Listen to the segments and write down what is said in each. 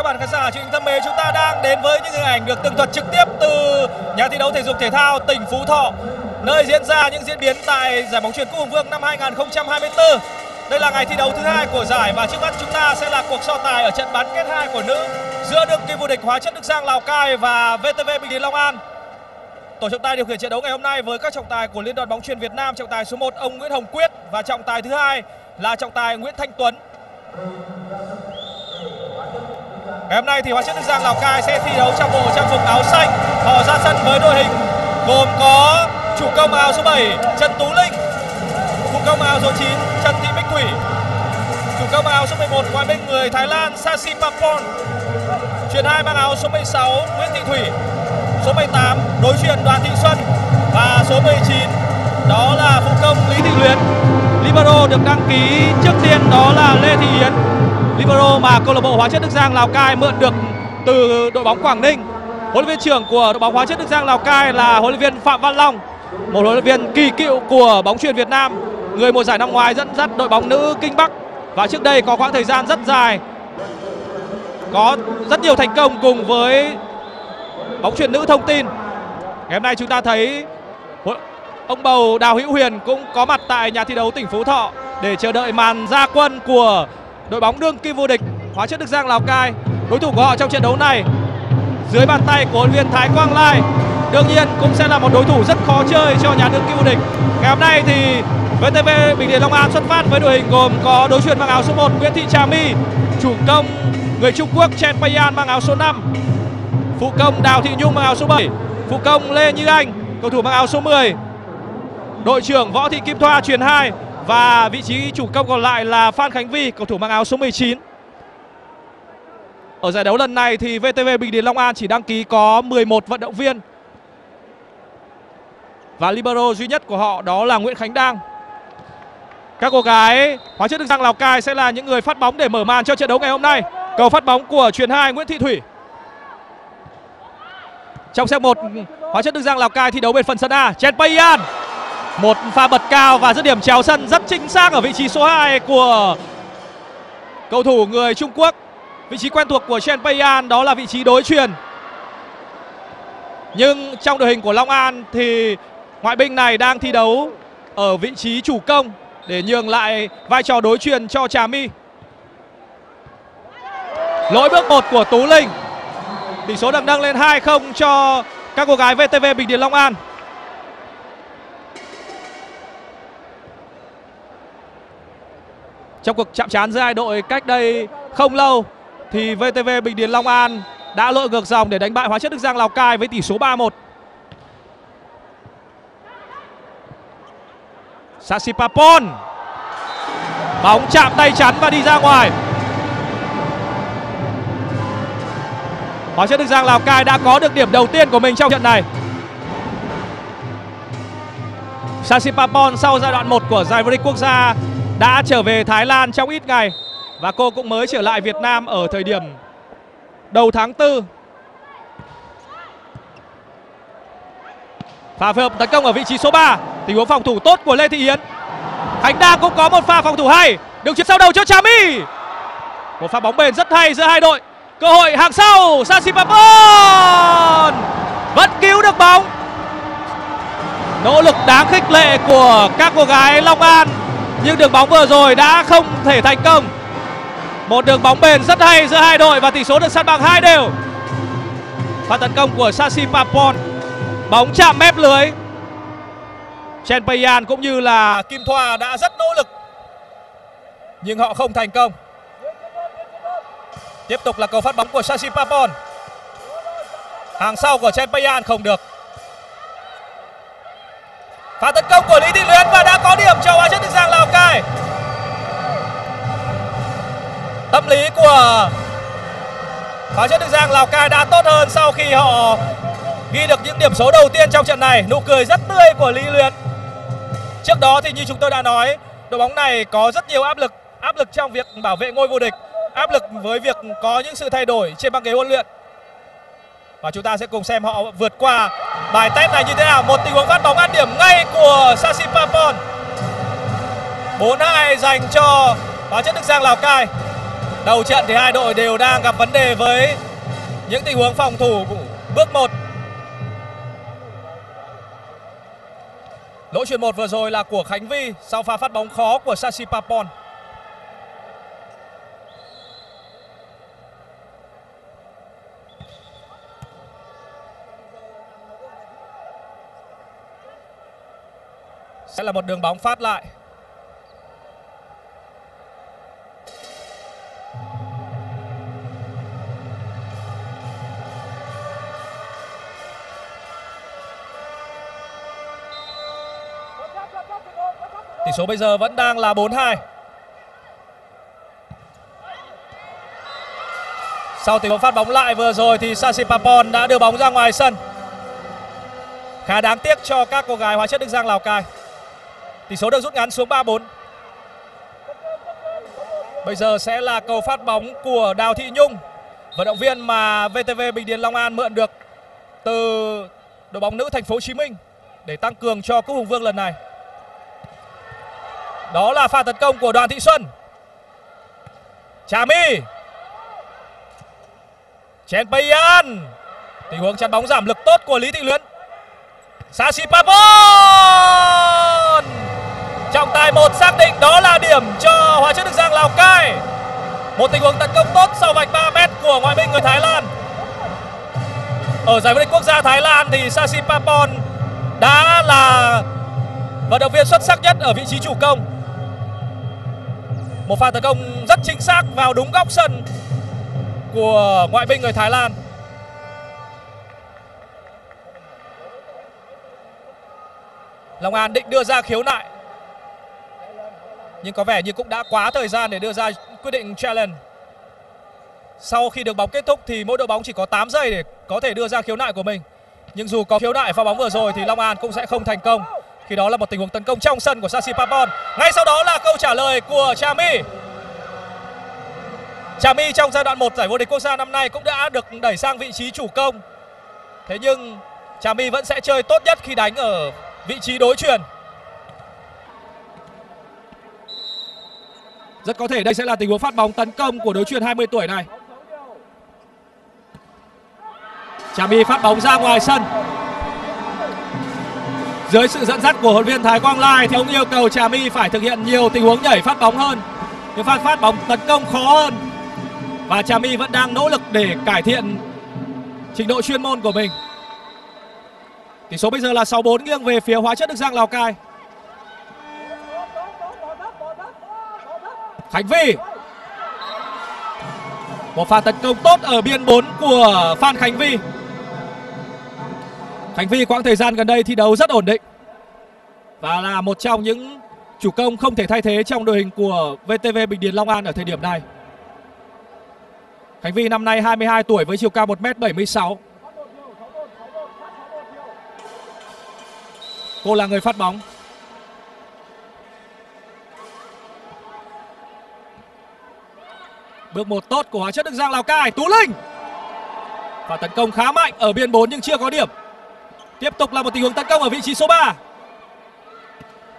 các bạn khán giả truyền thân mến, chúng ta đang đến với những hình ảnh được tường thuật trực tiếp từ nhà thi đấu thể dục thể thao tỉnh Phú Thọ, nơi diễn ra những diễn biến tại giải bóng chuyền Cúp Hùng Vương năm 2024. Đây là ngày thi đấu thứ hai của giải và trước mắt chúng ta sẽ là cuộc so tài ở trận bán kết hai của nữ giữa đương kim vô địch Hóa chất Đức Giang Lào Cai và VTV Bình Điền Long An. Tổ trọng tài điều khiển trận đấu ngày hôm nay với các trọng tài của Liên đoàn bóng chuyền Việt Nam, trọng tài số 1 ông Nguyễn Hồng Quyết và trọng tài thứ hai là trọng tài Nguyễn Thanh Tuấn. Ngày hôm nay thì Hóa chất Đức Giang Lào Cai sẽ thi đấu trong bộ trang phục áo xanh. Họ ra sân với đội hình gồm có chủ công áo số 7 Trần Tú Linh, phụ công áo số 9 Trần Thị Bích Quỷ, chủ công áo số 11 ngoại binh người Thái Lan Sasi Papon, chuyền hai mang áo số 16 Nguyễn Thị Thủy, số 18 đối chuyền Đoàn Thị Xuân và số 19 đó là phụ công Lý Thị Luyến. Libero được đăng ký trước tiên đó là Lê Thị Yến libero mà câu lạc bộ Hóa chất Đức Giang Lào Cai mượn được từ đội bóng Quảng Ninh. Huấn luyện viên trưởng của đội bóng Hóa chất Đức Giang Lào Cai là huấn luyện viên Phạm Văn Long, một huấn luyện viên kỳ cựu của bóng chuyền Việt Nam, người mùa giải năm ngoái dẫn dắt đội bóng nữ Kinh Bắc và trước đây có quãng thời gian rất dài có rất nhiều thành công cùng với bóng chuyền nữ thông tin. Ngày hôm nay chúng ta thấy ông bầu Đào Hữu Huyền cũng có mặt tại nhà thi đấu tỉnh Phú Thọ để chờ đợi màn ra quân của đội bóng đương kim vô địch hóa chất Đức Giang Lào Cai. Đối thủ của họ trong trận đấu này dưới bàn tay của huấn luyện viên Thái Quang Lai đương nhiên cũng sẽ là một đối thủ rất khó chơi cho nhà đương kim vô địch. Ngày hôm nay thì VTV Bình Điền Long An xuất phát với đội hình gồm có đối chuyền mang áo số 1 Nguyễn Thị Trà My, chủ công người Trung Quốc Chen Payan mang áo số 5, phụ công Đào Thị Nhung mang áo số 7, phụ công Lê Như Anh, cầu thủ mang áo số 10. Đội trưởng Võ Thị Kim Thoa truyền 2 và vị trí chủ công còn lại là Phan Khánh Vi, cầu thủ mang áo số 19. Ở giải đấu lần này thì VTV Bình Điền Long An chỉ đăng ký có 11 vận động viên. Và libero duy nhất của họ đó là Nguyễn Khánh Đang. Các cô gái hóa chất Đức Giang Lào Cai sẽ là những người phát bóng để mở màn cho trận đấu ngày hôm nay. Cầu phát bóng của truyền 2 Nguyễn Thị Thủy. Trong set 1, hóa chất Đức Giang Lào Cai thi đấu bên phần sân A. Chen Payan một pha bật cao và dứt điểm chéo sân rất chính xác ở vị trí số 2 của cầu thủ người Trung Quốc. Vị trí quen thuộc của Chen Payan đó là vị trí đối truyền Nhưng trong đội hình của Long An thì ngoại binh này đang thi đấu ở vị trí chủ công để nhường lại vai trò đối truyền cho Trà My. Lỗi bước một của Tú Linh. Tỷ số được nâng lên 2-0 cho các cô gái VTV Bình Điền Long An. Trong cuộc chạm trán giữa hai đội cách đây không lâu, thì VTV Bình Điền Long An đã lội ngược dòng để đánh bại Hóa chất Đức Giang Lào Cai với tỷ số 3-1. Sasipapon. Bóng chạm tay chắn và đi ra ngoài. Hóa chất Đức Giang Lào Cai đã có được điểm đầu tiên của mình trong trận này. Sasipapon sau giai đoạn 1 của giải vô địch quốc gia đã trở về Thái Lan trong ít ngày và cô cũng mới trở lại Việt Nam ở thời điểm đầu tháng 4. Pha phối hợp tấn công ở vị trí số 3, tình huống phòng thủ tốt của Lê Thị Yến. Khánh Đa cũng có một pha phòng thủ hay, đường chuyền sau đầu cho Trà My. Một pha bóng bền rất hay giữa hai đội. Cơ hội hàng sau, Sasipapon vẫn cứu được bóng. Nỗ lực đáng khích lệ của các cô gái Long An nhưng đường bóng vừa rồi đã không thể thành công. Một đường bóng bền rất hay giữa hai đội và tỷ số được săn bằng hai đều. Pha tấn công của Sashi Papon. Bóng chạm mép lưới. Chen Payan cũng như là Kim Thoa đã rất nỗ lực. Nhưng họ không thành công. Tiếp tục là cầu phát bóng của Sashi Papon. Hàng sau của Chen Payan không được. Pha tấn công của Lý Thị Luyến và đã có điểm cho Hóa chất Đức Giang Lào Cai. Tâm lý của Hóa chất Đức Giang Lào Cai đã tốt hơn sau khi họ ghi được những điểm số đầu tiên trong trận này. Nụ cười rất tươi của Lý Luyến. Trước đó thì như chúng tôi đã nói, đội bóng này có rất nhiều áp lực, áp lực trong việc bảo vệ ngôi vô địch, áp lực với việc có những sự thay đổi trên băng ghế huấn luyện. Và chúng ta sẽ cùng xem họ vượt qua bài test này như thế nào. Một tình huống phát bóng ăn điểm ngay của Sasipapon. 4-2 dành cho hóa chất Đức Giang Lào Cai. Đầu trận thì hai đội đều đang gặp vấn đề với những tình huống phòng thủ bước 1. Lỗi chuyền một vừa rồi là của Khánh Vi sau pha phát bóng khó của Sasi Papon. Sẽ là một đường bóng phát lại. Tỷ số bây giờ vẫn đang là 4-2. Sau tình huống phát bóng lại vừa rồi thì Sasipapon đã đưa bóng ra ngoài sân. Khá đáng tiếc cho các cô gái hóa chất Đức Giang Lào Cai. Tỷ số được rút ngắn xuống 3-4. Bây giờ sẽ là cầu phát bóng của Đào Thị Nhung, vận động viên mà VTV Bình Điền Long An mượn được từ đội bóng nữ thành phố Hồ Chí Minh để tăng cường cho cúp Hùng Vương lần này. Đó là pha tấn công của Đoàn Thị Xuân. Trà My. Chen Payan. Tình huống chắn bóng giảm lực tốt của Lý Thị Luyến. Sashi Papon. Trọng tài một xác định đó là điểm cho Hóa chất Đức Giang Lào Cai. Một tình huống tấn công tốt sau vạch 3 mét của ngoại binh người Thái Lan. Ở giải vô địch quốc gia Thái Lan thì Sasi Papon đã là vận động viên xuất sắc nhất ở vị trí chủ công. Một pha tấn công rất chính xác vào đúng góc sân của ngoại binh người Thái Lan. Long An định đưa ra khiếu nại nhưng có vẻ như cũng đã quá thời gian để đưa ra quyết định challenge. Sau khi được bóng kết thúc thì mỗi đội bóng chỉ có 8 giây để có thể đưa ra khiếu nại của mình. Nhưng dù có khiếu nại pha bóng vừa rồi thì Long An cũng sẽ không thành công. Khi đó là một tình huống tấn công trong sân của Sasi Papon. Ngay sau đó là câu trả lời của Trà My. Trà My trong giai đoạn 1 giải vô địch quốc gia năm nay cũng đã được đẩy sang vị trí chủ công. Thế nhưng Trà My vẫn sẽ chơi tốt nhất khi đánh ở vị trí đối chuyển. Rất có thể đây sẽ là tình huống phát bóng tấn công của đối chuyền 20 tuổi này. Trà My phát bóng ra ngoài sân. Dưới sự dẫn dắt của huấn viên Thái Quang Lai thì ông yêu cầu Trà My phải thực hiện nhiều tình huống nhảy phát bóng hơn. Những phát phát bóng tấn công khó hơn. Và Trà My vẫn đang nỗ lực để cải thiện trình độ chuyên môn của mình. Tỷ số bây giờ là 6-4 nghiêng về phía Hóa chất Đức Giang Lào Cai. Khánh Vy, Một pha tấn công tốt ở biên 4 của Phan Khánh Vy. Khánh Vy quãng thời gian gần đây thi đấu rất ổn định. Và là một trong những chủ công không thể thay thế trong đội hình của VTV Bình Điền Long An ở thời điểm này. Khánh Vy năm nay 22 tuổi với chiều cao 1m76 Cô là người phát bóng. Bước một tốt của Hóa chất Đức Giang Lào Cai, Tú Linh. Và tấn công khá mạnh ở biên 4 nhưng chưa có điểm. Tiếp tục là một tình huống tấn công ở vị trí số 3.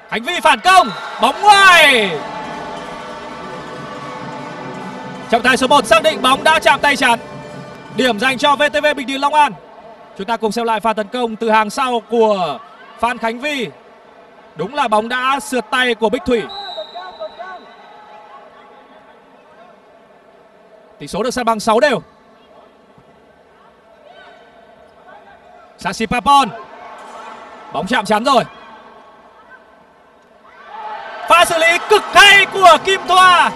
Hành vi phản công, bóng ngoài. Trọng tài số 1 xác định bóng đã chạm tay chắn. Điểm dành cho VTV Bình Điền Long An. Chúng ta cùng xem lại pha tấn công từ hàng sau của Phan Khánh Vi. Đúng là bóng đã sượt tay của Bích Thủy. Tỷ số được san bằng 6 đều. Sasi Papon. Bóng chạm chắn rồi. Pha xử lý cực hay của Kim Thoa.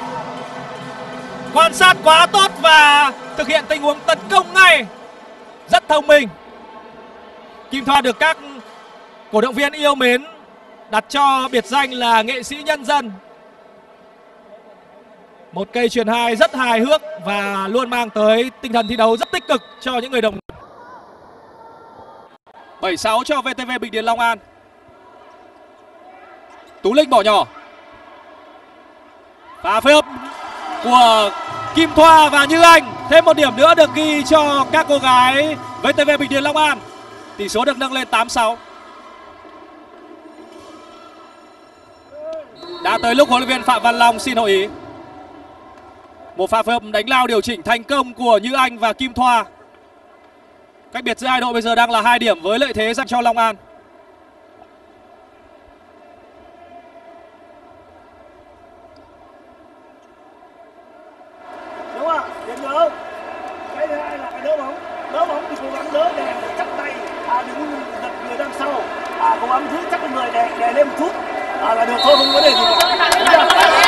Quan sát quá tốt và thực hiện tình huống tấn công ngay. Rất thông minh. Kim Thoa được các cổ động viên yêu mến đặt cho biệt danh là nghệ sĩ nhân dân một cây chuyền hai rất hài hước và luôn mang tới tinh thần thi đấu rất tích cực cho những người đồng 76 cho VTV Bình Điền Long An. Tú Linh bỏ nhỏ. Và phối hợp của Kim Thoa và Như Anh. Thêm một điểm nữa được ghi cho các cô gái VTV Bình Điền Long An. Tỷ số được nâng lên 8-6 đã tới lúc huấn luyện viên Phạm Văn Long xin hội ý. Một pha phối hợp đánh lao điều chỉnh thành công của Như Anh và Kim Thoa. Cách biệt giữa hai đội bây giờ đang là hai điểm với lợi thế dành cho Long An. đúng không? Nhớ nhớ cái thứ hai là cái đỡ bóng. Đỡ bóng thì cố gắng đỡ để chắc tay. À đừng giật người đằng sau. À cố gắng giữ chắc người đè đè lên một chút à là được thôi không có vấn đề gì cả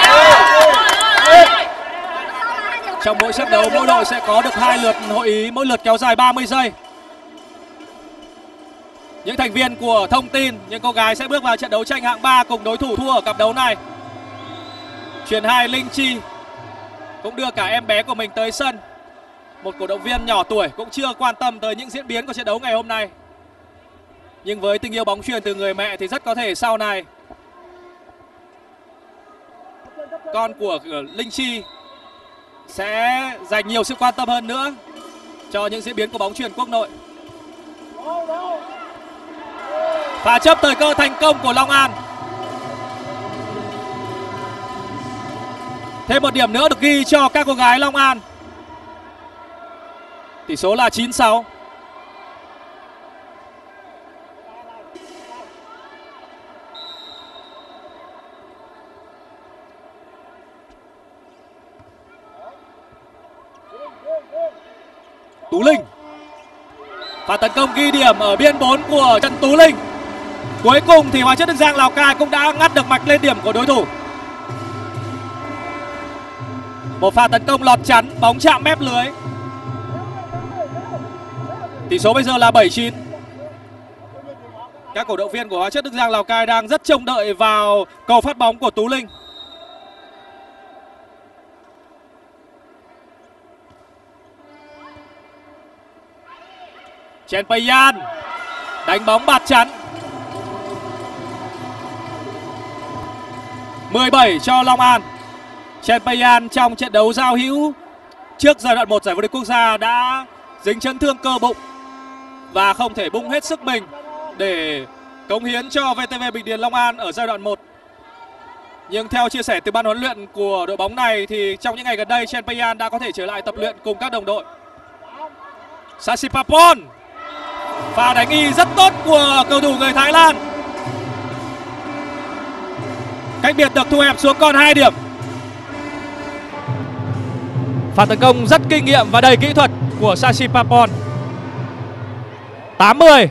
Trong mỗi set đấu mỗi đội sẽ có được hai lượt hội ý, mỗi lượt kéo dài 30 giây. Những thành viên của thông tin, những cô gái sẽ bước vào trận đấu tranh hạng 3 cùng đối thủ thua ở cặp đấu này. Truyền hai Linh Chi cũng đưa cả em bé của mình tới sân. Một cổ động viên nhỏ tuổi cũng chưa quan tâm tới những diễn biến của trận đấu ngày hôm nay. Nhưng với tình yêu bóng truyền từ người mẹ thì rất có thể sau này con của ờ, Linh Chi sẽ dành nhiều sự quan tâm hơn nữa cho những diễn biến của bóng truyền quốc nội. và chấp thời cơ thành công của Long An. Thêm một điểm nữa được ghi cho các cô gái Long An. Tỷ số là 9-6. Tú Linh. Và tấn công ghi điểm ở biên 4 của trận Tú Linh. Cuối cùng thì Hóa chất Đức Giang Lào Cai cũng đã ngắt được mạch lên điểm của đối thủ. Một pha tấn công lọt chắn, bóng chạm mép lưới. Tỷ số bây giờ là 7-9 Các cổ động viên của Hóa chất Đức Giang Lào Cai đang rất trông đợi vào cầu phát bóng của Tú Linh. Chen Payan đánh bóng bạt chắn 17 cho Long An Chen Payan trong trận đấu giao hữu trước giai đoạn 1 giải vô địch quốc gia đã dính chấn thương cơ bụng và không thể bung hết sức mình để cống hiến cho VTV Bình Điền Long An ở giai đoạn 1. Nhưng theo chia sẻ từ ban huấn luyện của đội bóng này thì trong những ngày gần đây Chen Payan đã có thể trở lại tập luyện cùng các đồng đội. Sasipapon Pha đánh y rất tốt của cầu thủ người Thái Lan. Cách biệt được thu hẹp xuống còn 2 điểm. Pha tấn công rất kinh nghiệm và đầy kỹ thuật của Sashi Papon 80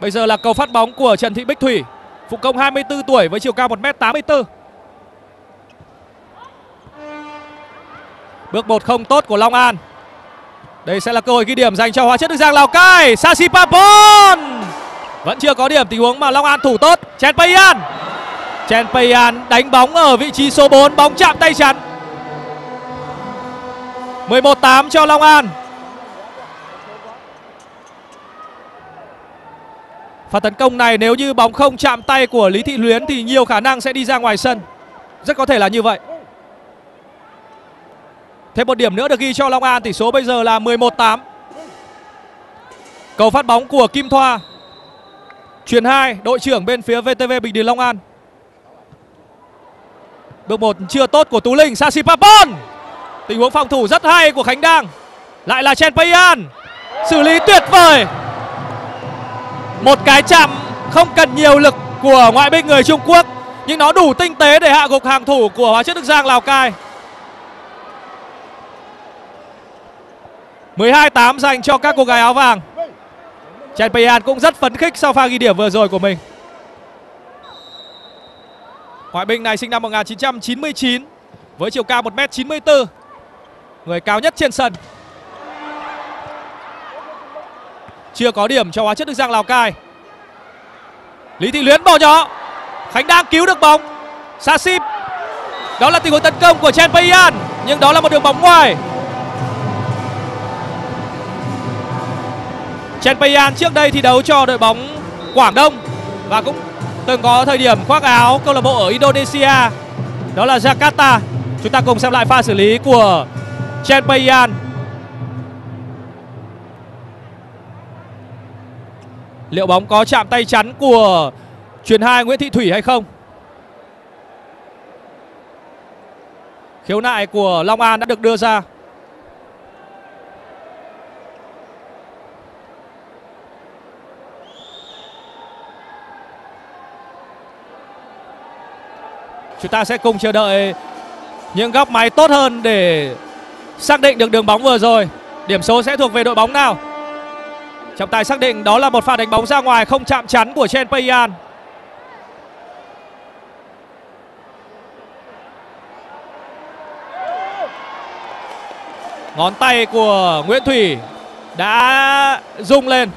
Bây giờ là cầu phát bóng của Trần Thị Bích Thủy. Phụ công 24 tuổi với chiều cao 1m84 Bước một không tốt của Long An đây sẽ là cơ hội ghi điểm dành cho Hóa chất Đức Giang Lào Cai. Sashi Papon vẫn chưa có điểm tình huống mà Long An thủ tốt. Chen Payan. Chen Payan đánh bóng ở vị trí số 4, bóng chạm tay chắn. 11-8 cho Long An. Pha tấn công này nếu như bóng không chạm tay của Lý Thị Luyến thì nhiều khả năng sẽ đi ra ngoài sân. Rất có thể là như vậy. Thêm một điểm nữa được ghi cho Long An, tỷ số bây giờ là 11-8. Cầu phát bóng của Kim Thoa. Chuyền 2, đội trưởng bên phía VTV Bình Điền Long An. Bước một chưa tốt của Tú Linh, Sasi Papon. Tình huống phòng thủ rất hay của Khánh Đăng, Lại là Chen Payan. Xử lý tuyệt vời. Một cái chạm không cần nhiều lực của ngoại binh người Trung Quốc nhưng nó đủ tinh tế để hạ gục hàng thủ của Hóa chất Đức Giang Lào Cai. 12-8 dành cho các cô gái áo vàng. Chen Payan cũng rất phấn khích sau pha ghi điểm vừa rồi của mình. Ngoại binh này sinh năm 1999 với chiều cao 1m94. Người cao nhất trên sân. Chưa có điểm cho hóa chất Đức Giang Lào Cai. Lý Thị Luyến bỏ nhỏ. Khánh đang cứu được bóng. Sasip. Đó là tình huống tấn công của Chen Payan. Nhưng đó là một đường bóng ngoài. Chen Payan trước đây thi đấu cho đội bóng Quảng Đông và cũng từng có thời điểm khoác áo câu lạc bộ ở Indonesia. Đó là Jakarta. Chúng ta cùng xem lại pha xử lý của Chen Payan. Liệu bóng có chạm tay chắn của chuyền hai Nguyễn Thị Thủy hay không? khiếu nại của Long An đã được đưa ra. Chúng ta sẽ cùng chờ đợi những góc máy tốt hơn để xác định được đường bóng vừa rồi. Điểm số sẽ thuộc về đội bóng nào? Trọng tài xác định đó là một pha đánh bóng ra ngoài không chạm chắn của Chen Payan. Ngón tay của Nguyễn Thủy đã rung lên.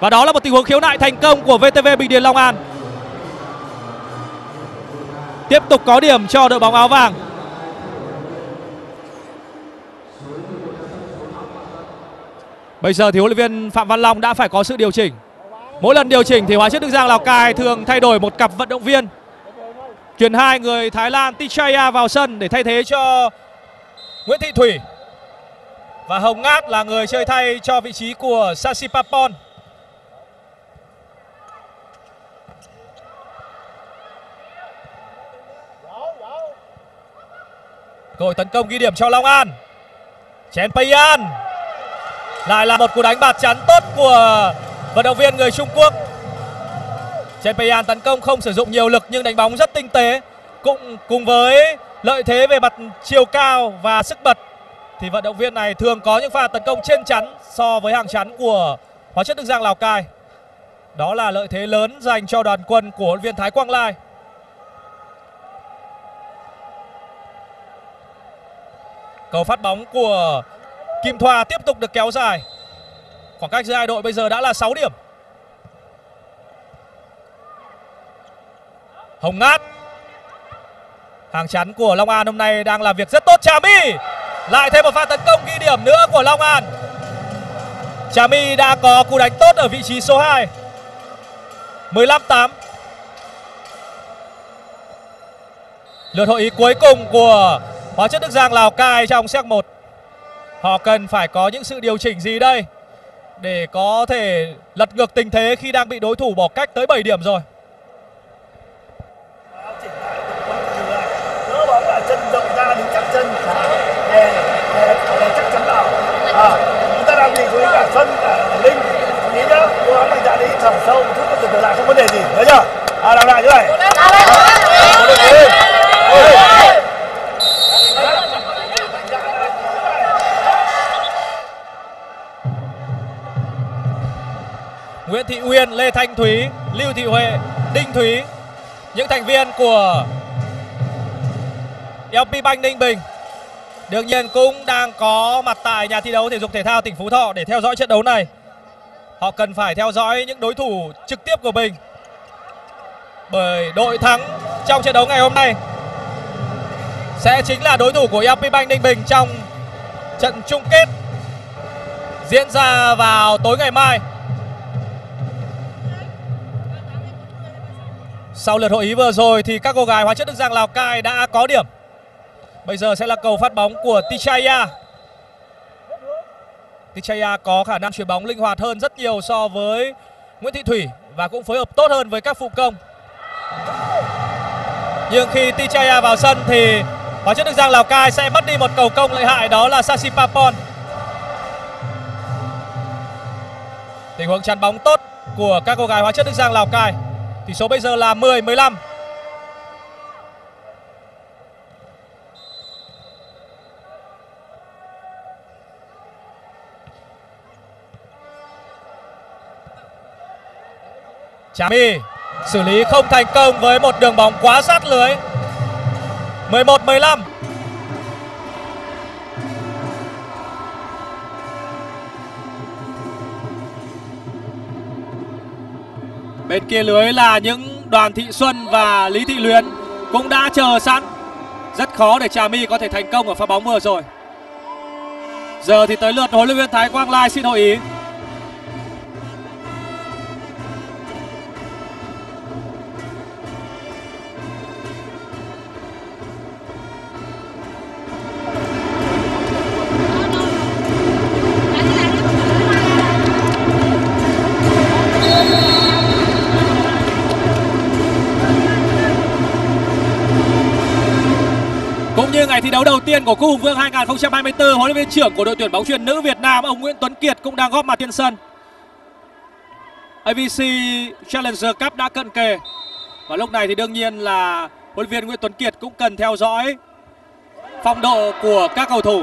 Và đó là một tình huống khiếu nại thành công của VTV Bình Điền Long An. Tiếp tục có điểm cho đội bóng áo vàng. Bây giờ thì huấn luyện viên Phạm Văn Long đã phải có sự điều chỉnh. Mỗi lần điều chỉnh thì hóa chất Đức Giang, Lào Cai thường thay đổi một cặp vận động viên. Chuyển hai người Thái Lan Tichaya vào sân để thay thế cho Nguyễn Thị Thủy. Và Hồng Ngát là người chơi thay cho vị trí của Sasipapon. Cơ hội tấn công ghi điểm cho Long An. Chen Payan. Lại là một cú đánh bạt chắn tốt của vận động viên người Trung Quốc. Chen Payan tấn công không sử dụng nhiều lực nhưng đánh bóng rất tinh tế. Cũng cùng với lợi thế về mặt chiều cao và sức bật, thì vận động viên này thường có những pha tấn công trên chắn so với hàng chắn của Hóa chất Đức Giang Lào Cai. Đó là lợi thế lớn dành cho đoàn quân của huấn viên Thái Quang Lai. Cầu phát bóng của Kim Thoa tiếp tục được kéo dài. Khoảng cách giữa hai đội bây giờ đã là 6 điểm. Hồng Ngát. Hàng chắn của Long An hôm nay đang làm việc rất tốt. Trà My. Lại thêm một pha tấn công ghi điểm nữa của Long An. Trà My đã có cú đánh tốt ở vị trí số 2. 15-8. Lượt hội ý cuối cùng của Hóa chất Đức Giang Lào Cai trong set 1 Họ cần phải có những sự điều chỉnh gì đây Để có thể lật ngược tình thế khi đang bị đối thủ bỏ cách tới 7 điểm rồi? Chân rộng ra đứng chắc chân để, để, để chắc chắn vào à, Chúng ta đang nhìn ý cả Xuân, cả Linh Chú ý nhá, cố gắng đi thở sâu một chút từ từ lại không vấn đề gì, nhớ chưa? À, làm lại như này à, Nguyễn Thị Uyên, Lê Thanh Thúy, Lưu Thị Huệ, Đinh Thúy. Những thành viên của LP Bank Ninh Bình Đương nhiên cũng đang có mặt tại nhà thi đấu thể dục thể thao tỉnh Phú Thọ để theo dõi trận đấu này. Họ cần phải theo dõi những đối thủ trực tiếp của mình Bởi đội thắng trong trận đấu ngày hôm nay Sẽ chính là đối thủ của LP Bank Ninh Bình trong trận chung kết Diễn ra vào tối ngày mai. Sau lượt hội ý vừa rồi thì các cô gái hóa chất Đức Giang Lào Cai đã có điểm. Bây giờ sẽ là cầu phát bóng của Tichaya. Tichaya có khả năng chuyền bóng linh hoạt hơn rất nhiều so với Nguyễn Thị Thủy và cũng phối hợp tốt hơn với các phụ công. Nhưng khi Tichaya vào sân thì hóa chất Đức Giang Lào Cai sẽ mất đi một cầu công lợi hại, đó là Sasipapon. Tình huống chắn bóng tốt của các cô gái hóa chất Đức Giang Lào Cai. Tỷ số bây giờ là 10 15. Trà My xử lý không thành công với một đường bóng quá sát lưới. 11 15. Bên kia lưới là những Đoàn Thị Xuân và Lý Thị Luyến cũng đã chờ sẵn. Rất khó để Trà My có thể thành công ở pha bóng vừa rồi. Giờ thì tới lượt huấn luyện viên Thái Quang Lai xin hội ý. Cũng như ngày thi đấu đầu tiên của Cúp Hùng Vương 2024, huấn luyện viên trưởng của đội tuyển bóng chuyền nữ Việt Nam ông Nguyễn Tuấn Kiệt cũng đang góp mặt trên sân. AVC Challenger Cup đã cận kề và lúc này thì đương nhiên là huấn luyện viên Nguyễn Tuấn Kiệt cũng cần theo dõi phong độ của các cầu thủ.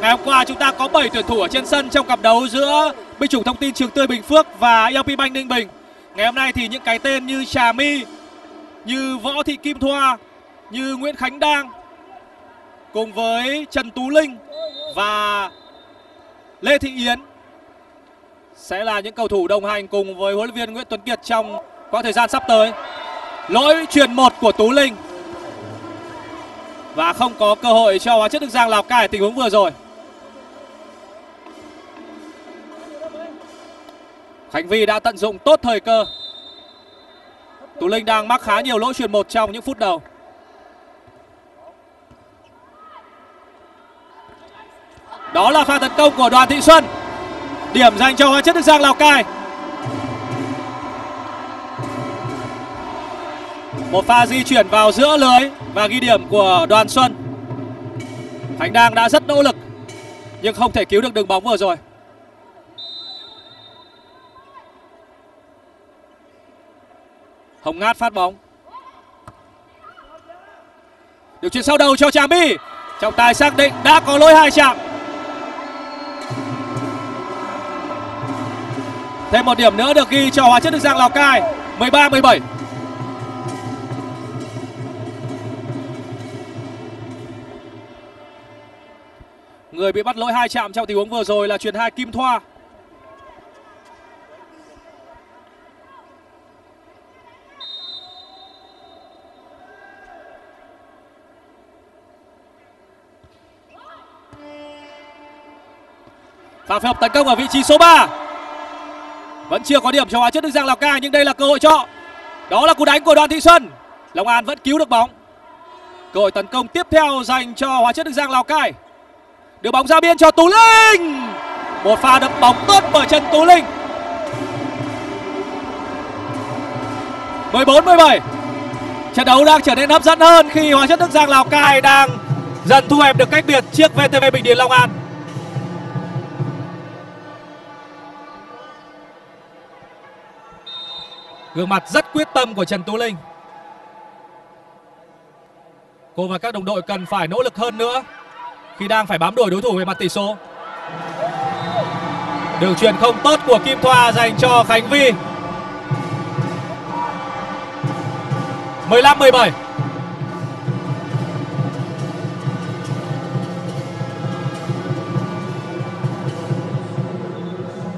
Ngày hôm qua chúng ta có 7 tuyển thủ ở trên sân trong cặp đấu giữa Binh chủng thông tin Trường Tươi Bình Phước và LP Bank Ninh Bình. Ngày hôm nay thì những cái tên như Trà My, như Võ Thị Kim Thoa, như Nguyễn Khánh Đang cùng với Trần Tú Linh và Lê Thị Yến sẽ là những cầu thủ đồng hành cùng với huấn luyện viên Nguyễn Tuấn Kiệt trong quãng thời gian sắp tới. Lỗi truyền một của Tú Linh và không có cơ hội cho hóa chất Đức Giang Lào Cai tình huống vừa rồi. Khánh Vi đã tận dụng tốt thời cơ. Tú Linh đang mắc khá nhiều lỗi truyền một trong những phút đầu. Đó là pha tấn công của Đoàn Thị Xuân. Điểm dành cho Hóa chất Đức Giang Lào Cai. Một pha di chuyển vào giữa lưới và ghi điểm của Đoàn Xuân. Khánh Đang đã rất nỗ lực, nhưng không thể cứu được đường bóng vừa rồi. Hồng Ngát phát bóng. Được chuyển sau đầu cho Trà My. Trọng tài xác định đã có lỗi hai chạm. Thêm một điểm nữa được ghi cho Hóa chất Đức Giang, Lào Cai. 13-17 Người bị bắt lỗi hai chạm trong tình huống vừa rồi là truyền hai Kim Thoa. Pha phối hợp tấn công ở vị trí số 3 vẫn chưa có điểm cho hóa chất Đức Giang Lào Cai, nhưng đây là cơ hội cho. Đó là cú đánh của Đoàn Thị Xuân. Long An vẫn cứu được bóng. Cơ hội tấn công tiếp theo dành cho hóa chất Đức Giang Lào Cai. Đưa bóng ra biên cho Tú Linh. Một pha đập bóng tốt bởi chân Tú Linh. 14 17. Trận đấu đang trở nên hấp dẫn hơn khi hóa chất Đức Giang Lào Cai đang dần thu hẹp được cách biệt trước VTV Bình Điền Long An. Gương mặt rất quyết tâm của Trần Tú Linh. Cô và các đồng đội cần phải nỗ lực hơn nữa khi đang phải bám đuổi đối thủ về mặt tỷ số. Đường truyền không tốt của Kim Thoa dành cho Khánh Vi. 15-17.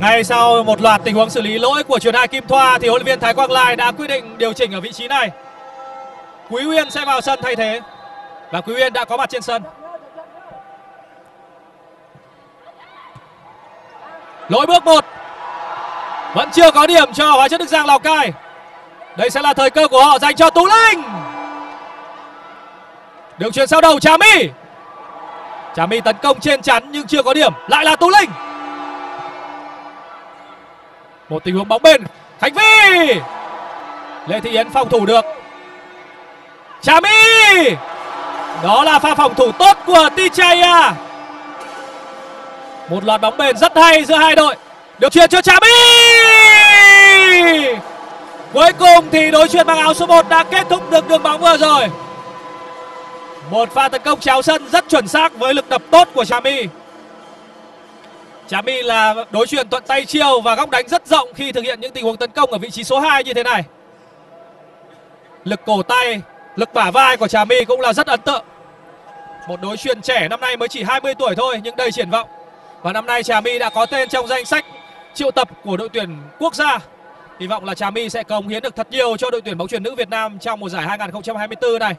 Ngay sau một loạt tình huống xử lý lỗi của truyền hai Kim Thoa thì huấn luyện viên Thái Quang Lai đã quyết định điều chỉnh ở vị trí này. Quý Uyên sẽ vào sân thay thế và Quý Uyên đã có mặt trên sân. Lỗi bước một Vẫn chưa có điểm cho Hóa chất Đức Giang Lào Cai. Đây sẽ là thời cơ của họ dành cho Tú Linh. Đường truyền sau đầu Trà My. Trà My tấn công trên chắn nhưng chưa có điểm. Lại là Tú Linh. Một tình huống bóng bên. Khánh Vi Lê Thị Yến phòng thủ được. Trà My! Đó là pha phòng thủ tốt của Tichaya Một loạt bóng bền rất hay giữa hai đội. Được chuyển cho Trà My! Cuối cùng thì đối chuyện bằng áo số 1 đã kết thúc được đường bóng vừa rồi. Một pha tấn công chéo sân rất chuẩn xác với lực đập tốt của Trà My. Trà My là đối chuyền thuận tay chiêu và góc đánh rất rộng khi thực hiện những tình huống tấn công ở vị trí số 2 như thế này. Lực cổ tay, lực bả vai của Trà My cũng là rất ấn tượng. Một đối chuyền trẻ năm nay mới chỉ 20 tuổi thôi nhưng đầy triển vọng. Và năm nay Trà My đã có tên trong danh sách triệu tập của đội tuyển quốc gia. Hy vọng là Trà My sẽ cống hiến được thật nhiều cho đội tuyển bóng chuyền nữ Việt Nam trong mùa giải 2024 này.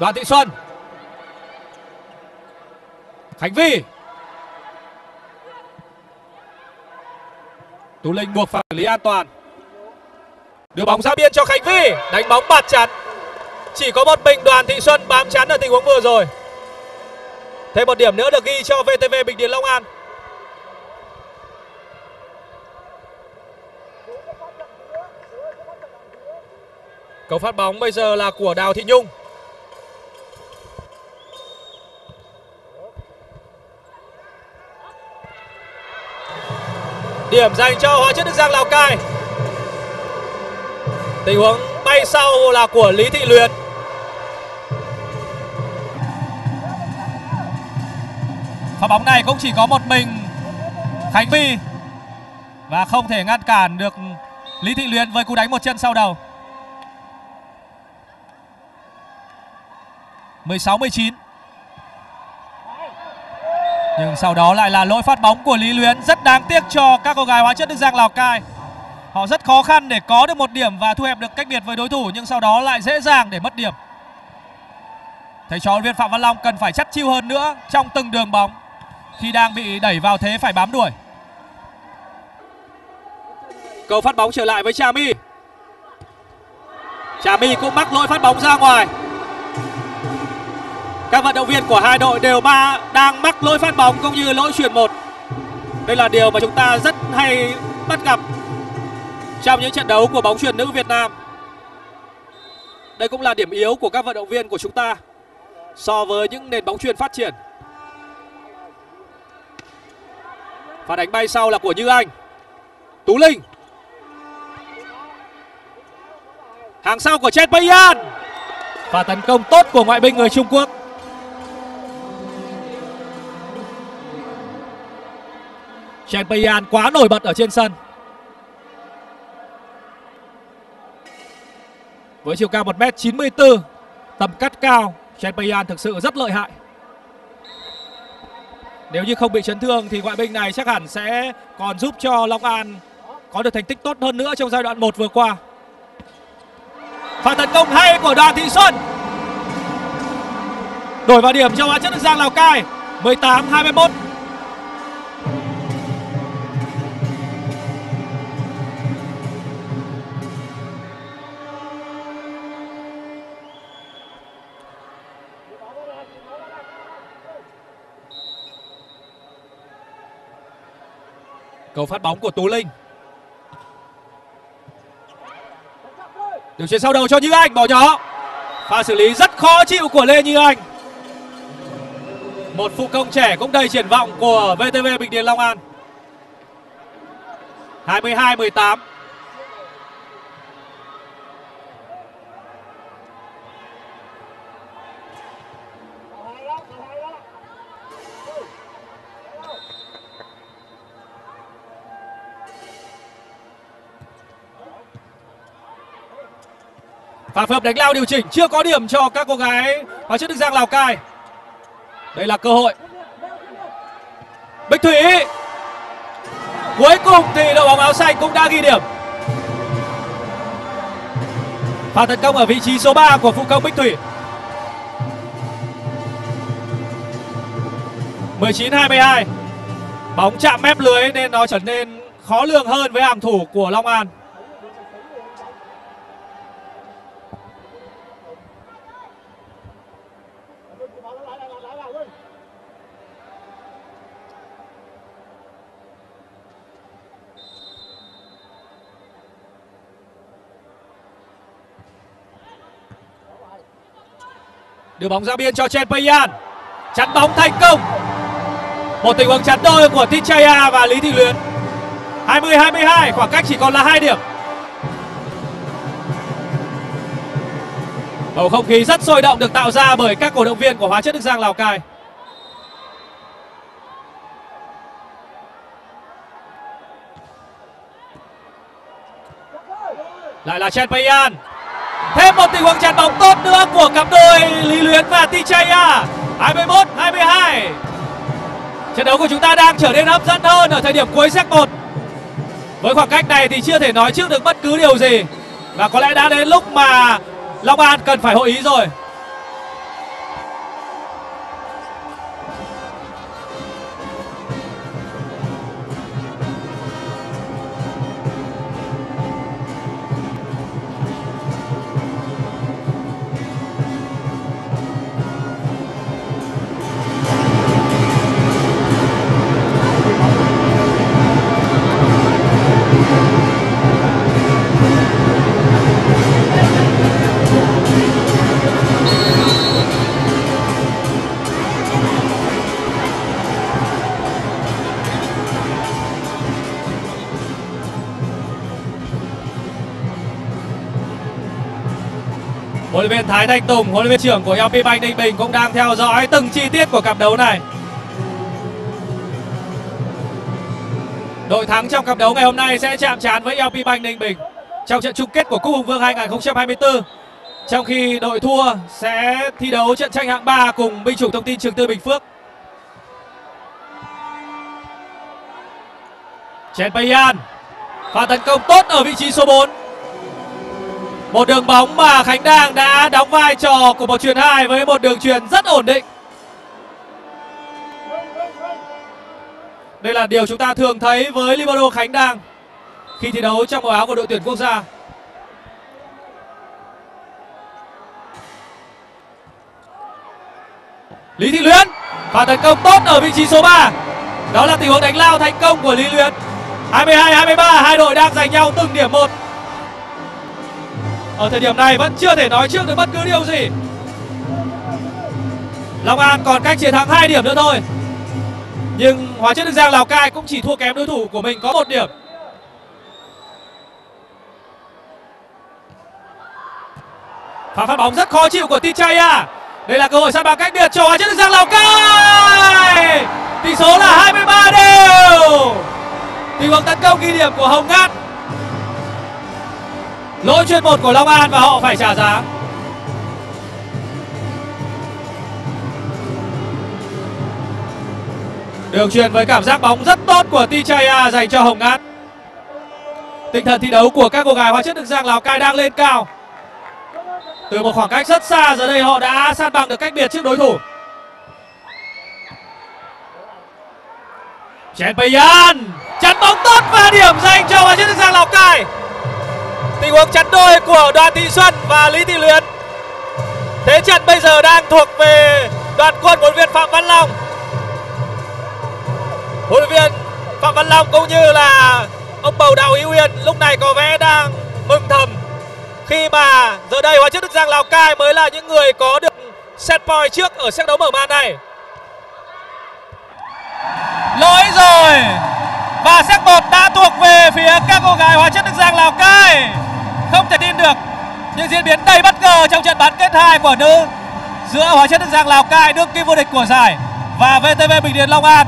Đoàn Thị Xuân Khánh Vi Tú Linh buộc phải lý an toàn. Đưa bóng ra biên cho Khánh Vy đánh bóng bạt chắn. Chỉ có một mình Đoàn Thị Xuân bám chắn ở tình huống vừa rồi. Thêm một điểm nữa được ghi cho VTV Bình Điền Long An. Cầu phát bóng bây giờ là của Đào Thị Nhung. Điểm dành cho hóa chất đức giang lào cai. Tình huống bay sau là của lý thị luyến pha bóng này cũng chỉ có một mình khánh vi và không thể ngăn cản được lý thị luyến với cú đánh một chân sau đầu. 16 19 nhưng sau đó lại là lỗi phát bóng của Lý Luyến rất đáng tiếc cho các cô gái hóa chất Đức Giang Lào Cai. Họ rất khó khăn để có được một điểm và thu hẹp được cách biệt với đối thủ, nhưng sau đó lại dễ dàng để mất điểm. Thầy trò viên Phạm Văn Long cần phải chắc chiêu hơn nữa trong từng đường bóng khi đang bị đẩy vào thế phải bám đuổi. Cầu phát bóng trở lại với Trà My. Trà My cũng mắc lỗi phát bóng ra ngoài. Các vận động viên của hai đội đều ba đang mắc lỗi phát bóng cũng như lỗi chuyển một. Đây là điều mà chúng ta rất hay bắt gặp trong những trận đấu của bóng chuyền nữ Việt Nam. Đây cũng là điểm yếu của các vận động viên của chúng ta so với những nền bóng chuyền phát triển. Và đánh bay sau là của Như Anh. Tú Linh. Hàng sau của Chen Payan. Và tấn công tốt của ngoại binh người Trung Quốc. Chen Payan quá nổi bật ở trên sân. Với chiều cao 1m94, tầm cắt cao, Chen Payan thực sự rất lợi hại. Nếu như không bị chấn thương thì ngoại binh này chắc hẳn sẽ còn giúp cho Long An có được thành tích tốt hơn nữa trong giai đoạn 1 vừa qua. Pha tấn công hay của Đoàn Thị Xuân. Đổi vào điểm cho hóa chất Đức Giang Lào Cai 18 21. Cầu phát bóng của Tú Linh. Điều chuyển sau đầu cho Như Anh, bỏ nhỏ. Pha xử lý rất khó chịu của Lê Như Anh. Một phụ công trẻ cũng đầy triển vọng của VTV Bình Điền Long An. 22 18 Pha phối hợp đánh lao điều chỉnh, chưa có điểm cho các cô gái hóa chất Đức Giang Lào Cai. Đây là cơ hội. Bích Thủy. Cuối cùng thì đội bóng áo xanh cũng đã ghi điểm. Pha tấn công ở vị trí số 3 của phụ công Bích Thủy. 19-22 Bóng chạm mép lưới nên nó trở nên khó lường hơn với hàng thủ của Long An Đưa bóng ra biên cho Chen Payan Chắn bóng thành công. Một tình huống chắn đôi của Tichaya và Lý Thị Luyến. 20-22 khoảng cách chỉ còn là 2 điểm. Bầu không khí rất sôi động được tạo ra bởi các cổ động viên của Hóa chất Đức Giang Lào Cai. Lại là Chen Payan Thêm một tình huống chặn bóng tốt nữa của cặp đôi Lý Luyến và Tichaya 21 22 Trận đấu của chúng ta đang trở nên hấp dẫn hơn ở thời điểm cuối set 1 Với khoảng cách này thì chưa thể nói trước được bất cứ điều gì. Và có lẽ đã đến lúc mà Long An cần phải hội ý rồi. Thái Thanh Tùng, huấn luyện viên trưởng của LP Bank Ninh Bình cũng đang theo dõi từng chi tiết của cặp đấu này. Đội thắng trong cặp đấu ngày hôm nay sẽ chạm trán với LP Bank Ninh Bình trong trận chung kết của Cúp Hùng Vương 2024. Trong khi đội thua sẽ thi đấu trận tranh hạng 3 cùng binh chủng thông tin Trường Tư Bình Phước. Chen Payan pha tấn công tốt ở vị trí số 4. Một đường bóng mà Khánh Đang đã đóng vai trò của một truyền hai với một đường truyền rất ổn định. Đây là điều chúng ta thường thấy với libero Khánh Đang khi thi đấu trong màu áo của đội tuyển quốc gia. Lý Thị Luyến và tấn công tốt ở vị trí số 3. Đó là tình huống đánh lao thành công của Lý Luyến. 22 23 hai đội đang giành nhau từng điểm một. Ở thời điểm này vẫn chưa thể nói trước được bất cứ điều gì. Long An còn cách chiến thắng 2 điểm nữa thôi. Nhưng Hóa chất Đức Giang, Lào Cai cũng chỉ thua kém đối thủ của mình có một điểm. Pha phát bóng rất khó chịu của Tichaya. Đây là cơ hội săn bằng cách biệt cho Hóa chất Đức Giang, Lào Cai. Tỷ số là 23 đều. Tình huống tấn công ghi điểm của Hồng Ngát. Lỗi chuyên một của Long An và họ phải trả giá. Đường truyền với cảm giác bóng rất tốt của Tichaya dành cho Hồng Ngát. Tinh thần thi đấu của các cô gái hóa chất Đức Giang Lào Cai đang lên cao. Từ một khoảng cách rất xa giờ đây họ đã san bằng được cách biệt trước đối thủ. Chen Payan chắn bóng tốt và điểm dành cho hóa chất Đức Giang Lào Cai. Tình huống chắn đôi của Đoàn Thị Xuân và Lý Thị Luyến. Thế trận bây giờ đang thuộc về đoàn quân huấn luyện viên Phạm Văn Long. Huấn luyện viên Phạm Văn Long cũng như là ông bầu Đào Hữu Yên lúc này có vẻ đang mừng thầm khi mà giờ đây hóa chất Đức Giang Lào Cai mới là những người có được set point trước ở set đấu mở màn này. Lỗi rồi và xét bột đã thuộc về phía các cô gái hóa chất Đức Giang Lào Cai. Không thể tin được những diễn biến đầy bất ngờ trong trận bán kết 2 của nữ giữa hóa chất Đức Giang Lào Cai đương kim vô địch của giải, và VTV Bình Điền Long An.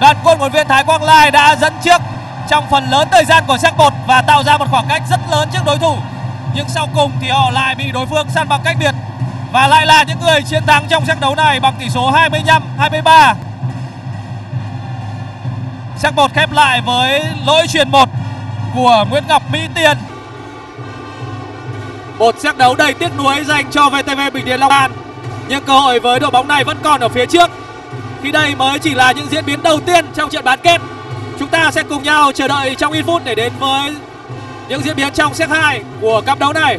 Đoàn quân của viên Thái Quang Lai đã dẫn trước trong phần lớn thời gian của set 1 và tạo ra một khoảng cách rất lớn trước đối thủ. Nhưng sau cùng thì họ lại bị đối phương săn bằng cách biệt và lại là những người chiến thắng trong trận đấu này bằng tỷ số 25 23. Set 1 khép lại với lỗi truyền một của Nguyễn Ngọc Mỹ Tiền. Một xét đấu đầy tiếc nuối dành cho VTV Bình Điền Long An. Nhưng cơ hội với đội bóng này vẫn còn ở phía trước. Khi đây mới chỉ là những diễn biến đầu tiên trong trận bán kết. Chúng ta sẽ cùng nhau chờ đợi trong ít phút để đến với những diễn biến trong set 2 của cặp đấu này.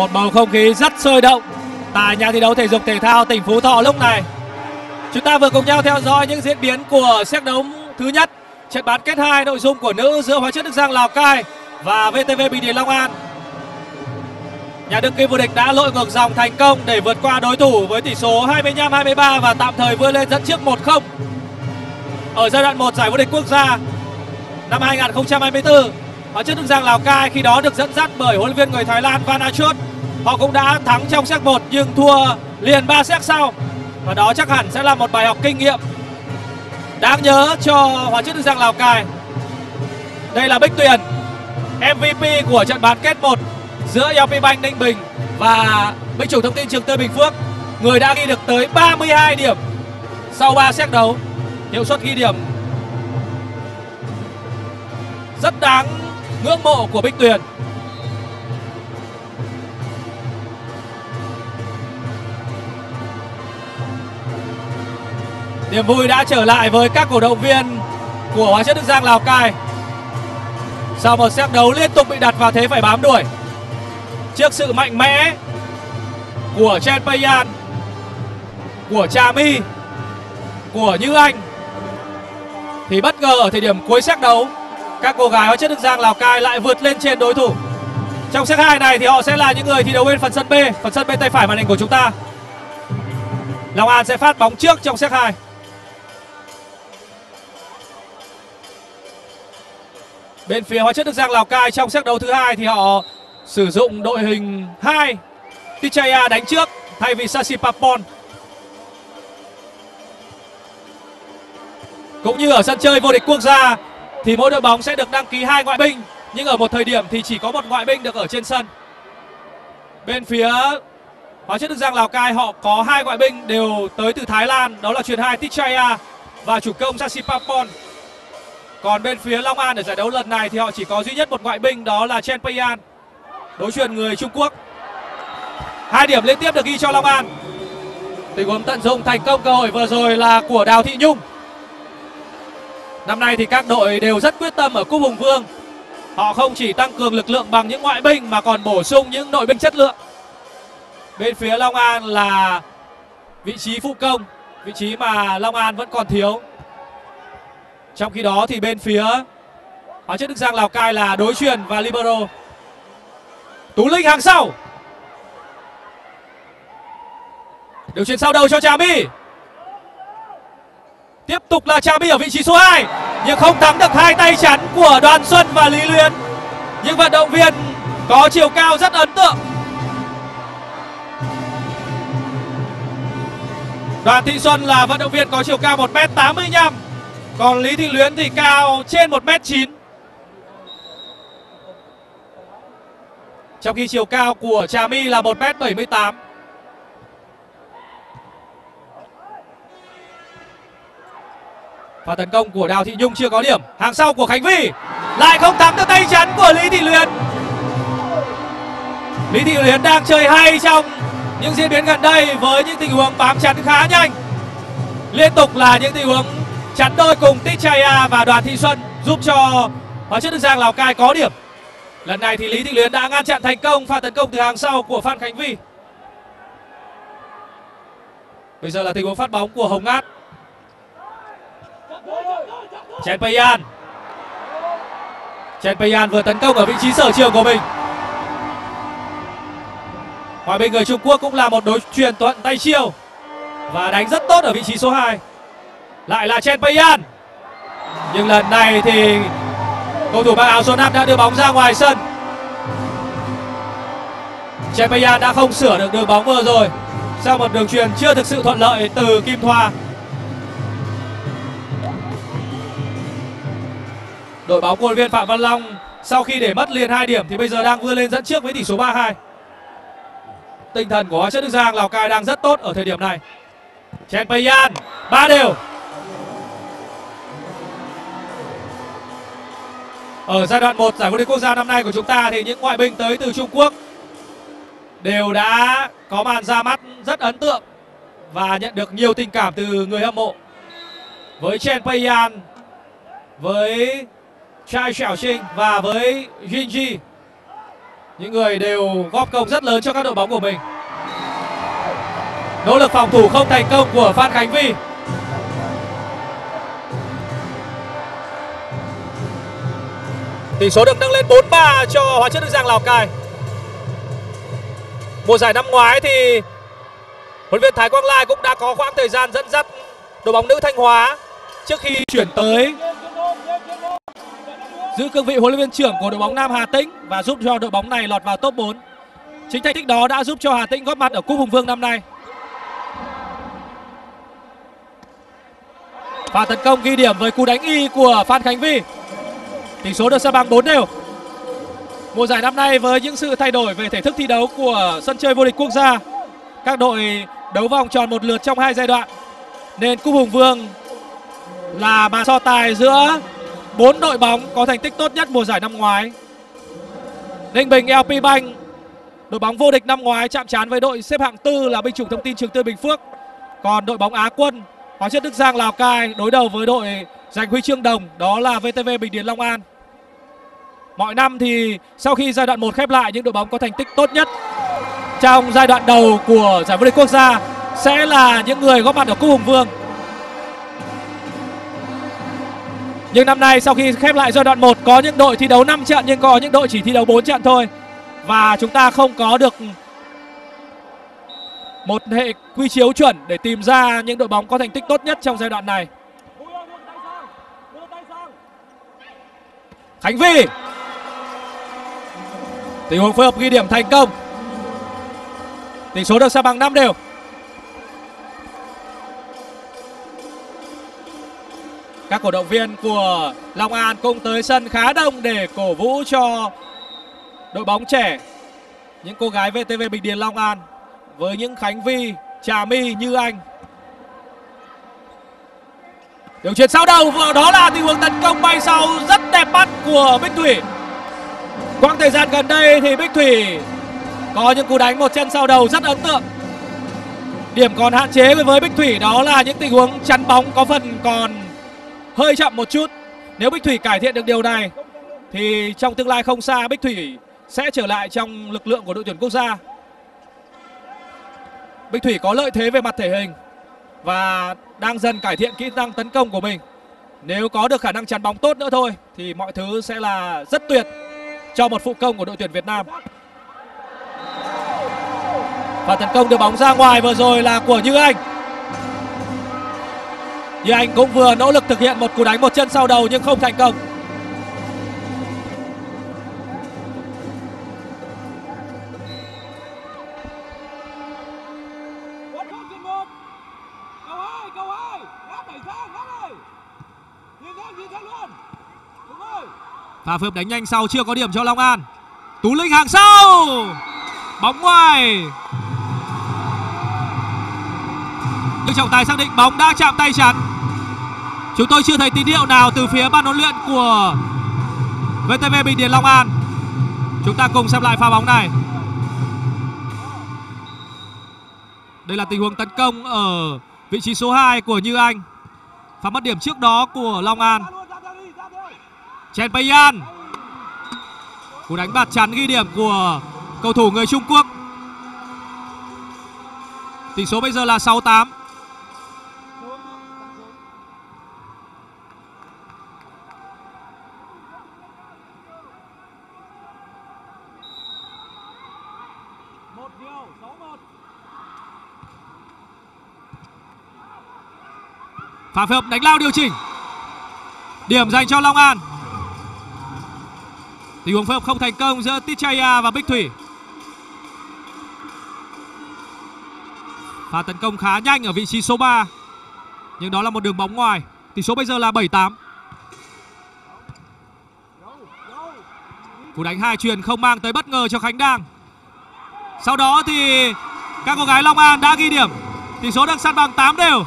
Một bầu không khí rất sôi động tại nhà thi đấu thể dục thể thao tỉnh Phú Thọ lúc này. Chúng ta vừa cùng nhau theo dõi những diễn biến của xét đấu thứ nhất trận bán kết hai nội dung của nữ giữa Hóa chất Đức Giang Lào Cai và VTV Bình Điền Long An. Nhà đương kim vô địch đã lội ngược dòng thành công để vượt qua đối thủ với tỷ số 25-23 và tạm thời vươn lên dẫn trước 1-0. Ở giai đoạn 1 giải vô địch quốc gia năm 2024, ở trước Đức Giang Lào Cai khi đó được dẫn dắt bởi huấn luyện viên người Thái Lan Van Achut. Họ cũng đã thắng trong set 1 nhưng thua liền 3 set sau. Và đó chắc hẳn sẽ là một bài học kinh nghiệm đáng nhớ cho Hóa chất Đức Giang Lào Cai. Đây là Bích Tuyền, MVP của trận bán kết 1 giữa LP Bank Ninh Bình và Bích chủ thông tin Trường Tư Bình Phước. Người đã ghi được tới 32 điểm sau 3 set đấu. Hiệu suất ghi điểm rất đáng ngưỡng mộ của Bích Tuyền. Niềm vui đã trở lại với các cổ động viên của Hóa chất Đức Giang Lào Cai. Sau một set đấu liên tục bị đặt vào thế phải bám đuổi. Trước sự mạnh mẽ của Chen Payan, của Trà My, của Như Anh thì bất ngờ ở thời điểm cuối set đấu các cô gái hóa chất Đức Giang Lào Cai lại vượt lên trên đối thủ. Trong set 2 này thì họ sẽ là những người thi đấu bên phần sân B, phần sân bên tay phải màn hình của chúng ta. Long An sẽ phát bóng trước trong set 2. Bên phía Hóa chất Đức Giang Lào Cai trong set đấu thứ hai thì họ sử dụng đội hình 2 Tichaya đánh trước thay vì Sashi Papon. Cũng như ở sân chơi vô địch quốc gia thì mỗi đội bóng sẽ được đăng ký hai ngoại binh, nhưng ở một thời điểm thì chỉ có một ngoại binh được ở trên sân. Bên phía Hóa chất Đức Giang Lào Cai, họ có hai ngoại binh đều tới từ Thái Lan, đó là truyền hai Tichaya và chủ công sasipapon Còn bên phía Long An ở giải đấu lần này thì họ chỉ có duy nhất một ngoại binh, đó là Chen Payan. Đối truyền người Trung Quốc. Hai điểm liên tiếp được ghi cho Long An. Tình huống tận dụng thành công cơ hội vừa rồi là của Đào Thị Nhung. Năm nay thì các đội đều rất quyết tâm ở cúp Hùng Vương. Họ không chỉ tăng cường lực lượng bằng những ngoại binh mà còn bổ sung những nội binh chất lượng. Bên phía Long An là vị trí phụ công, vị trí mà Long An vẫn còn thiếu. Trong khi đó thì bên phía Hóa chất Đức Giang Lào Cai là đối truyền và libero. Tú Linh hàng sau. Điều chuyển sau đầu cho Trà My. Tiếp tục là Trà My ở vị trí số 2 nhưng không thắng được hai tay chắn của Đoàn Xuân và Lý Luyến. Những vận động viên có chiều cao rất ấn tượng. Đoàn Thị Xuân là vận động viên có chiều cao 1m85 còn Lý Thị Luyến thì cao trên 1m9 Trong khi chiều cao của Trà My là 1m78 Và tấn công của Đào Thị Nhung chưa có điểm Hàng sau của Khánh Vy Lại không thắng được tay chắn của Lý Thị Luyến Lý Thị Luyến đang chơi hay trong những diễn biến gần đây với những tình huống bám chắn khá nhanh Liên tục là những tình huống chắn đôi cùng Tichaya và Đoàn Thị Xuân giúp cho Hóa chất Đức Giang Lào Cai có điểm. Lần này thì Lý Thị Luyến đã ngăn chặn thành công pha tấn công từ hàng sau của Phan Khánh Vy. Bây giờ là tình huống phát bóng của Hồng Ngát. Chen Payan. Chen Payan vừa tấn công ở vị trí sở trường của mình. Ngoài bên người Trung Quốc cũng là một đối truyền thuận tay chiêu và đánh rất tốt ở vị trí số 2 lại là Chen Payan nhưng lần này thì cầu thủ mang áo số 5 đã đưa bóng ra ngoài sân. Chen Payan đã không sửa được đường bóng vừa rồi. Sau một đường truyền chưa thực sự thuận lợi từ Kim Thoa. Đội bóng của viên Phạm Văn Long sau khi để mất liền hai điểm thì bây giờ đang vươn lên dẫn trước với tỷ số 3-2 tinh thần của hóa chất Đức Giang Lào Cai đang rất tốt ở thời điểm này. Chen Payan ba đều. Ở giai đoạn 1 giải vô địch quốc gia năm nay của chúng ta thì những ngoại binh tới từ Trung Quốc đều đã có màn ra mắt rất ấn tượng và nhận được nhiều tình cảm từ người hâm mộ. Với Chen Payan, với Chai Trinh và với Jinji. Những người đều góp công rất lớn cho các đội bóng của mình. Nỗ lực phòng thủ không thành công của Phan Khánh Vi Tỷ số được nâng lên 4-3 cho Hóa chất Đức Giang Lào Cai. Mùa giải năm ngoái thì huấn luyện Thái Quang Lai cũng đã có khoảng thời gian dẫn dắt đội bóng nữ Thanh Hóa trước khi chuyển tới giữ cương vị huấn luyện viên trưởng của đội bóng Nam Hà Tĩnh và giúp cho đội bóng này lọt vào top 4. Chính thành tích đó đã giúp cho Hà Tĩnh góp mặt ở cúp Hùng Vương năm nay. Và tấn công ghi điểm với cú đánh y của Phan Khánh Vi. Tỷ số được xếp bằng 4 đều. Mùa giải năm nay với những sự thay đổi về thể thức thi đấu của sân chơi vô địch quốc gia, các đội đấu vòng tròn một lượt trong hai giai đoạn. Nên cúp Hùng Vương là màn so tài giữa bốn đội bóng có thành tích tốt nhất mùa giải năm ngoái. Ninh Bình LP Bank đội bóng vô địch năm ngoái chạm trán với đội xếp hạng tư là binh chủng thông tin Trường tư Bình Phước. Còn đội bóng Á quân, Hóa chất Đức Giang, Lào Cai đối đầu với đội giành huy chương đồng, đó là VTV Bình Điền, Long An. Mọi năm thì sau khi giai đoạn 1 khép lại, những đội bóng có thành tích tốt nhất trong giai đoạn đầu của giải vô địch quốc gia sẽ là những người góp mặt ở cúp Hùng Vương. Nhưng năm nay sau khi khép lại giai đoạn 1 có những đội thi đấu 5 trận nhưng có những đội chỉ thi đấu 4 trận thôi. Và chúng ta không có được một hệ quy chiếu chuẩn để tìm ra những đội bóng có thành tích tốt nhất trong giai đoạn này. Khánh Vy Tình huống phối hợp ghi điểm thành công Tỷ số được xa bằng 5 đều Các cổ động viên của Long An cũng tới sân khá đông để cổ vũ cho đội bóng trẻ Những cô gái VTV Bình Điền Long An với những Khánh Vi, Trà My, Như Anh Điều chuyền sau đầu đó là tình huống tấn công bay sau rất đẹp mắt của Bích Thủy. Quãng thời gian gần đây thì Bích Thủy có những cú đánh một chân sau đầu rất ấn tượng. Điểm còn hạn chế với Bích Thủy đó là những tình huống chắn bóng có phần còn hơi chậm một chút. Nếu Bích Thủy cải thiện được điều này, thì trong tương lai không xa Bích Thủy sẽ trở lại trong lực lượng của đội tuyển quốc gia. Bích Thủy có lợi thế về mặt thể hình và đang dần cải thiện kỹ năng tấn công của mình. Nếu có được khả năng chắn bóng tốt nữa thôi, thì mọi thứ sẽ là rất tuyệt cho một phụ công của đội tuyển Việt Nam. Và tấn công đưa bóng ra ngoài vừa rồi là của Như Anh. Như Anh cũng vừa nỗ lực thực hiện một cú đánh một chân sau đầu nhưng không thành công. Pha hợp đánh nhanh sau chưa có điểm cho Long An. Tú Linh hàng sau. Bóng ngoài. Đức Trọng Tài xác định bóng đã chạm tay chắn. Chúng tôi chưa thấy tín hiệu nào từ phía ban huấn luyện của VTV Bình Điền Long An. Chúng ta cùng xem lại pha bóng này. Đây là tình huống tấn công ở vị trí số 2 của Như Anh. Pha mất điểm trước đó của Long An. Chen Payan cú đánh bạt chắn ghi điểm của cầu thủ người Trung Quốc tỷ số bây giờ là 6-8 Pha phối hợp đánh lao điều chỉnh Điểm dành cho Long An Tình huống phối hợp không thành công giữa Tichaya và Bích Thủy. Pha tấn công khá nhanh ở vị trí số 3. Nhưng đó là một đường bóng ngoài. Tỷ số bây giờ là 7-8. Cú đánh hai truyền không mang tới bất ngờ cho Khánh Đang. Sau đó thì các cô gái Long An đã ghi điểm. Tỷ số được săn bằng 8 đều.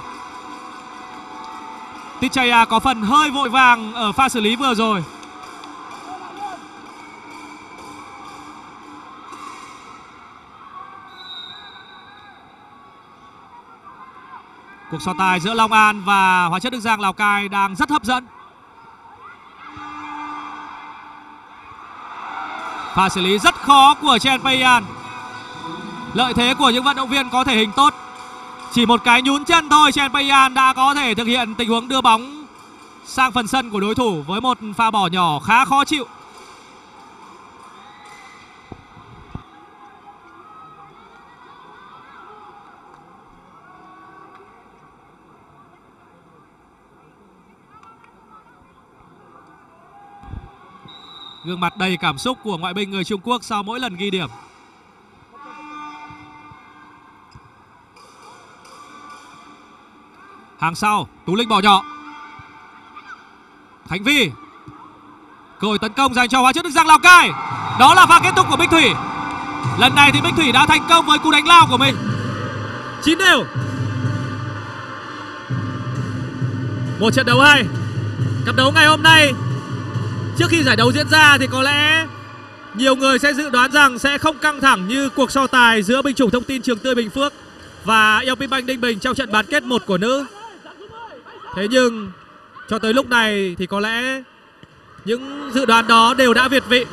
Tichaya có phần hơi vội vàng ở pha xử lý vừa rồi. Cuộc so tài giữa Long An và Hóa chất Đức Giang Lào Cai đang rất hấp dẫn. Pha xử lý rất khó của Chen Payan. Lợi thế của những vận động viên có thể hình tốt. Chỉ một cái nhún chân thôi Chen Payan đã có thể thực hiện tình huống đưa bóng sang phần sân của đối thủ với một pha bỏ nhỏ khá khó chịu. Gương mặt đầy cảm xúc của ngoại binh người Trung Quốc sau mỗi lần ghi điểm. Hàng sau, Tú Linh bỏ nhỏ. Khánh Vi. Cơ hội tấn công dành cho Hóa chất Đức Giang Lào Cai. Đó là pha kết thúc của Bích Thủy. Lần này thì Bích Thủy đã thành công với cú đánh lao của mình. Chín đều. Một trận đấu hay. Cặp đấu ngày hôm nay trước khi giải đấu diễn ra thì có lẽ nhiều người sẽ dự đoán rằng sẽ không căng thẳng như cuộc so tài giữa binh chủng thông tin Trường Tươi Bình Phước và LP Bank Ninh Bình trong trận bán kết một của nữ. Thế nhưng, cho tới lúc này thì có lẽ những dự đoán đó đều đã việt vị.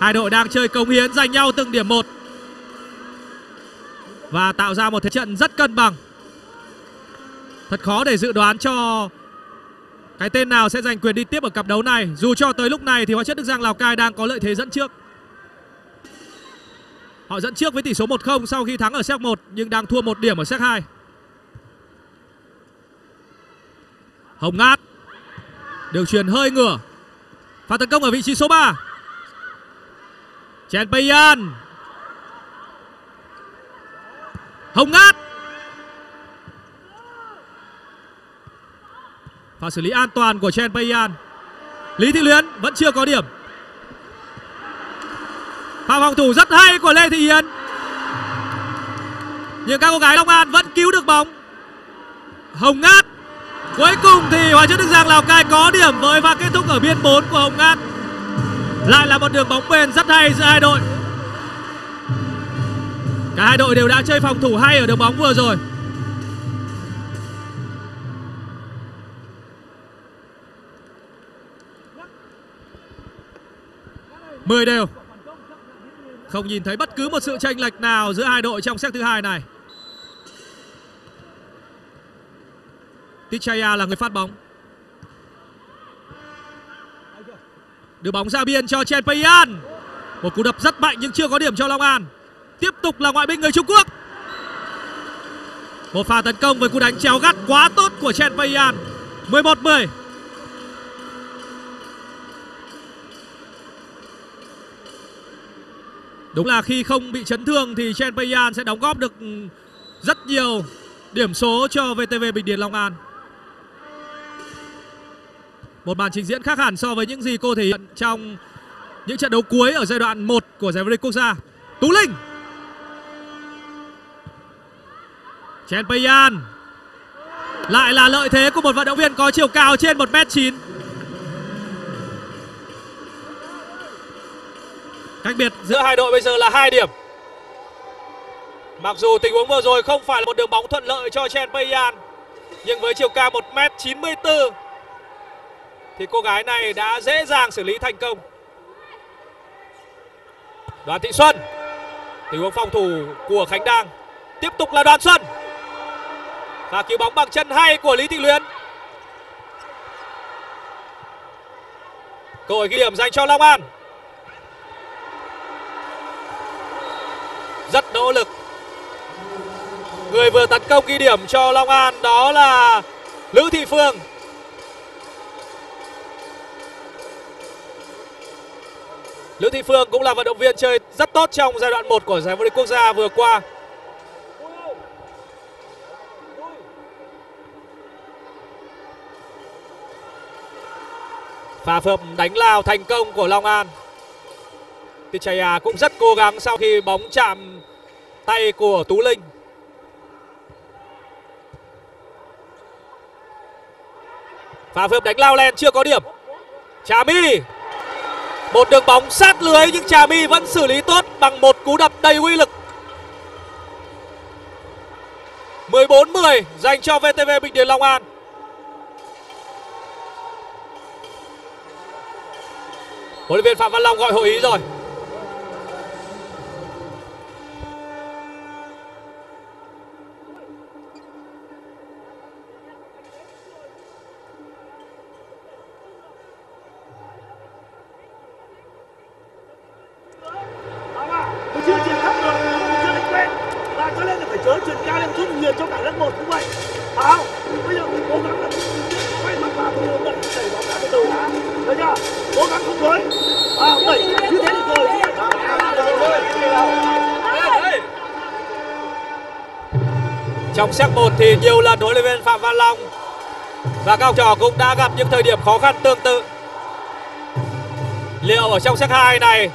Hai đội đang chơi công hiến giành nhau từng điểm một và tạo ra một thế trận rất cân bằng. Thật khó để dự đoán cho cái tên nào sẽ giành quyền đi tiếp ở cặp đấu này. Dù cho tới lúc này thì Hóa chất Đức Giang Lào Cai đang có lợi thế dẫn trước. Họ dẫn trước với tỷ số 1-0 sau khi thắng ở set 1 nhưng đang thua một điểm ở set 2. Hồng Ngát Đường truyền hơi ngửa. Pha tấn công ở vị trí số 3 Chen Payan Hồng Ngát. Pha xử lý an toàn của Chen Payan Lý Thị Luyến vẫn chưa có điểm. Pha phòng thủ rất hay của Lê Thị Yến Nhưng các cô gái Long An vẫn cứu được bóng. Hồng Ngát. Cuối cùng thì Hóa chất Đức Giang Lào Cai có điểm với pha kết thúc ở biên 4 của Hồng Ngát. Lại là một đường bóng bền rất hay giữa hai đội. Cả hai đội đều đã chơi phòng thủ hay ở đường bóng vừa rồi. Mười đều. Không nhìn thấy bất cứ một sự chênh lệch nào giữa hai đội trong set thứ hai này. Tichaya là người phát bóng. Đưa bóng ra biên cho Chen Payan Một cú đập rất mạnh nhưng chưa có điểm cho Long An. Tiếp tục là ngoại binh người Trung Quốc. Một pha tấn công với cú đánh chéo gắt quá tốt của Chen Payan 11-10 Đúng là khi không bị chấn thương thì Chen Payan sẽ đóng góp được rất nhiều điểm số cho VTV Bình Điền Long An một màn trình diễn khác hẳn so với những gì cô thể hiện trong những trận đấu cuối ở giai đoạn 1 của giải vô địch quốc gia. Tú Linh. Chen Payan. Lại là lợi thế của một vận động viên có chiều cao trên 1m9. Cách biệt giữa hai đội bây giờ là hai điểm. Mặc dù tình huống vừa rồi không phải là một đường bóng thuận lợi cho Chen Payan, nhưng với chiều cao 1m94 thì cô gái này đã dễ dàng xử lý thành công. Đoàn Thị Xuân. Tình huống phòng thủ của Khánh Đăng. Tiếp tục là Đoàn Xuân. Và cứu bóng bằng chân hay của Lý Thị Luyến. Cơ hội ghi điểm dành cho Long An. Rất nỗ lực. Người vừa tấn công ghi điểm cho Long An đó là Lữ Thị Phương Lữ Thị Phương cũng là vận động viên chơi rất tốt trong giai đoạn 1 của giải vô địch quốc gia vừa qua. Pha phhợp đánh lao thành công của Long An. Tichaya cũng rất cố gắng sau khi bóng chạm tay của Tú Linh. Pha phhợp đánh lao lên chưa có điểm. Trà My một đường bóng sát lưới nhưng Trà My vẫn xử lý tốt bằng một cú đập đầy uy lực. 14-10 dành cho VTV Bình Điền Long An. Huấn luyện viên Phạm Văn Long gọi hội ý rồi. Thì nhiều lần huấn luyện viên Phạm Văn Long và các học trò cũng đã gặp những thời điểm khó khăn tương tự. Liệu ở trong set 2 này,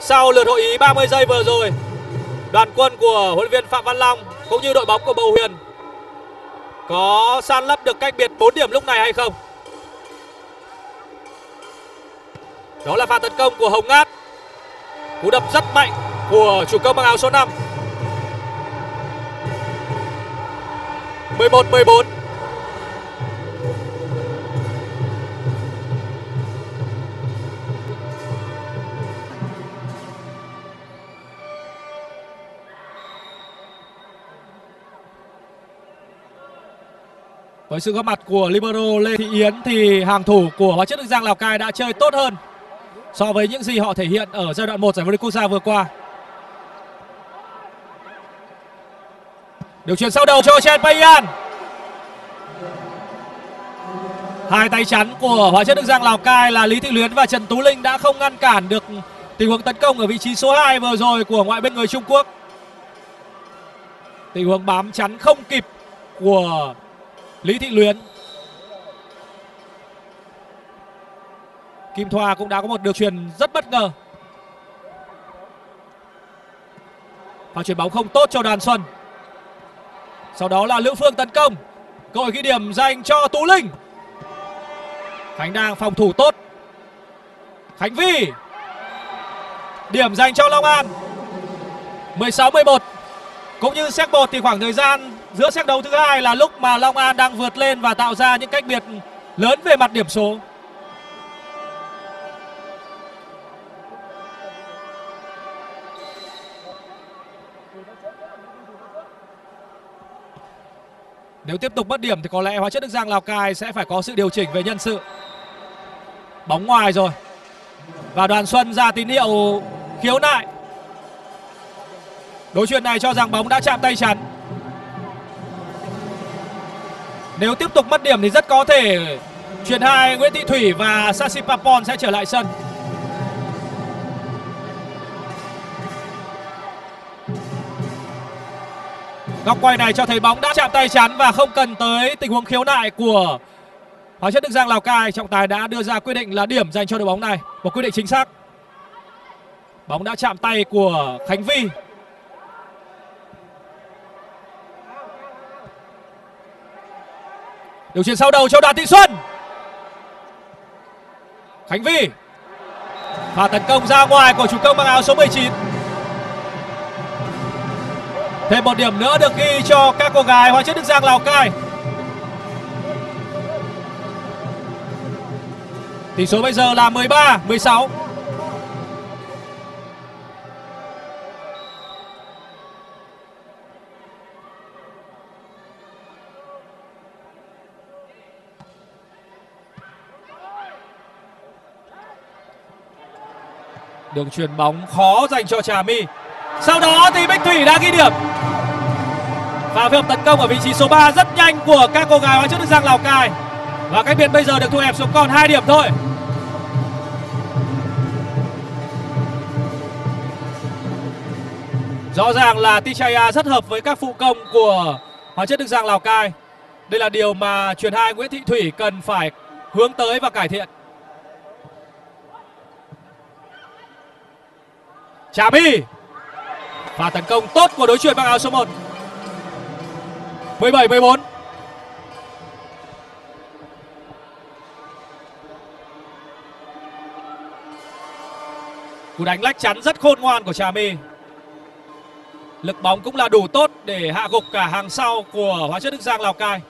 sau lượt hội ý 30 giây vừa rồi, đoàn quân của huấn luyện viên Phạm Văn Long cũng như đội bóng của Bầu Huyền có san lấp được cách biệt 4 điểm lúc này hay không? Đó là pha tấn công của Hồng Ngát. Cú đập rất mạnh của chủ công bằng áo số 5. 11 14. Với sự góp mặt của libero Lê Thị Yến thì hàng thủ của Hóa chất Đức Giang Lào Cai đã chơi tốt hơn so với những gì họ thể hiện ở giai đoạn 1 giải vô địch quốc gia vừa qua. Điều chuyển sau đầu cho Chen Payan. Hai tay chắn của Hóa chất Đức Giang Lào Cai là Lý Thị Luyến và Trần Tú Linh đã không ngăn cản được tình huống tấn công ở vị trí số 2 vừa rồi của ngoại binh người Trung Quốc. Tình huống bám chắn không kịp của Lý Thị Luyến. Kim Thoa cũng đã có một đường truyền rất bất ngờ. Và chuyển bóng không tốt cho Đoàn Xuân. Sau đó là Lữ Phương tấn công. Cơ hội ghi điểm dành cho Tú Linh. Khánh đang phòng thủ tốt. Khánh Vi. Điểm dành cho Long An. 16-11. Cũng như xét 1 thì khoảng thời gian giữa xét đấu thứ hai là lúc mà Long An đang vượt lên và tạo ra những cách biệt lớn về mặt điểm số. Nếu tiếp tục mất điểm thì có lẽ Hóa chất Đức Giang Lào Cai sẽ phải có sự điều chỉnh về nhân sự. Bóng ngoài rồi. Và Đoàn Xuân ra tín hiệu khiếu nại. Đối chuyện này cho rằng bóng đã chạm tay chắn. Nếu tiếp tục mất điểm thì rất có thể truyền hai Nguyễn Thị Thủy và Sashi Papon sẽ trở lại sân. Góc quay này cho thấy bóng đã chạm tay chắn và không cần tới tình huống khiếu nại của Hóa chất Đức Giang Lào Cai. Trọng tài đã đưa ra quyết định là điểm dành cho đội bóng này. Một quyết định chính xác. Bóng đã chạm tay của Khánh Vi. Điều chuyển sau đầu cho Đoàn Thị Xuân. Khánh Vi. Và tấn công ra ngoài của chủ công mang áo số 19. Thêm một điểm nữa được ghi cho các cô gái Hóa chất Đức Giang Lào Cai. Tỷ số bây giờ là 13 16. Đường truyền bóng khó dành cho Trà My. Sau đó thì Bích Thủy đã ghi điểm. Và phối hợp tấn công ở vị trí số 3 rất nhanh của các cô gái hóa chất Đức Giang Lào Cai. Và cách biệt bây giờ được thu hẹp xuống còn 2 điểm thôi. Rõ ràng là Tichaya rất hợp với các phụ công của hóa chất Đức Giang Lào Cai. Đây là điều mà truyền hai Nguyễn Thị Thủy cần phải hướng tới và cải thiện. Trà My và tấn công tốt của đối chuyển bằng áo số 1 17 14 Cú đánh lách chắn rất khôn ngoan của Trà My. Lực bóng cũng là đủ tốt để hạ gục cả hàng sau của Hóa chất Đức Giang Lào Cai.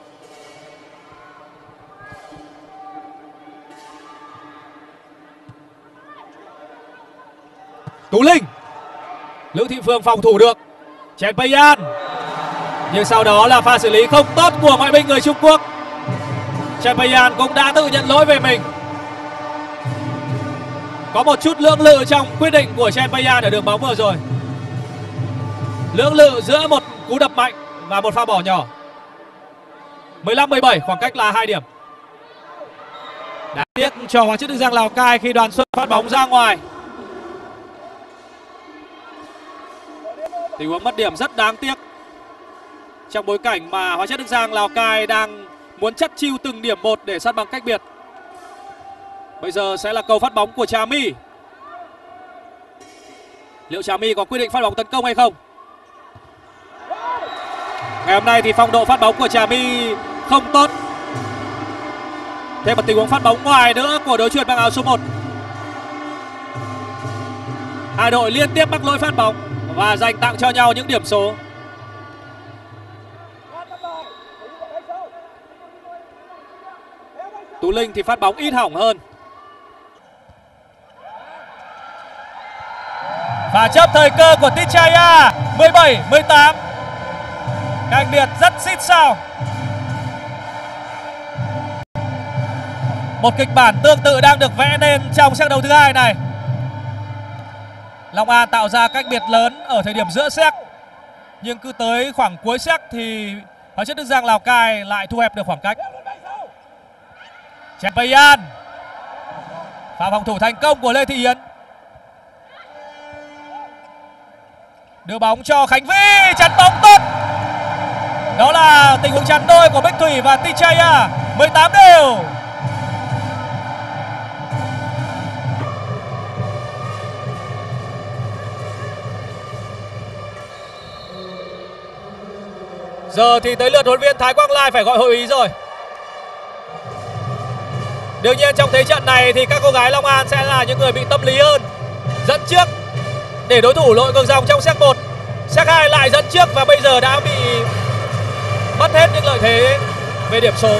Tú Linh Lữ Thị Phương phòng thủ được. Chen Payan Nhưng sau đó là pha xử lý không tốt của ngoại binh người Trung Quốc. Chen Payan cũng đã tự nhận lỗi về mình. Có một chút lưỡng lự trong quyết định của Chen Payan ở đường bóng vừa rồi. Lưỡng lự giữa một cú đập mạnh và một pha bỏ nhỏ. 15-17 khoảng cách là 2 điểm. Đáng tiếc cho Hoàng Chức Đức Giang Lào Cai khi đoàn Xuân phát bóng ra ngoài. Tình huống mất điểm rất đáng tiếc. Trong bối cảnh mà Hóa chất Đức Giang, Lào Cai đang muốn chất chiêu từng điểm một để sát bằng cách biệt. Bây giờ sẽ là cầu phát bóng của Trà My. Liệu Trà My có quyết định phát bóng tấn công hay không? Ngày hôm nay thì phong độ phát bóng của Trà My không tốt. Thêm một tình huống phát bóng ngoài nữa của đối chuyển mang áo số 1 Hai đội liên tiếp mắc lỗi phát bóng và dành tặng cho nhau những điểm số. Tú Linh thì phát bóng ít hỏng hơn. Và chấp thời cơ của Tichaya 17 18. cạnh biệt rất xít sao. Một kịch bản tương tự đang được vẽ nên trong trận đấu thứ hai này. Long An tạo ra cách biệt lớn ở thời điểm giữa set. Nhưng cứ tới khoảng cuối set thì Hóa chất Đức Giang Lào Cai lại thu hẹp được khoảng cách. Chèn An Pha phòng thủ thành công của Lê Thị Yến. Đưa bóng cho Khánh Vy, chắn bóng tốt. Đó là tình huống chắn đôi của Bích Thủy và Tichaya, 18 đều. Giờ thì tới lượt huấn viên Thái Quang Lai phải gọi hội ý rồi. Đương nhiên trong thế trận này thì các cô gái Long An sẽ là những người bị tâm lý hơn. Dẫn trước để đối thủ lội ngược dòng trong set 1. Set 2 lại dẫn trước và bây giờ đã bị mất hết những lợi thế về điểm số.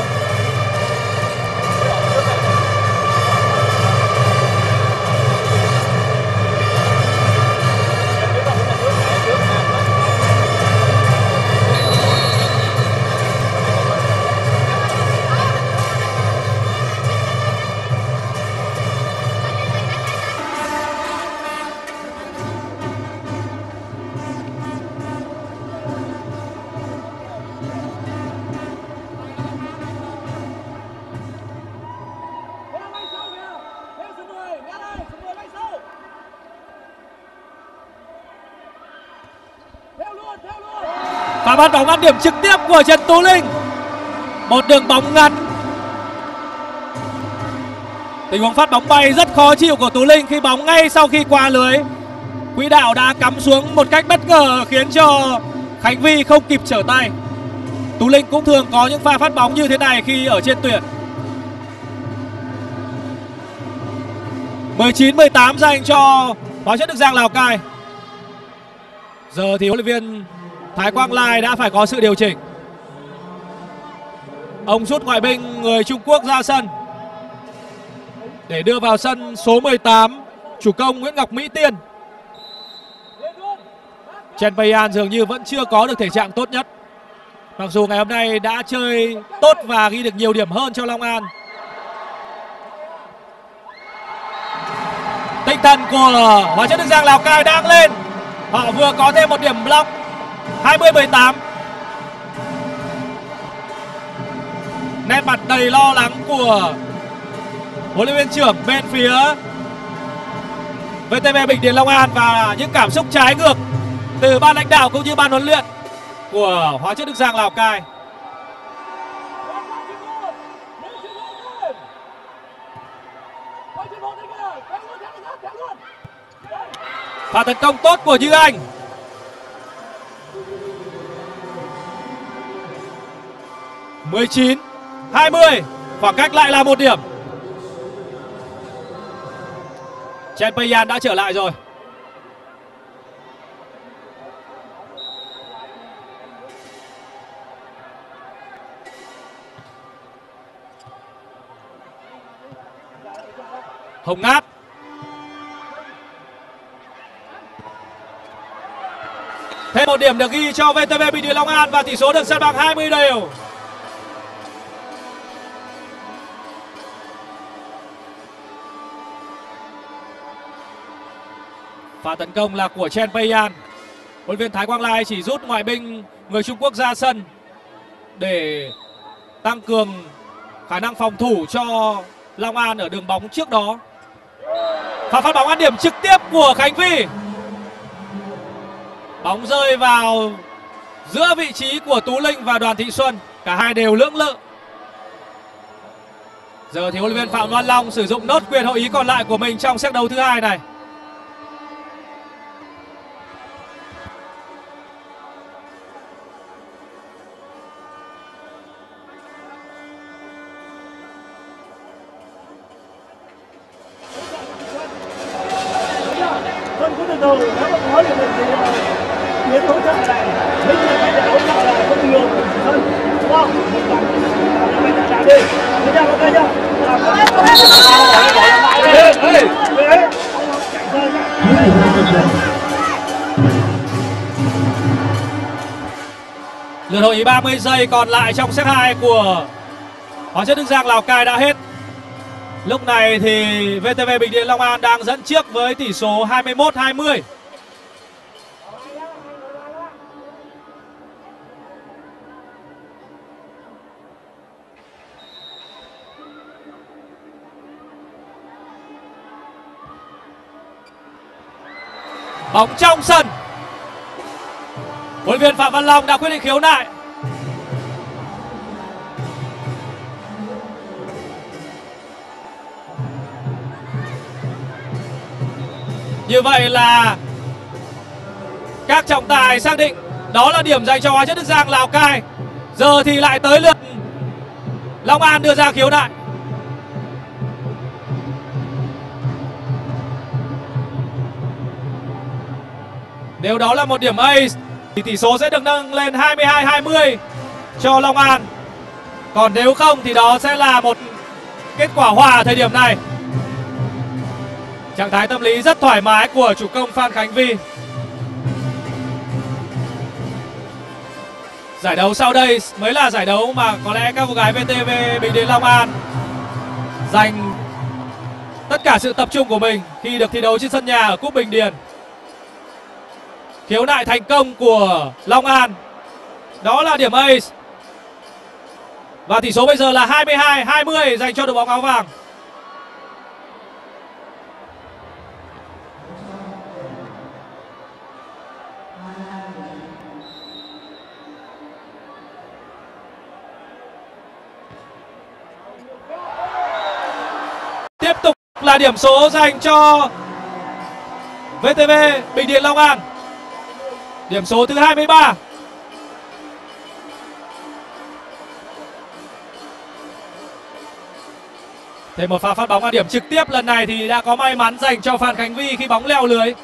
Và bắt bóng ăn điểm trực tiếp của Trần Tú Linh. Một đường bóng ngắn. Tình huống phát bóng bay rất khó chịu của Tú Linh khi bóng ngay sau khi qua lưới. Quỹ đạo đã cắm xuống một cách bất ngờ, khiến cho Khánh Vi không kịp trở tay. Tú Linh cũng thường có những pha phát bóng như thế này khi ở trên tuyển. 19-18 dành cho Hóa chất Đức Giang Lào Cai. Giờ thì huấn luyện viên Thái Quang Lai đã phải có sự điều chỉnh. Ông rút ngoại binh người Trung Quốc ra sân để đưa vào sân số 18 chủ công Nguyễn Ngọc Mỹ Tiên. Chen Payan dường như vẫn chưa có được thể trạng tốt nhất. Mặc dù ngày hôm nay đã chơi tốt và ghi được nhiều điểm hơn cho Long An. Tinh thần của Hóa chất Đức Giang Lào Cai đang lên. Họ vừa có thêm một điểm block 20-18 Nét mặt đầy lo lắng của huấn luyện viên trưởng bên phía VTV Bình Điền Long An và những cảm xúc trái ngược từ ban lãnh đạo cũng như ban huấn luyện của Hóa chất Đức Giang Lào Cai. Pha tấn công tốt của Như Anh 19 20 khoảng cách lại là một điểm. Chen Payan đã trở lại rồi. Hồng Ngát. Thêm một điểm được ghi cho VTV Bình Điền Long An và tỷ số được sân bằng 20 đều. Pha tấn công là của Chen Payan. Huấn viên Thái Quang Lai chỉ rút ngoại binh người Trung Quốc ra sân để tăng cường khả năng phòng thủ cho Long An ở đường bóng trước đó. Pha phát bóng ăn điểm trực tiếp của Khánh Vy Bóng rơi vào giữa vị trí của Tú Linh và Đoàn Thị Xuân. Cả hai đều lưỡng lự. Giờ thì huấn luyện viên Phạm Văn Long sử dụng nốt quyền hội ý còn lại của mình trong set đấu thứ hai này. Giây còn lại trong set 2 của Hóa chất Đức Giang Lào Cai đã hết. Lúc này thì VTV Bình Điền Long An đang dẫn trước với tỷ số 21-20. Bóng trong sân. Huấn luyện viên Phạm Văn Long đã quyết định khiếu nại. Như vậy là các trọng tài xác định đó là điểm dành cho Hóa chất Đức Giang Lào Cai. Giờ thì lại tới lượt Long An đưa ra khiếu nại. Nếu đó là một điểm ace, thì tỷ số sẽ được nâng lên 22-20 cho Long An. Còn nếu không thì đó sẽ là một kết quả hòa ở thời điểm này. Trạng thái tâm lý rất thoải mái của chủ công Phan Khánh Vi. Giải đấu sau đây mới là giải đấu mà có lẽ các cô gái VTV Bình Định Long An dành tất cả sự tập trung của mình khi được thi đấu trên sân nhà ở Cúp Bình Điền. Khiếu nại thành công của Long An. Đó là điểm ace. Và tỷ số bây giờ là 22-20 dành cho đội bóng áo vàng. Tiếp tục là điểm số dành cho VTV Bình Điền Long An. Điểm số thứ 23. Thêm một pha phát bóng ở điểm trực tiếp lần này thì đã có may mắn dành cho Phan Khánh Vi khi bóng leo lưới.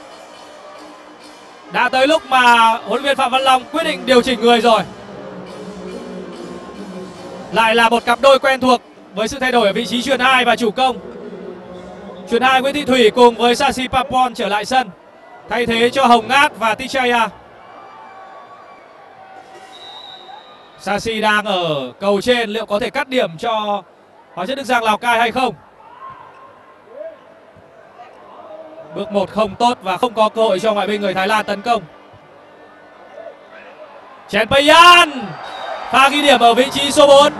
Đã tới lúc mà huấn luyện viên Phạm Văn Long quyết định điều chỉnh người rồi. Lại là một cặp đôi quen thuộc với sự thay đổi ở vị trí truyền hai và chủ công. Chuyển hai Nguyễn Thị Thủy cùng với Sasi Papon trở lại sân thay thế cho Hồng Ngát và Tichaya. Sasi đang ở cầu trên, liệu có thể cắt điểm cho Hóa chất Đức Giang Lào Cai hay không? Bước một không tốt và không có cơ hội cho ngoại binh người Thái Lan tấn công. Chen Payan pha ghi điểm ở vị trí số 4.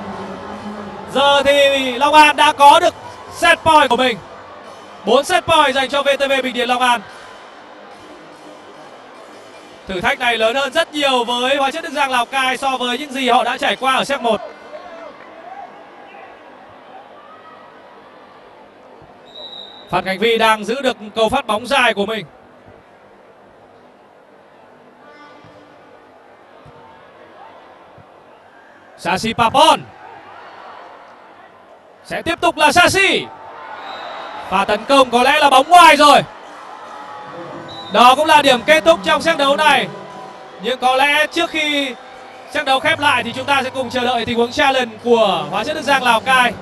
Giờ thì Long An đã có được set point của mình. 4 set point dành cho VTV Bình Điền, Long An. Thử thách này lớn hơn rất nhiều với Hóa chất Đức Giang, Lào Cai so với những gì họ đã trải qua ở set 1. Phan Khánh Vi đang giữ được cầu phát bóng dài của mình. Sasi Papon sẽ tiếp tục là Sasi và tấn công có lẽ là bóng ngoài rồi. Đó cũng là điểm kết thúc trong trận đấu này. Nhưng có lẽ trước khi trận đấu khép lại thì chúng ta sẽ cùng chờ đợi tình huống challenge của hóa chất Đức Giang Lào Cai.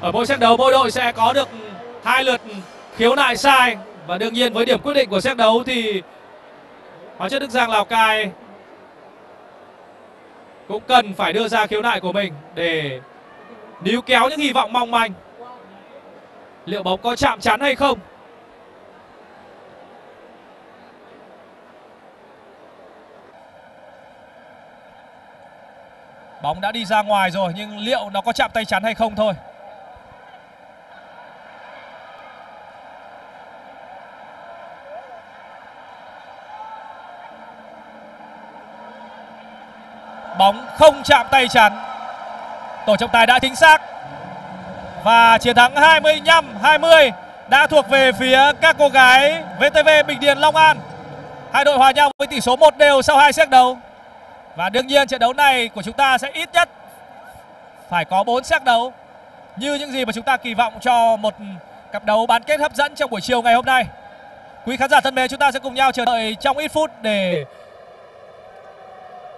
Ở mỗi trận đấu, mỗi đội sẽ có được hai lượt khiếu nại sai. Và đương nhiên với điểm quyết định của trận đấu thì hóa chất Đức Giang Lào Cai cũng cần phải đưa ra khiếu nại của mình để níu kéo những hy vọng mong manh. Liệu bóng có chạm chắn hay không? Bóng đã đi ra ngoài rồi, nhưng liệu nó có chạm tay chắn hay không thôi? Bóng không chạm tay chắn tổ trọng tài đã chính xác và chiến thắng 25-20 đã thuộc về phía các cô gái VTV Bình Điền Long An. Hai đội hòa nhau với tỷ số một đều sau hai set đấu. Và đương nhiên trận đấu này của chúng ta sẽ ít nhất phải có 4 set đấu như những gì mà chúng ta kỳ vọng cho một cặp đấu bán kết hấp dẫn trong buổi chiều ngày hôm nay. Quý khán giả thân mến, chúng ta sẽ cùng nhau chờ đợi trong ít phút để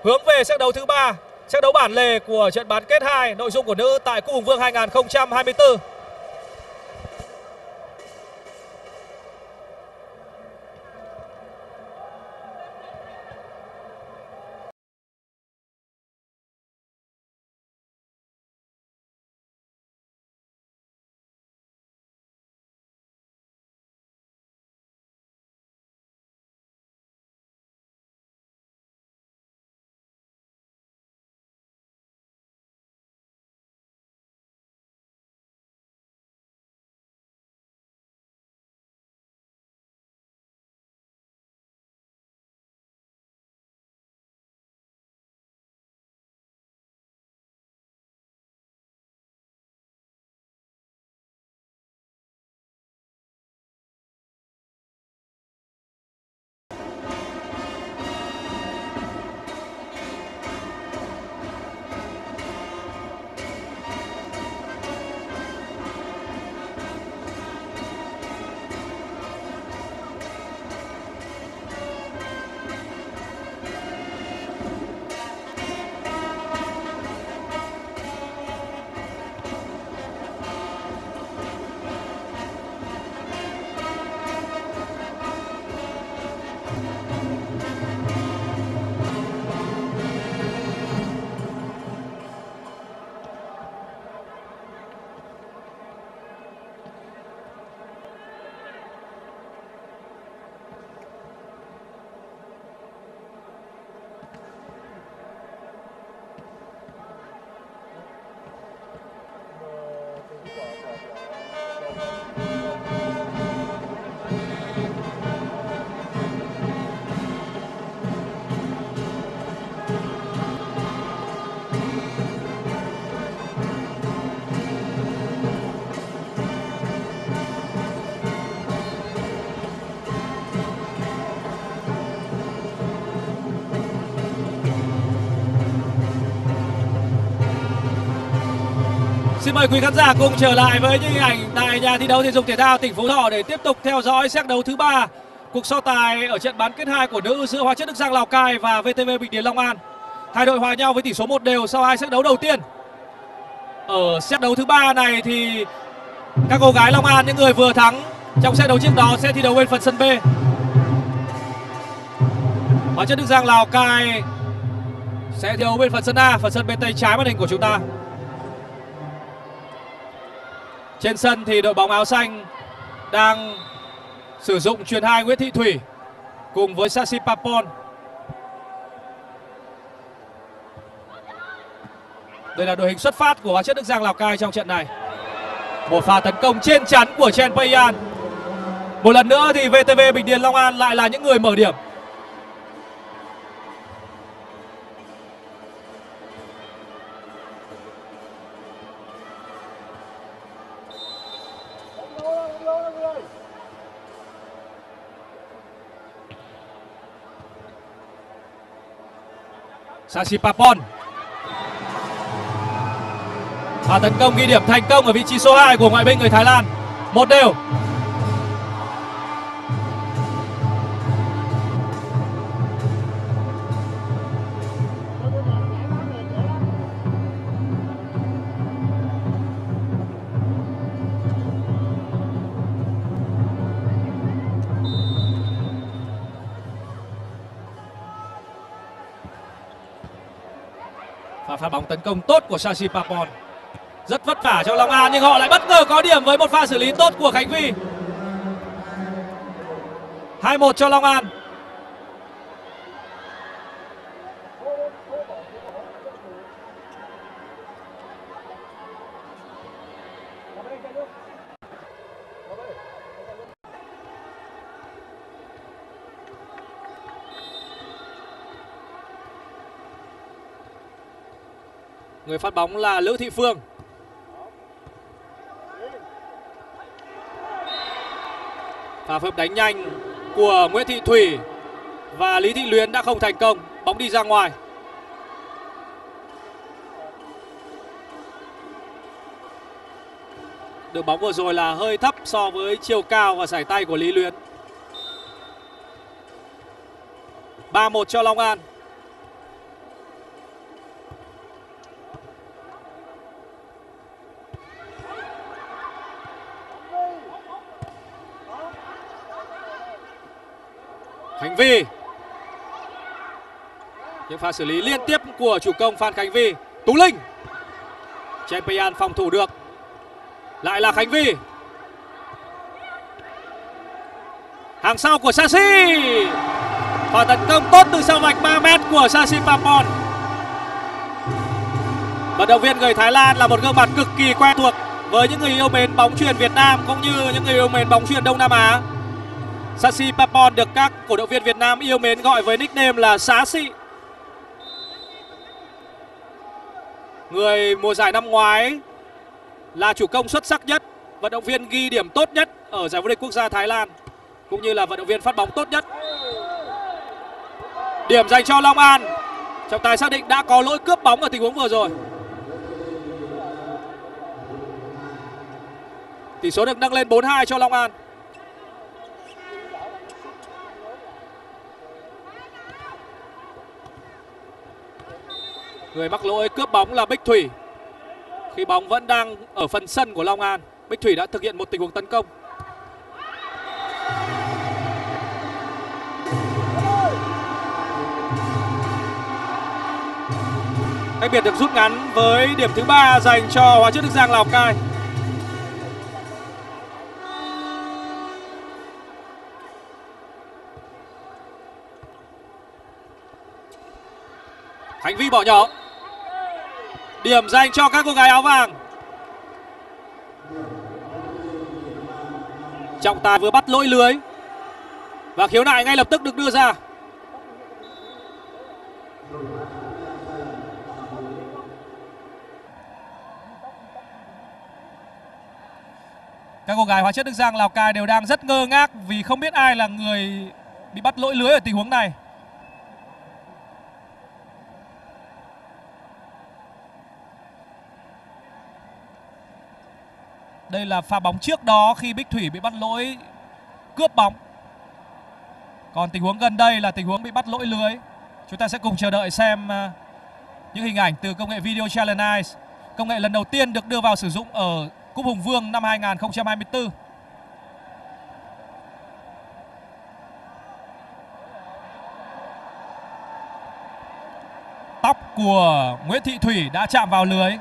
hướng về set đấu thứ ba, sẽ đấu bản lề của trận bán kết 2 nội dung của nữ tại Cúp Hùng Vương 2024. Xin mời quý khán giả cùng trở lại với những hình ảnh tại nhà thi đấu thể dục thể thao tỉnh Phú Thọ để tiếp tục theo dõi xét đấu thứ ba cuộc so tài ở trận bán kết hai của nữ giữa Hóa chất Đức Giang Lào Cai và VTV Bình Điền Long An. Hai đội hòa nhau với tỷ số một đều sau hai xét đấu đầu tiên. Ở xét đấu thứ ba này thì các cô gái Long An những người vừa thắng trong xét đấu trước đó sẽ thi đấu bên phần sân B. Hóa chất Đức Giang Lào Cai sẽ thi đấu bên phần sân A, phần sân bên tay trái màn hình của chúng ta. Trên sân thì đội bóng áo xanh đang sử dụng truyền hai Nguyễn Thị Thủy cùng với Sashi Papon. Đây là đội hình xuất phát của Hóa chất Đức Giang Lào Cai trong trận này. Một pha tấn công trên chắn của Chen Payan. Một lần nữa thì VTV Bình Điền Long An lại là những người mở điểm. Sashi Papon. Và tấn công ghi điểm thành công ở vị trí số 2 của ngoại binh người Thái Lan. Một đều. Pha bóng tấn công tốt của Sashi Papon. Rất vất vả cho Long An, nhưng họ lại bất ngờ có điểm với một pha xử lý tốt của Khánh Vy 2-1 cho Long An. Người phát bóng là Lữ Thị Phương. Pha phối đánh nhanh của Nguyễn Thị Thủy và Lý Thị Luyến đã không thành công. Bóng đi ra ngoài. Đường bóng vừa rồi là hơi thấp so với chiều cao và sải tay của Lý Luyến. 3-1 cho Long An. Khánh Vi. Những pha xử lý liên tiếp của chủ công Phan Khánh Vi. Tú Linh. Champion phòng thủ được. Lại là Khánh Vi. Hàng sau của Sasi và tấn công tốt từ sau vạch 3 mét của Sasi Papon vận động viên người Thái Lan là một gương mặt cực kỳ quen thuộc với những người yêu mến bóng chuyền Việt Nam cũng như những người yêu mến bóng chuyền Đông Nam Á. Sasi Papon được các cổ động viên Việt Nam yêu mến gọi với nickname là Xá Xị. Người mùa giải năm ngoái là chủ công xuất sắc nhất, vận động viên ghi điểm tốt nhất ở giải vô địch quốc gia Thái Lan cũng như là vận động viên phát bóng tốt nhất. Điểm dành cho Long An. Trọng tài xác định đã có lỗi cướp bóng ở tình huống vừa rồi. Tỷ số được nâng lên 4-2 cho Long An. Người mắc lỗi cướp bóng là Bích Thủy. Khi bóng vẫn đang ở phần sân của Long An, Bích Thủy đã thực hiện một tình huống tấn công. Cách biệt được rút ngắn với điểm thứ ba dành cho Hóa chất Đức Giang Lào Cai. hành Vi bỏ nhỏ Điểm dành cho các cô gái áo vàng. Trọng tài vừa bắt lỗi lưới. Và khiếu nại ngay lập tức được đưa ra. Các cô gái hóa chất Đức Giang, Lào Cai đều đang rất ngơ ngác Vì không biết ai là người bị bắt lỗi lưới ở tình huống này. Đây là pha bóng trước đó khi Bích Thủy bị bắt lỗi cướp bóng. Còn tình huống gần đây là tình huống bị bắt lỗi lưới. Chúng ta sẽ cùng chờ đợi xem à, những hình ảnh từ công nghệ Video Challenge Eyes. Công nghệ lần đầu tiên được đưa vào sử dụng ở Cúp Hùng Vương năm 2024. Tóc của Nguyễn Thị Thủy đã chạm vào lưới.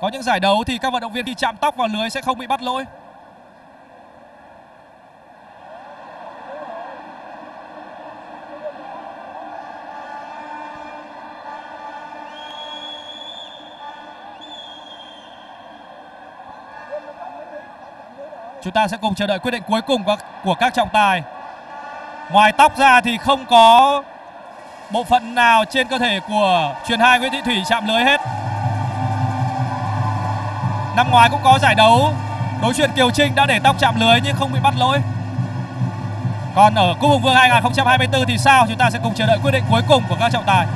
Có những giải đấu thì các vận động viên khi chạm tóc vào lưới sẽ không bị bắt lỗi. Chúng ta sẽ cùng chờ đợi quyết định cuối cùng của các trọng tài. Ngoài tóc ra thì không có bộ phận nào trên cơ thể của truyền hai Nguyễn Thị Thủy chạm lưới hết. Năm ngoái cũng có giải đấu đối chuyện Kiều Trinh đã để tóc chạm lưới nhưng không bị bắt lỗi. Còn ở Cúp Hùng Vương 2024 thì sao? Chúng ta sẽ cùng chờ đợi quyết định cuối cùng của các trọng tài.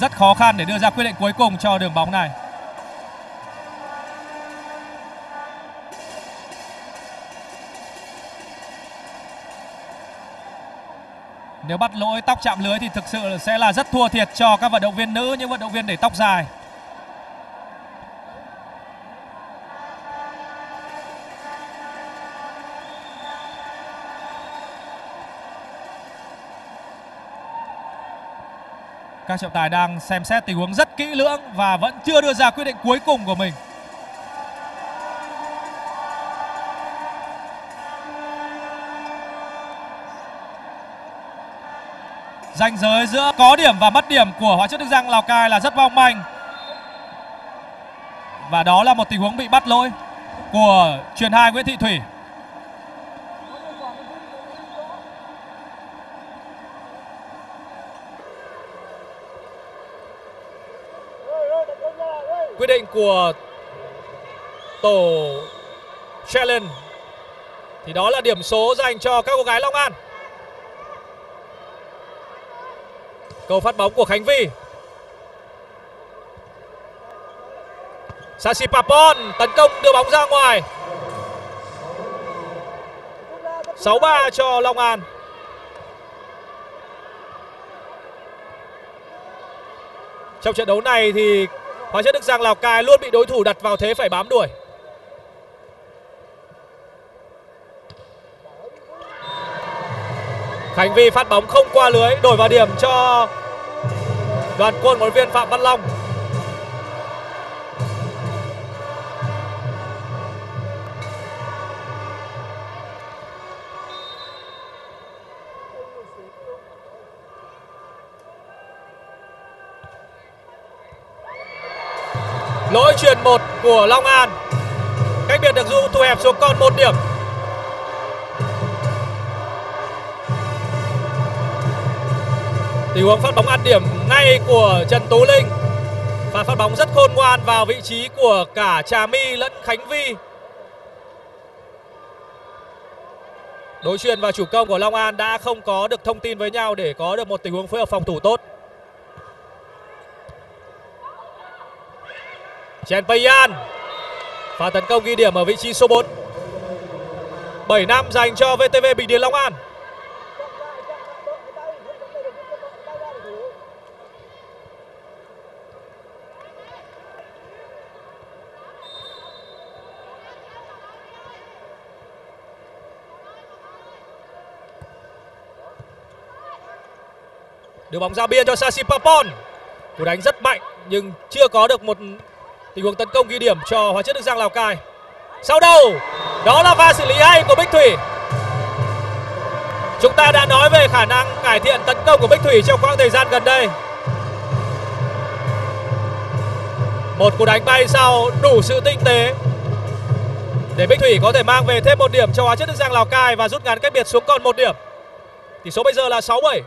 Rất khó khăn để đưa ra quyết định cuối cùng cho đường bóng này. Nếu bắt lỗi tóc chạm lưới thì thực sự sẽ là rất thua thiệt cho các vận động viên nữ, những vận động viên để tóc dài. Các trọng tài đang xem xét tình huống rất kỹ lưỡng và vẫn chưa đưa ra quyết định cuối cùng của mình. Ranh giới giữa có điểm và mất điểm của Hóa chất Đức Giang Lào Cai là rất mong manh. Và đó là một tình huống bị bắt lỗi của truyền hai Nguyễn Thị Thủy. quyết định của tổ challenge thì đó là điểm số dành cho các cô gái Long An. Cầu phát bóng của Khánh Vy, Sashi Papon tấn công đưa bóng ra ngoài. 6-3 cho Long An. Trong trận đấu này thì Hóa chất Đức Giang Lào Cai luôn bị đối thủ đặt vào thế phải bám đuổi. Khánh Vi phát bóng không qua lưới, đổi vào điểm cho đoàn quân huấn viên Phạm Văn Long. Lỗi truyền một của Long An. Cách biệt được Du thu hẹp xuống còn một điểm. Tình huống phát bóng ăn điểm ngay của Trần Tú Linh và phát bóng rất khôn ngoan vào vị trí của cả Trà My lẫn Khánh Vi. Đối truyền và chủ công của Long An đã không có được thông tin với nhau để có được một tình huống phối hợp phòng thủ tốt. Chen Payan Pha tấn công ghi điểm ở vị trí số 4 7 năm dành cho VTV Bình Điền Long An Đưa bóng ra biên cho Sasi Papon Cú đánh rất mạnh nhưng chưa có được một tình huống tấn công ghi điểm cho Hóa chất Đức Giang Lào Cai. Sau đầu, đó là pha xử lý hay của Bích Thủy. Chúng ta đã nói về khả năng cải thiện tấn công của Bích Thủy trong khoảng thời gian gần đây. Một cú đánh bay sau đủ sự tinh tế để Bích Thủy có thể mang về thêm một điểm cho Hóa chất Đức Giang Lào Cai và rút ngắn cách biệt xuống còn một điểm. Tỷ số bây giờ là 6-7.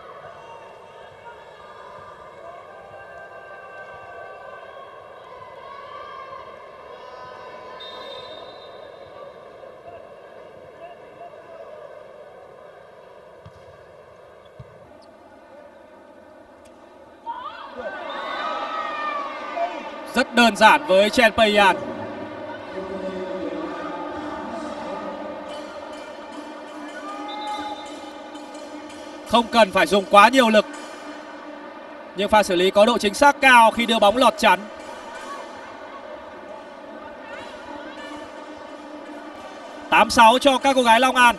Rất đơn giản với Chen Payan. Không cần phải dùng quá nhiều lực. Nhưng pha xử lý có độ chính xác cao khi đưa bóng lọt chắn. Tám sáu cho các cô gái Long An.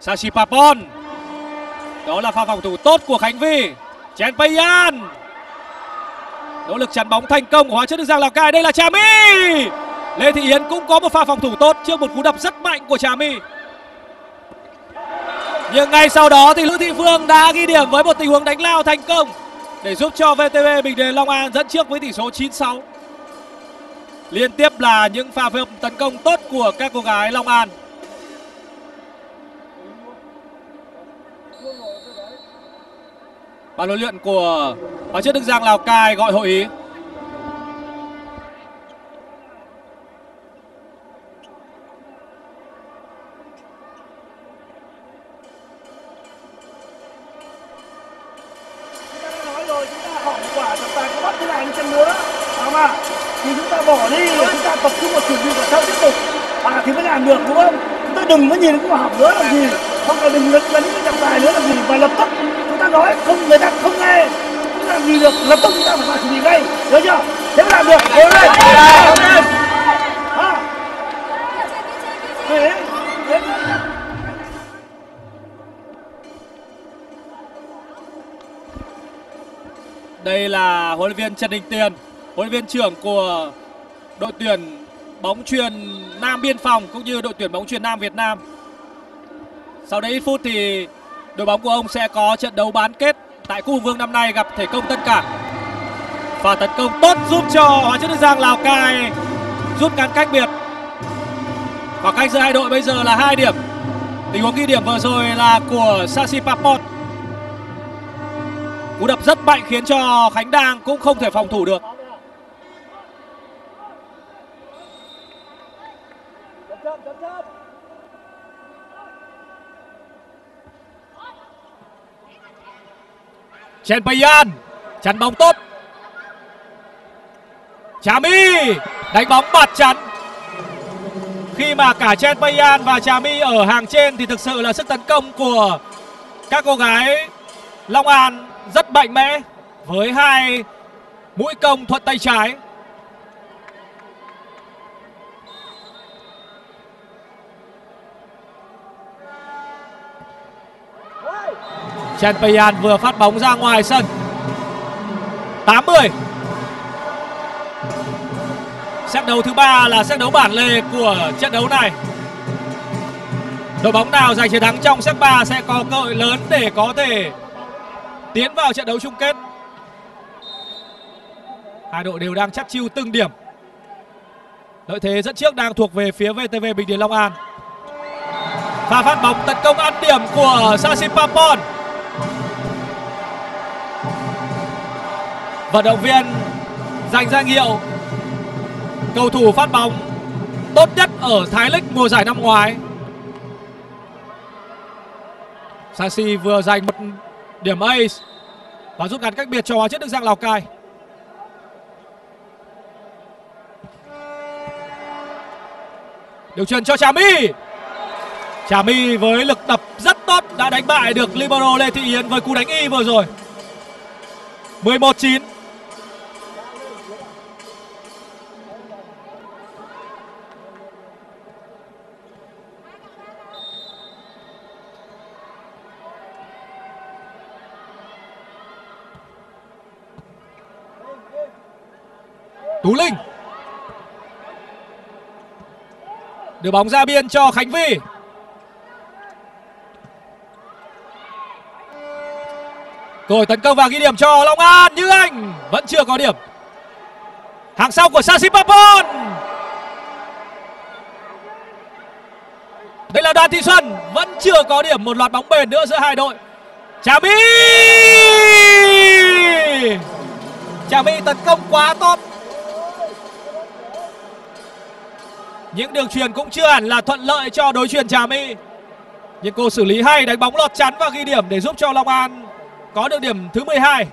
Sashi Papon. Đó là pha phòng thủ tốt của Khánh Vy. Chen Payan Nỗ lực chắn bóng thành công của Hóa chất Đức Giang Lào Cai. Đây là Trà My. Lê Thị Yến cũng có một pha phòng thủ tốt trước một cú đập rất mạnh của Trà My. Nhưng ngay sau đó thì Lữ Thị Phương đã ghi điểm với một tình huống đánh lao thành công Để giúp cho VTV Bình Điền Long An dẫn trước với tỷ số 9-6 Liên tiếp là những pha phối hợp tấn công tốt của các cô gái Long An. Ban huấn luyện của hóa chất Đức Giang Lào Cai gọi hội ý. nói rồi chúng ta tài có nữa không ạ thì chúng ta bỏ đi chúng ta tập và sau tiếp tục. À thì mới làm được, đúng không? Đừng có nhìn cũng hỏng nữa, làm gì? Không là đừng lấn lấn cái trọng tài nữa, làm gì? Và lập tức nói không người ta không nghe. Không làm gì được lập tức chúng ta phải xử lý ngay. Nhớ chưa? Thế mới làm được. Cố lên. Cố lên. Thế thế. Đây là huấn luyện viên Trần Đình Tiền, huấn luyện viên trưởng của đội tuyển bóng truyền Nam Biên Phòng cũng như đội tuyển bóng truyền Nam Việt Nam. Sau đây ít phút thì đội bóng của ông sẽ có trận đấu bán kết tại khu Vương năm nay gặp Thể Công Tân Cảng. pha tấn công tốt giúp cho hóa chất đức giang, lào cai rút ngắn cách biệt. Khoảng cách giữa hai đội bây giờ là hai điểm. Tình huống ghi điểm vừa rồi là của Sasi Papon cú đập rất mạnh khiến cho Khánh Đang cũng không thể phòng thủ được. Chen Payan chắn bóng tốt. Trà My đánh bóng bạt chắn. Khi mà cả Chen Payan và Trà My ở hàng trên thì thực sự là sức tấn công của các cô gái Long An rất mạnh mẽ với hai mũi công thuận tay trái. Chen Payan vừa phát bóng ra ngoài sân. 80 Xét đấu thứ ba là xét đấu bản lề của trận đấu này. Đội bóng nào giành chiến thắng trong set 3 sẽ có cơ hội lớn để có thể tiến vào trận đấu chung kết. Hai đội đều đang chắc chiêu từng điểm. Lợi thế dẫn trước đang thuộc về phía VTV Bình Điền Long An. Pha phát bóng tấn công ăn điểm của Sasipapon vận động viên giành danh hiệu cầu thủ phát bóng tốt nhất ở Thái League mùa giải năm ngoái. Sasi vừa giành một điểm ace và rút ngắn cách biệt cho hóa chất Đức Giang Lào Cai. Điều chuyền cho Trà My. Trà My với lực đập rất tốt đã đánh bại được libero Lê Thị Yến với cú đánh y vừa rồi. 11-9. Tú Linh. Đưa bóng ra biên cho Khánh Vy. Cơ hội tấn công và ghi điểm cho Long An. Như Anh vẫn chưa có điểm. Hàng sau của Sasipapon Đây là Đoàn Thị Xuân Vẫn chưa có điểm. Một loạt bóng bền nữa giữa hai đội. Trà My. Trà My tấn công quá tốt. Những đường truyền cũng chưa hẳn là thuận lợi cho đối truyền Trà My. Nhưng cô xử lý hay, đánh bóng lọt chắn và ghi điểm để giúp cho Long An có được điểm thứ 12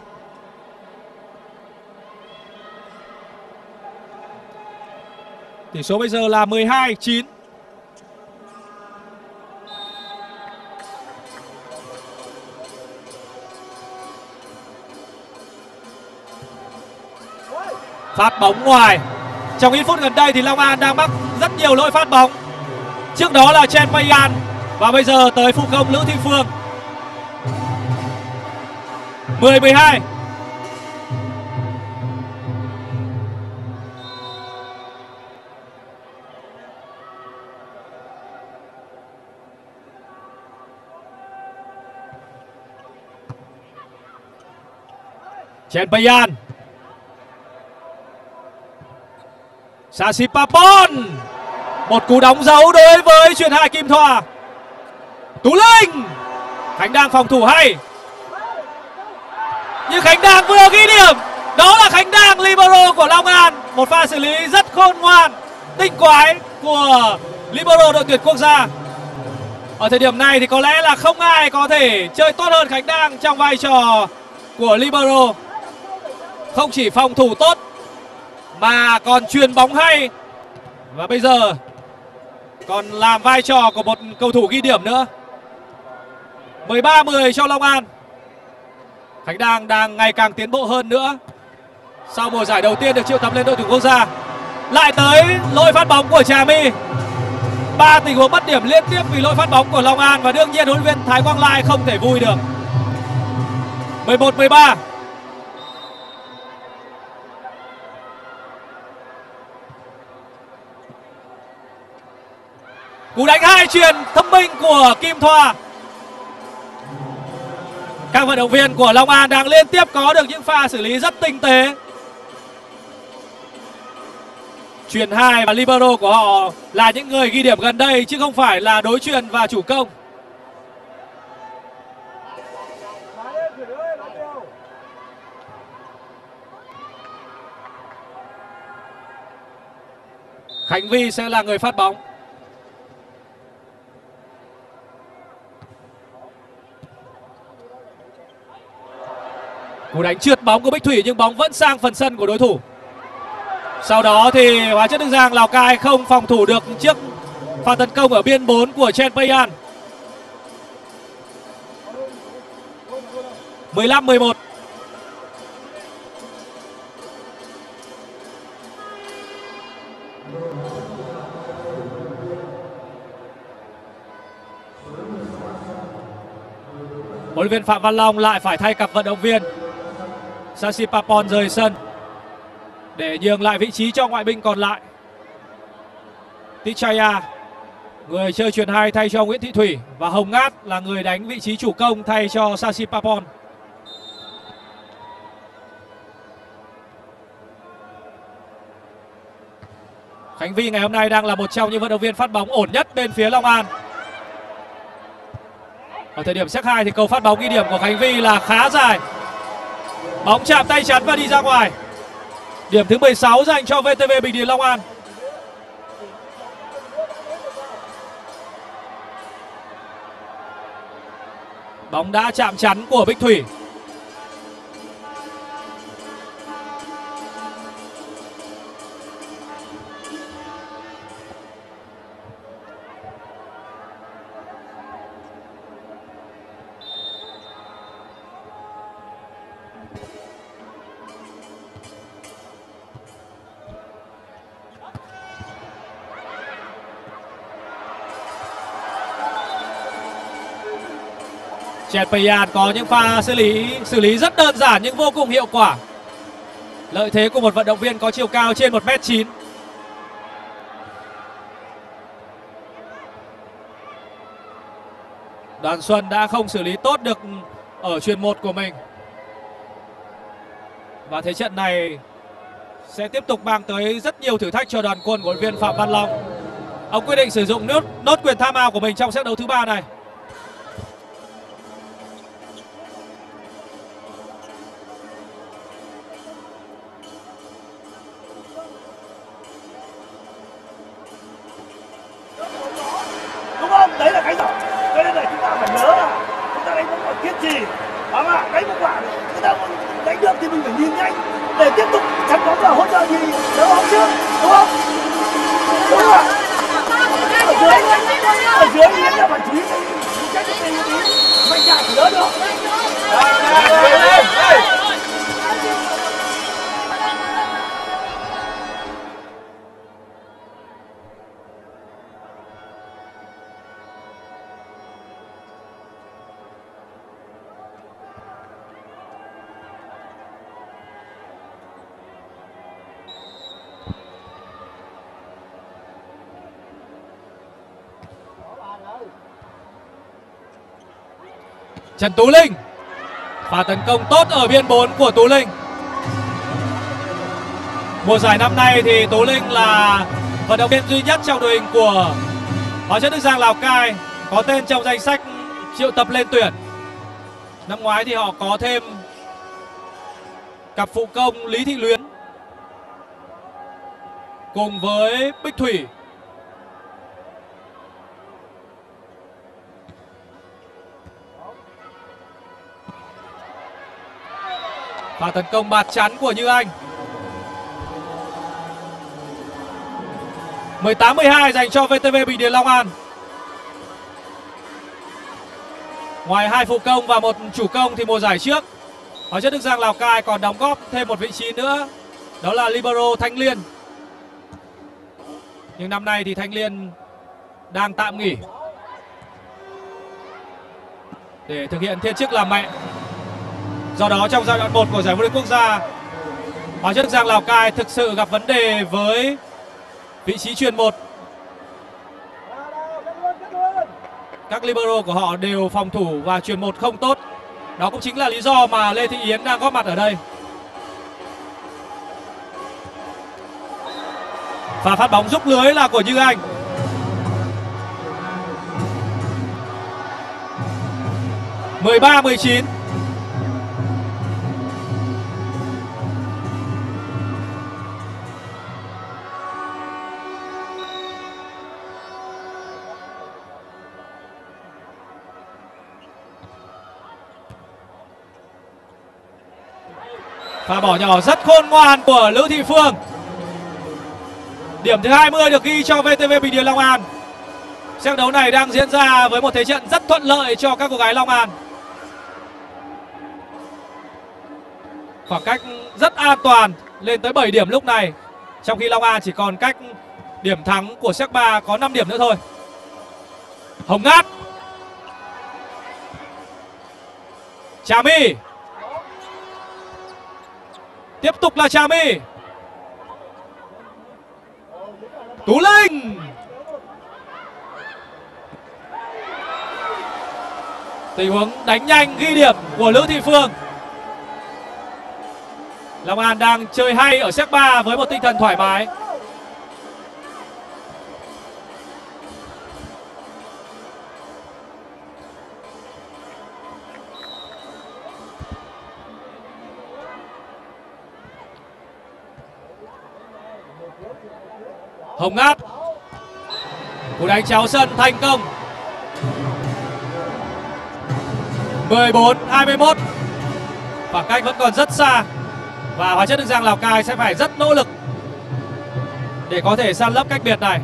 tỷ số bây giờ là 12 9 phát bóng ngoài. Trong ít phút gần đây thì Long An đang mắc rất nhiều lỗi phát bóng. Trước đó là Chen Payan và bây giờ tới phụ công Lữ Thị Phương. 10 12. Chen Payan Sasipapon một cú đóng dấu đối với truyền hai Kim Thoa. Tú Linh! Khánh đang phòng thủ hay. Nhưng Khánh đang vừa ghi điểm. Đó là Khánh đang, libero của Long An. Một pha xử lý rất khôn ngoan, Tinh quái của libero đội tuyển quốc gia. Ở thời điểm này thì có lẽ là không ai có thể chơi tốt hơn Khánh đang trong vai trò của libero. Không chỉ phòng thủ tốt, mà còn truyền bóng hay. Và bây giờ còn làm vai trò của một cầu thủ ghi điểm nữa. 13-10 cho Long An. Khánh Đang đang ngày càng tiến bộ hơn nữa. Sau mùa giải đầu tiên được triệu tập lên đội tuyển quốc gia, lại tới lỗi phát bóng của Trà My. Ba tình huống mất điểm liên tiếp vì lỗi phát bóng của Long An và đương nhiên huấn luyện viên Thái Quang Lai không thể vui được. 11-13 cú đánh hai truyền thông minh của Kim Thoa các vận động viên của Long An đang liên tiếp có được những pha xử lý rất tinh tế Truyền hai và libero của họ là những người ghi điểm gần đây, chứ không phải là đối truyền và chủ công. Khánh Vi sẽ là người phát bóng. Cú đánh trượt bóng của Bích Thủy nhưng bóng vẫn sang phần sân của đối thủ. Sau đó thì hóa chất Đức Giang, Lào Cai không phòng thủ được trước pha tấn công ở biên 4 của Chen Payan. 15-11. Huấn luyện viên Phạm Văn Long lại phải thay cặp vận động viên. Sasipapon rời sân để nhường lại vị trí cho ngoại binh còn lại. Tichaya, người chơi truyền hai thay cho Nguyễn Thị Thủy và Hồng Ngát là người đánh vị trí chủ công thay cho Sasipapon. Khánh Vi ngày hôm nay đang là một trong những vận động viên phát bóng ổn nhất bên phía Long An. Ở thời điểm xét 2 thì cầu phát bóng ghi điểm của Khánh Vi là khá dài. Bóng chạm tay chắn và đi ra ngoài. Điểm thứ 16 dành cho VTV Bình Điền Long An. Bóng đã chạm chắn của Bích Thủy. Chẹt Payan có những pha xử lý xử lý rất đơn giản nhưng vô cùng hiệu quả. Lợi thế của một vận động viên có chiều cao trên 1m9. Đoàn Xuân đã không xử lý tốt được ở chuyền một của mình. Và thế trận này sẽ tiếp tục mang tới rất nhiều thử thách cho đoàn quân của viên Phạm Văn Long. Ông quyết định sử dụng nốt nốt quyền tham ao của mình trong set đấu thứ ba này. Trần Tú Linh. Pha tấn công tốt ở biên 4 của Tú Linh. Mùa giải năm nay thì Tú Linh là vận động viên duy nhất trong đội hình của Hóa chất Đức Giang Lào Cai, có tên trong danh sách triệu tập lên tuyển. Năm ngoái thì họ có thêm cặp phụ công Lý Thị Luyến cùng với Bích Thủy. Pha tấn công bạt chắn của Như Anh. 18-12 dành cho VTV Bình Điền Long An. Ngoài hai phụ công và một chủ công thì mùa giải trước, Hóa chất Đức Giang Lào Cai còn đóng góp thêm một vị trí nữa, Đó là Libero Thanh Liên. Nhưng năm nay thì Thanh Liên đang tạm nghỉ Để thực hiện thiên chức làm mẹ. Do đó trong giai đoạn 1 của giải vô địch quốc gia, Hóa chất Giang Lào Cai thực sự gặp vấn đề với vị trí truyền một. Các libero của họ đều phòng thủ và truyền một không tốt. Đó cũng chính là lý do mà Lê Thị Yến đang góp mặt ở đây. Và phát bóng rút lưới là của Như Anh. mười ba, mười chín. Pha bỏ nhỏ rất khôn ngoan của Lữ Thị Phương. Điểm thứ 20 được ghi cho VTV Bình Điền Long An. Trận đấu này đang diễn ra với một thế trận rất thuận lợi cho các cô gái Long An. Khoảng cách rất an toàn lên tới 7 điểm lúc này. Trong khi Long An chỉ còn cách điểm thắng của Séc 3 có 5 điểm nữa thôi. Hồng Ngát. Trà My Tiếp tục là Trà My. Tú Linh. Tình huống đánh nhanh ghi điểm của Lữ Thị Phương. Long An đang chơi hay ở set 3 với một tinh thần thoải mái. Hồng Ngát. Cú đánh chéo sân thành công. 14 21 Khoảng cách vẫn còn rất xa. Và Hóa chất Đức Giang Lào Cai sẽ phải rất nỗ lực Để có thể san lấp cách biệt này.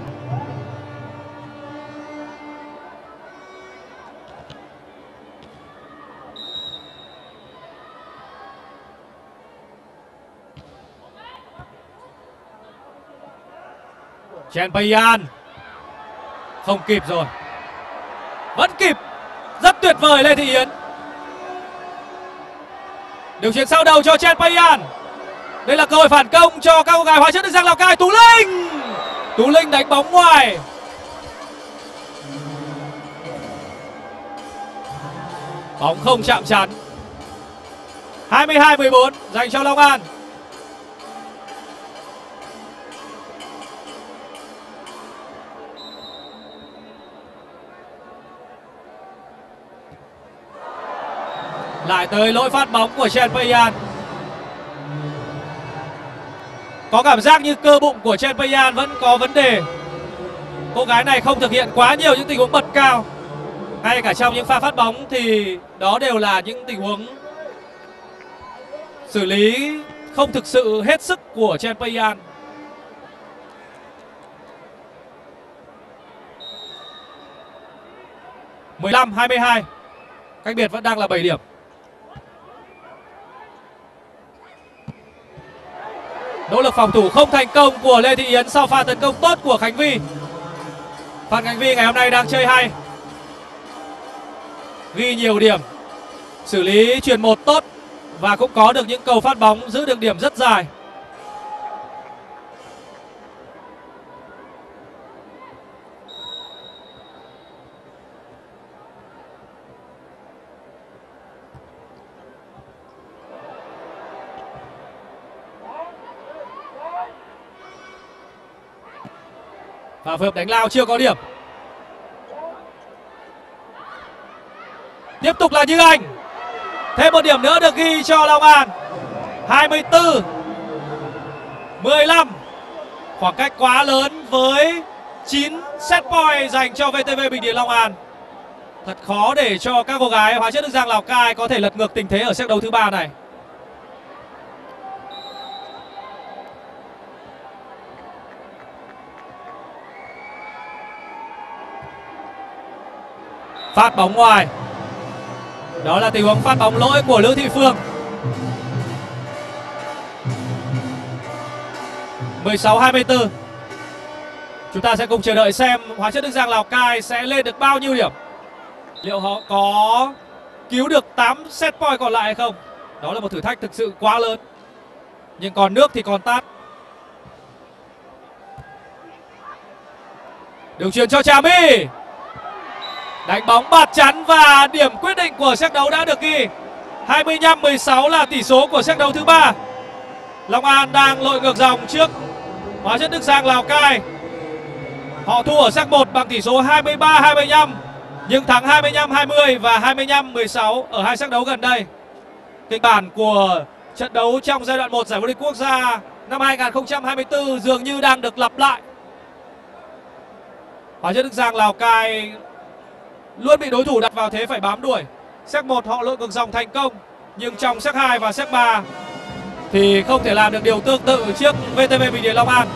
Chen Payan Không kịp rồi. Vẫn kịp. Rất tuyệt vời, Lê Thị Yến. Điều chuyển sau đầu cho Chen Payan Đây là cơ hội phản công cho các cô gái hóa chất Đức Giang Lào Cai, Tú Linh. Tú Linh đánh bóng ngoài. Bóng không chạm chắn 22-14 dành cho Long An. Lại tới lỗi phát bóng của Chen Payan Có cảm giác như cơ bụng của Chen Payan vẫn có vấn đề. Cô gái này không thực hiện quá nhiều những tình huống bật cao. Ngay cả trong những pha phát bóng thì đó đều là những tình huống xử lý không thực sự hết sức của Chen Payan mười lăm hai mươi hai. Cách biệt vẫn đang là 7 điểm. Nỗ lực phòng thủ không thành công của Lê Thị Yến sau pha tấn công tốt của Khánh Vi. Phan Khánh Vi ngày hôm nay đang chơi hay. Ghi nhiều điểm. Xử lý chuyền một tốt và cũng có được những cầu phát bóng, giữ được điểm rất dài. Và phối hợp đánh lao chưa có điểm. Tiếp tục là Như Anh. Thêm một điểm nữa được ghi cho Long An. 24 15 Khoảng cách quá lớn với 9 set point dành cho VTV Bình Điền Long An. Thật khó để cho các cô gái hóa chất Đức Giang Lào Cai có thể lật ngược tình thế ở set đấu thứ ba này. Phát bóng ngoài. Đó là tình huống phát bóng lỗi của Lữ Thị Phương. 16-24 Chúng ta sẽ cùng chờ đợi xem Hóa chất Đức Giang Lào Cai sẽ lên được bao nhiêu điểm. Liệu họ có cứu được 8 set point còn lại hay không? Đó là một thử thách thực sự quá lớn. Nhưng còn nước thì còn tát. Đường truyền cho Trà My. Đánh bóng bạt chắn và điểm quyết định của trận đấu đã được ghi. 25-16 là tỷ số của trận đấu thứ ba. Long An đang lội ngược dòng trước Hóa chất Đức Giang, Lào Cai. Họ thua ở set 1 bằng tỷ số 23-25 Nhưng thắng 25-20 và 25-16 ở hai set đấu gần đây. Kịch bản của trận đấu trong giai đoạn 1 giải vô địch quốc gia năm 2024 dường như đang được lặp lại. Hóa chất Đức Giang, Lào Cai luôn bị đối thủ đặt vào thế phải bám đuổi Set 1 họ lội ngược dòng thành công, Nhưng trong set 2 và set 3 thì không thể làm được điều tương tự trước VTV Bình Điền Long An.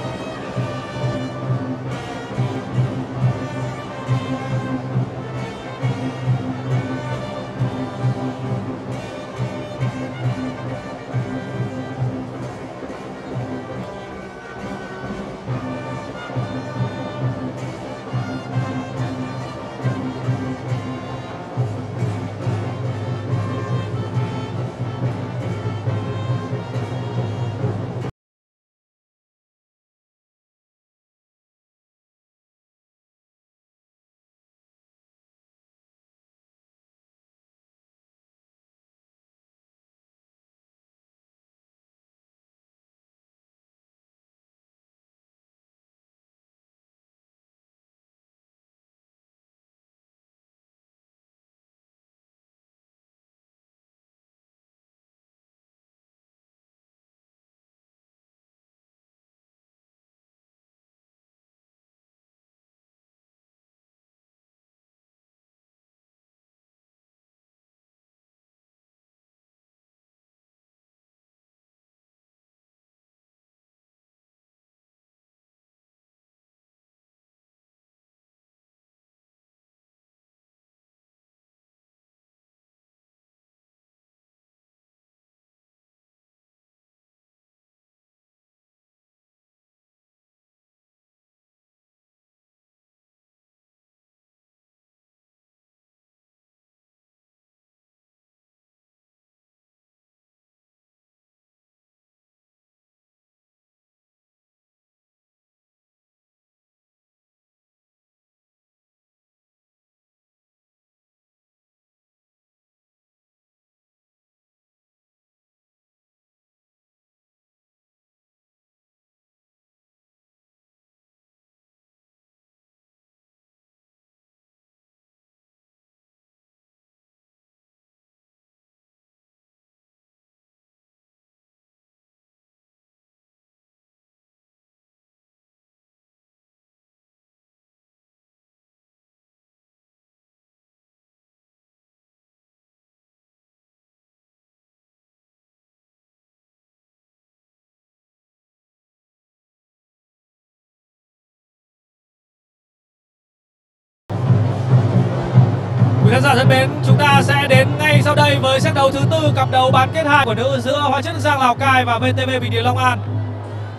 Quý khán giả thân mến, chúng ta sẽ đến ngay sau đây với set đấu thứ tư cặp đấu bán kết hai của nữ giữa Hóa chất Giang Lào Cai và VTV Bình Điền Long An.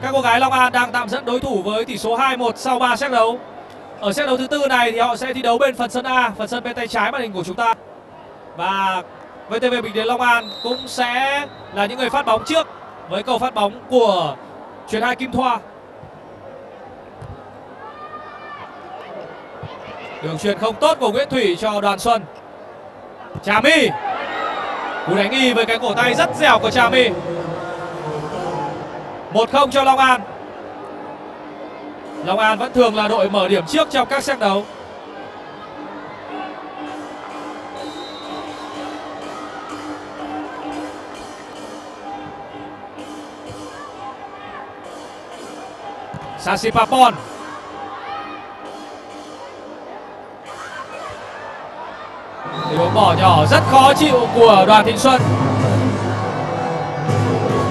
Các cô gái Long An đang tạm dẫn đối thủ với tỷ số 2-1 sau 3 set đấu. Ở set đấu thứ tư này thì họ sẽ thi đấu bên phần sân A, phần sân bên tay trái màn hình của chúng ta. Và VTV Bình Điền Long An cũng sẽ là những người phát bóng trước với cầu phát bóng của truyền hai Kim Thoa. Đường truyền không tốt của Nguyễn Thủy cho Đoàn Xuân. Trà My. Cú đánh y với cái cổ tay rất dẻo của Trà My. 1-0 cho Long An. Long An vẫn thường là đội mở điểm trước trong các xét đấu. Sasipapon Papon. Huống bỏ nhỏ rất khó chịu của Đoàn Thị Xuân.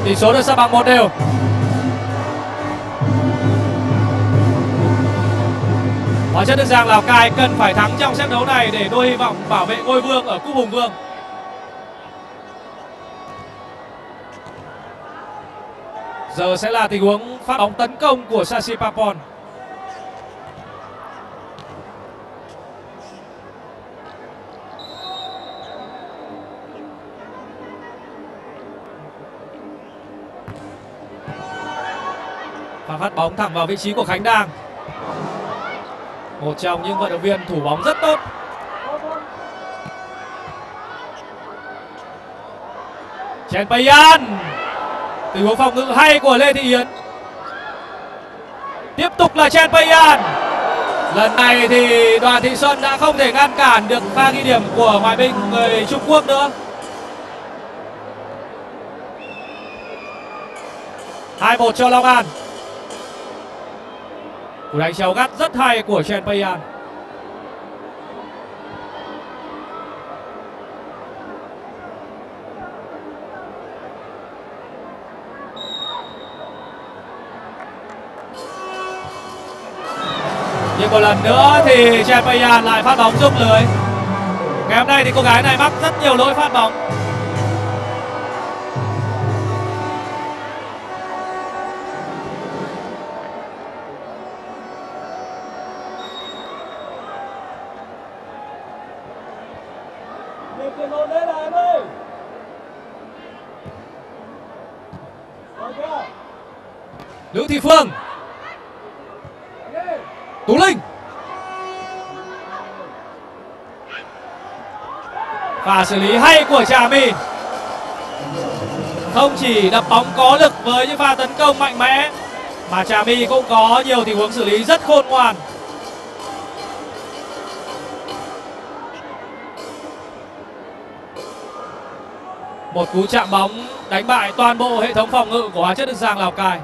Tỷ số được sắp bằng một đều. Hóa chất được Giang Lào Cai cần phải thắng trong trận đấu này để đôi hy vọng bảo vệ ngôi vương ở cúp Hùng Vương. Giờ sẽ là tình huống phát bóng tấn công của Sasi Papon và phát bóng thẳng vào vị trí của Khánh Đang một trong những vận động viên thủ bóng rất tốt. Chen Payan tình huống phòng ngự hay của Lê Thị Yến. Tiếp tục là Chen Payan lần này thì đoàn thị xuân đã không thể ngăn cản được pha ghi điểm của ngoại binh người trung quốc nữa. hai một cho long an cú đánh chéo gắt rất hay của Chen Payan nhưng một lần nữa thì Chepayan lại phát bóng giúp lưới. Ngày hôm nay thì cô gái này mắc rất nhiều lỗi phát bóng. Thị Phương. Tú Linh. Và xử lý hay của Trà My. Không chỉ đập bóng có lực với những pha tấn công mạnh mẽ, Mà Trà My cũng có nhiều tình huống xử lý rất khôn ngoan. Một cú chạm bóng đánh bại toàn bộ hệ thống phòng ngự của Hóa chất Đức Giang Lào Cai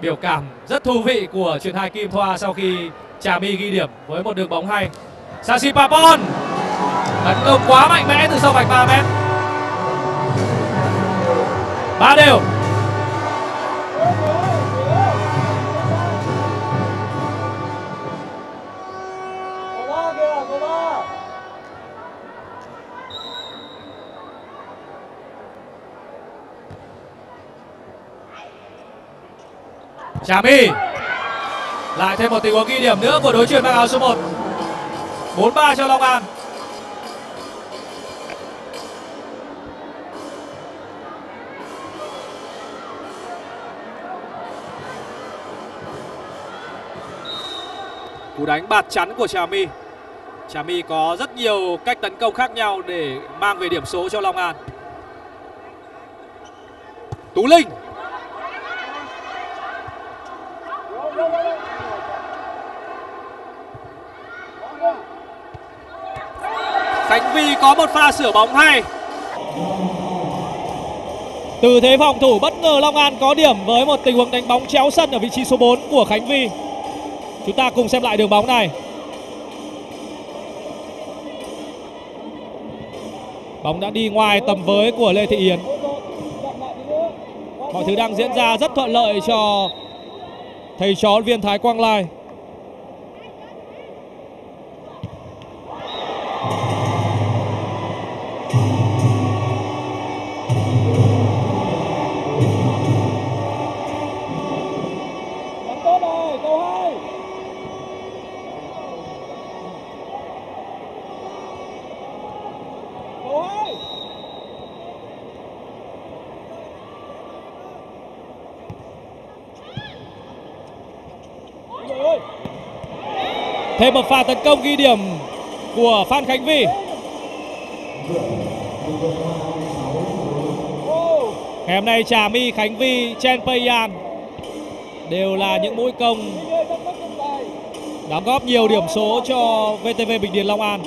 biểu cảm rất thú vị của truyền hai Kim Thoa sau khi Trà My ghi điểm với một đường bóng hay. Sashi Papon tấn công quá mạnh mẽ từ sau vạch 3 mét. Ba đều. Trà My. Lại thêm một tình huống ghi điểm nữa của đối chuyển mang áo số 1 4-3 cho Long An. Cú đánh bạt chắn của Trà My. Trà My có rất nhiều cách tấn công khác nhau để mang về điểm số cho Long An. Tú Linh Khánh Vy có một pha sửa bóng hay từ thế phòng thủ bất ngờ Long An có điểm với một tình huống đánh bóng chéo sân ở vị trí số 4 của Khánh Vy. Chúng ta cùng xem lại đường bóng này. Bóng đã đi ngoài tầm với của Lê Thị Yến. Mọi thứ đang diễn ra rất thuận lợi cho thầy chó viên Thái Quang Lai. Thêm một pha tấn công ghi điểm của Phan Khánh Vi. Ngày hôm nay Trà My, Khánh Vi, Chen Payan đều là những mũi công đóng góp nhiều điểm số cho VTV Bình Điền Long An.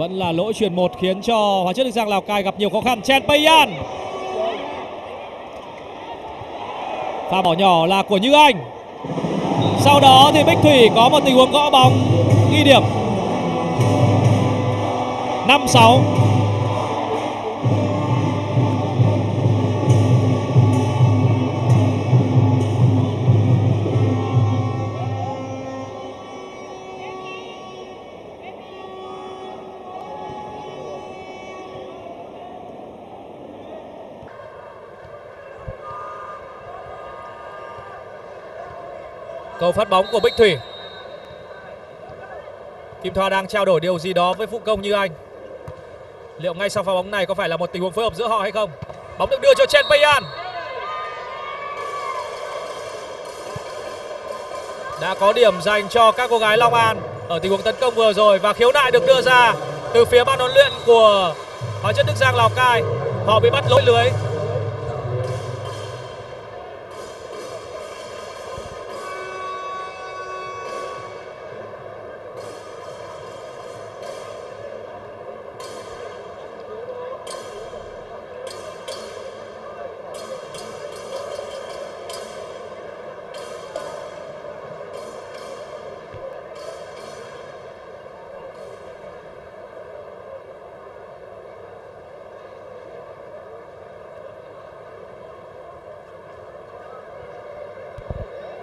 Vẫn là lỗi chuyển một khiến cho Hóa chất Đức Giang Lào Cai gặp nhiều khó khăn. Chen Payan. Pha bỏ nhỏ là của Như Anh. Sau đó thì Bích Thủy có một tình huống gõ bóng ghi điểm. 5-6. Đầu phát bóng của Bích Thủy. Kim Thoa đang trao đổi điều gì đó với phụ công Như Anh. liệu ngay sau pha bóng này có phải là một tình huống phối hợp giữa họ hay không bóng được đưa cho Chen Payan đã có điểm dành cho các cô gái Long An ở tình huống tấn công vừa rồi và khiếu nại được đưa ra từ phía ban huấn luyện của hóa chất Đức Giang Lào Cai họ bị bắt lỗi lưới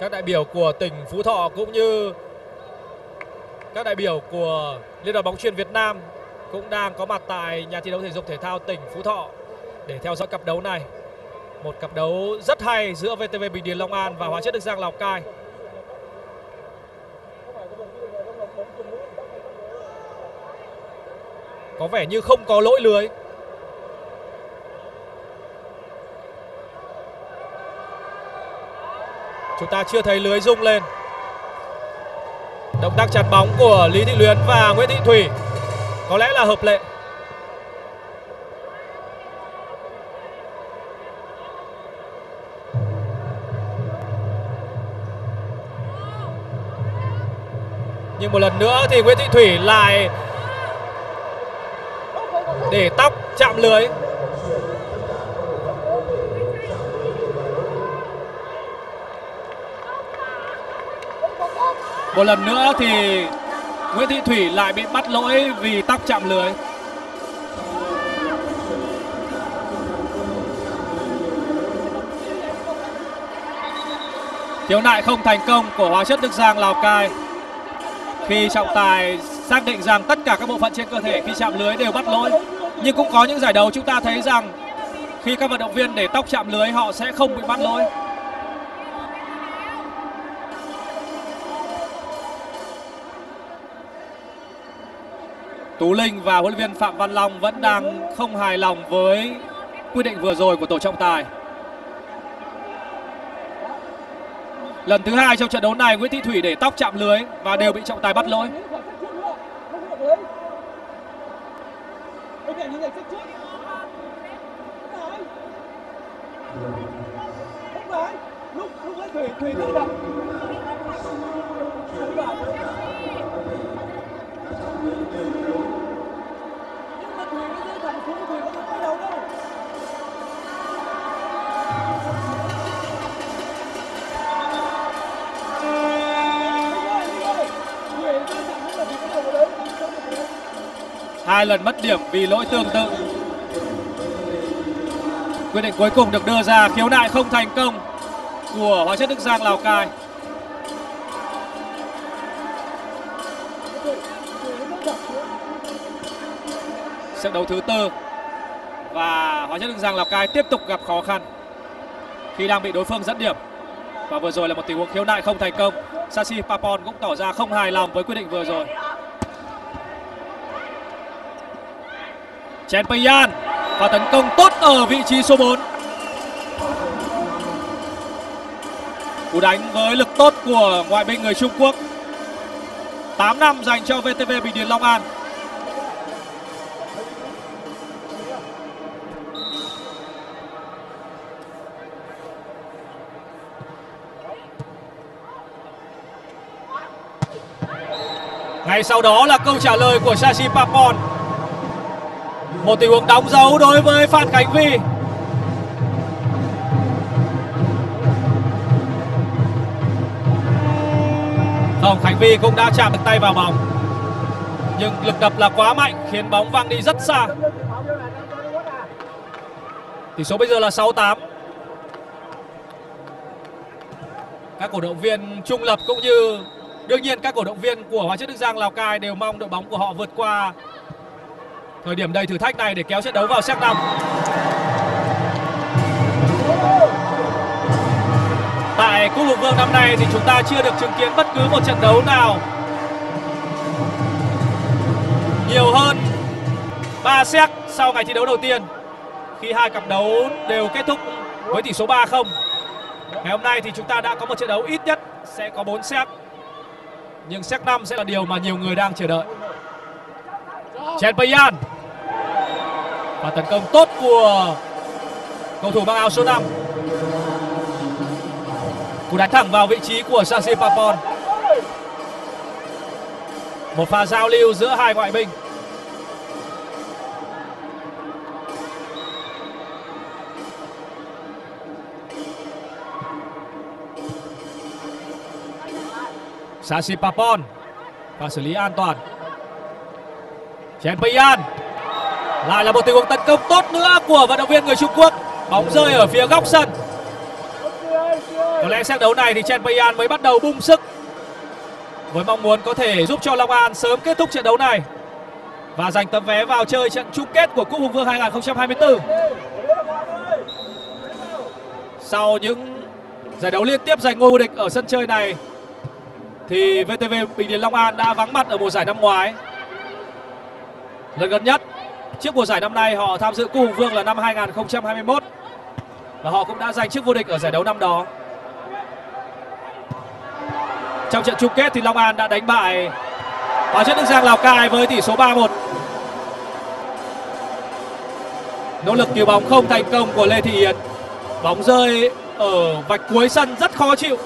các đại biểu của tỉnh Phú Thọ cũng như các đại biểu của Liên đoàn bóng chuyền Việt Nam cũng đang có mặt tại nhà thi đấu thể dục thể thao tỉnh Phú Thọ để theo dõi cặp đấu này. Một cặp đấu rất hay giữa VTV Bình Điền Long An và Hóa chất Đức Giang Lào Cai. Có vẻ như không có lỗi lưới. Chúng ta chưa thấy lưới rung lên. Động tác chắn bóng của Lý Thị Luyến và Nguyễn Thị Thủy có lẽ là hợp lệ. Nhưng một lần nữa thì Nguyễn Thị Thủy lại để tóc chạm lưới. Một lần nữa thì Nguyễn Thị Thủy lại bị bắt lỗi vì tóc chạm lưới. Khiếu nại không thành công của hóa chất Đức Giang, Lào Cai khi trọng tài xác định rằng tất cả các bộ phận trên cơ thể khi chạm lưới đều bắt lỗi. Nhưng cũng có những giải đấu chúng ta thấy rằng khi các vận động viên để tóc chạm lưới, họ sẽ không bị bắt lỗi. Tú Linh và huấn luyện viên Phạm Văn Long vẫn đang không hài lòng với quy định vừa rồi của tổ trọng tài. Lần thứ hai trong trận đấu này, Nguyễn Thị Thủy để tóc chạm lưới và đều bị trọng tài bắt lỗi. thủy thủy tự động Hai lần mất điểm vì lỗi tương tự. Quyết định cuối cùng được đưa ra khiếu nại không thành công của hóa chất Đức Giang Lào Cai. Trận đấu thứ tư và hóa chất được Giang Lào Cai tiếp tục gặp khó khăn khi đang bị đối phương dẫn điểm. Và vừa rồi là một tình huống khiếu nại không thành công. Sashi Papon cũng tỏ ra không hài lòng với quyết định vừa rồi. Chen Payan và tấn công tốt ở vị trí số 4. Cú đánh với lực tốt của ngoại binh người Trung Quốc. 8 năm dành cho VTV Bình Điền Long An. Ngay sau đó là câu trả lời của Sashi Papon. Một tình huống đóng dấu đối với Phan Khánh Vi. Không, Khánh Vi cũng đã chạm được tay vào bóng. Nhưng lực đập là quá mạnh khiến bóng văng đi rất xa. Tỷ số bây giờ là 6-8. Các cổ động viên trung lập cũng như đương nhiên, các cổ động viên của Hóa chất Đức Giang, Lào Cai đều mong đội bóng của họ vượt qua thời điểm đầy thử thách này để kéo trận đấu vào xét năm. Tại Cúp Hùng Vương năm nay thì chúng ta chưa được chứng kiến bất cứ một trận đấu nào nhiều hơn 3 xét sau ngày thi đấu đầu tiên, khi hai cặp đấu đều kết thúc với tỷ số 3-0. Ngày hôm nay thì chúng ta đã có một trận đấu ít nhất sẽ có 4 xét. Nhưng xét năm sẽ là điều mà nhiều người đang chờ đợi. Chen Payan và tấn công tốt của cầu thủ mang áo số 5. Cú đánh thẳng vào vị trí của Sasi Papon. Một pha giao lưu giữa hai ngoại binh. Sasi Papon và xử lý an toàn. Chen lại là một tình huống tấn công tốt nữa của vận động viên người Trung Quốc. Bóng rơi ở phía góc sân. Có lẽ xét đấu này thì Chen mới bắt đầu bung sức với mong muốn có thể giúp cho Long An sớm kết thúc trận đấu này và giành tấm vé vào chơi trận chung kết của Cúp Hùng Vương 2024. Sau những giải đấu liên tiếp giành ngôi vô địch ở sân chơi này thì VTV Bình Điền Long An đã vắng mặt ở mùa giải năm ngoái. Lần gần nhất, trước mùa giải năm nay, họ tham dự Cúp Vương là năm 2021 và họ cũng đã giành chức vô địch ở giải đấu năm đó. Trong trận chung kết thì Long An đã đánh bại Hóa chất Đức Giang Lào Cai với tỷ số 3-1. Nỗ lực cứu bóng không thành công của Lê Thị Yến. Bóng rơi ở vạch cuối sân rất khó chịu.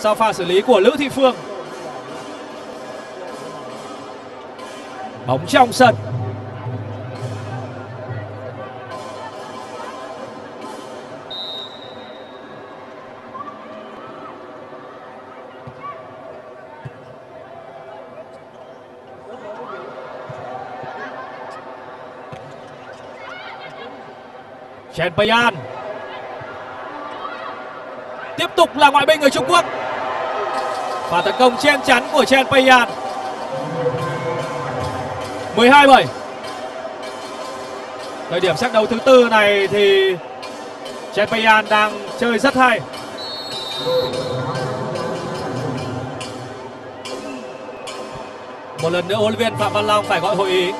Sau pha xử lý của Lữ Thị Phương. Bóng trong sân. Chen Bayan Tiếp tục là ngoại binh người Trung Quốc. Và tấn công chen chắn của Chen Payan 12-7 Thời điểm xét đấu thứ tư này thì Chen Payan đang chơi rất hay. Một lần nữa huấn luyện viên Phạm Văn Long phải gọi hội ý.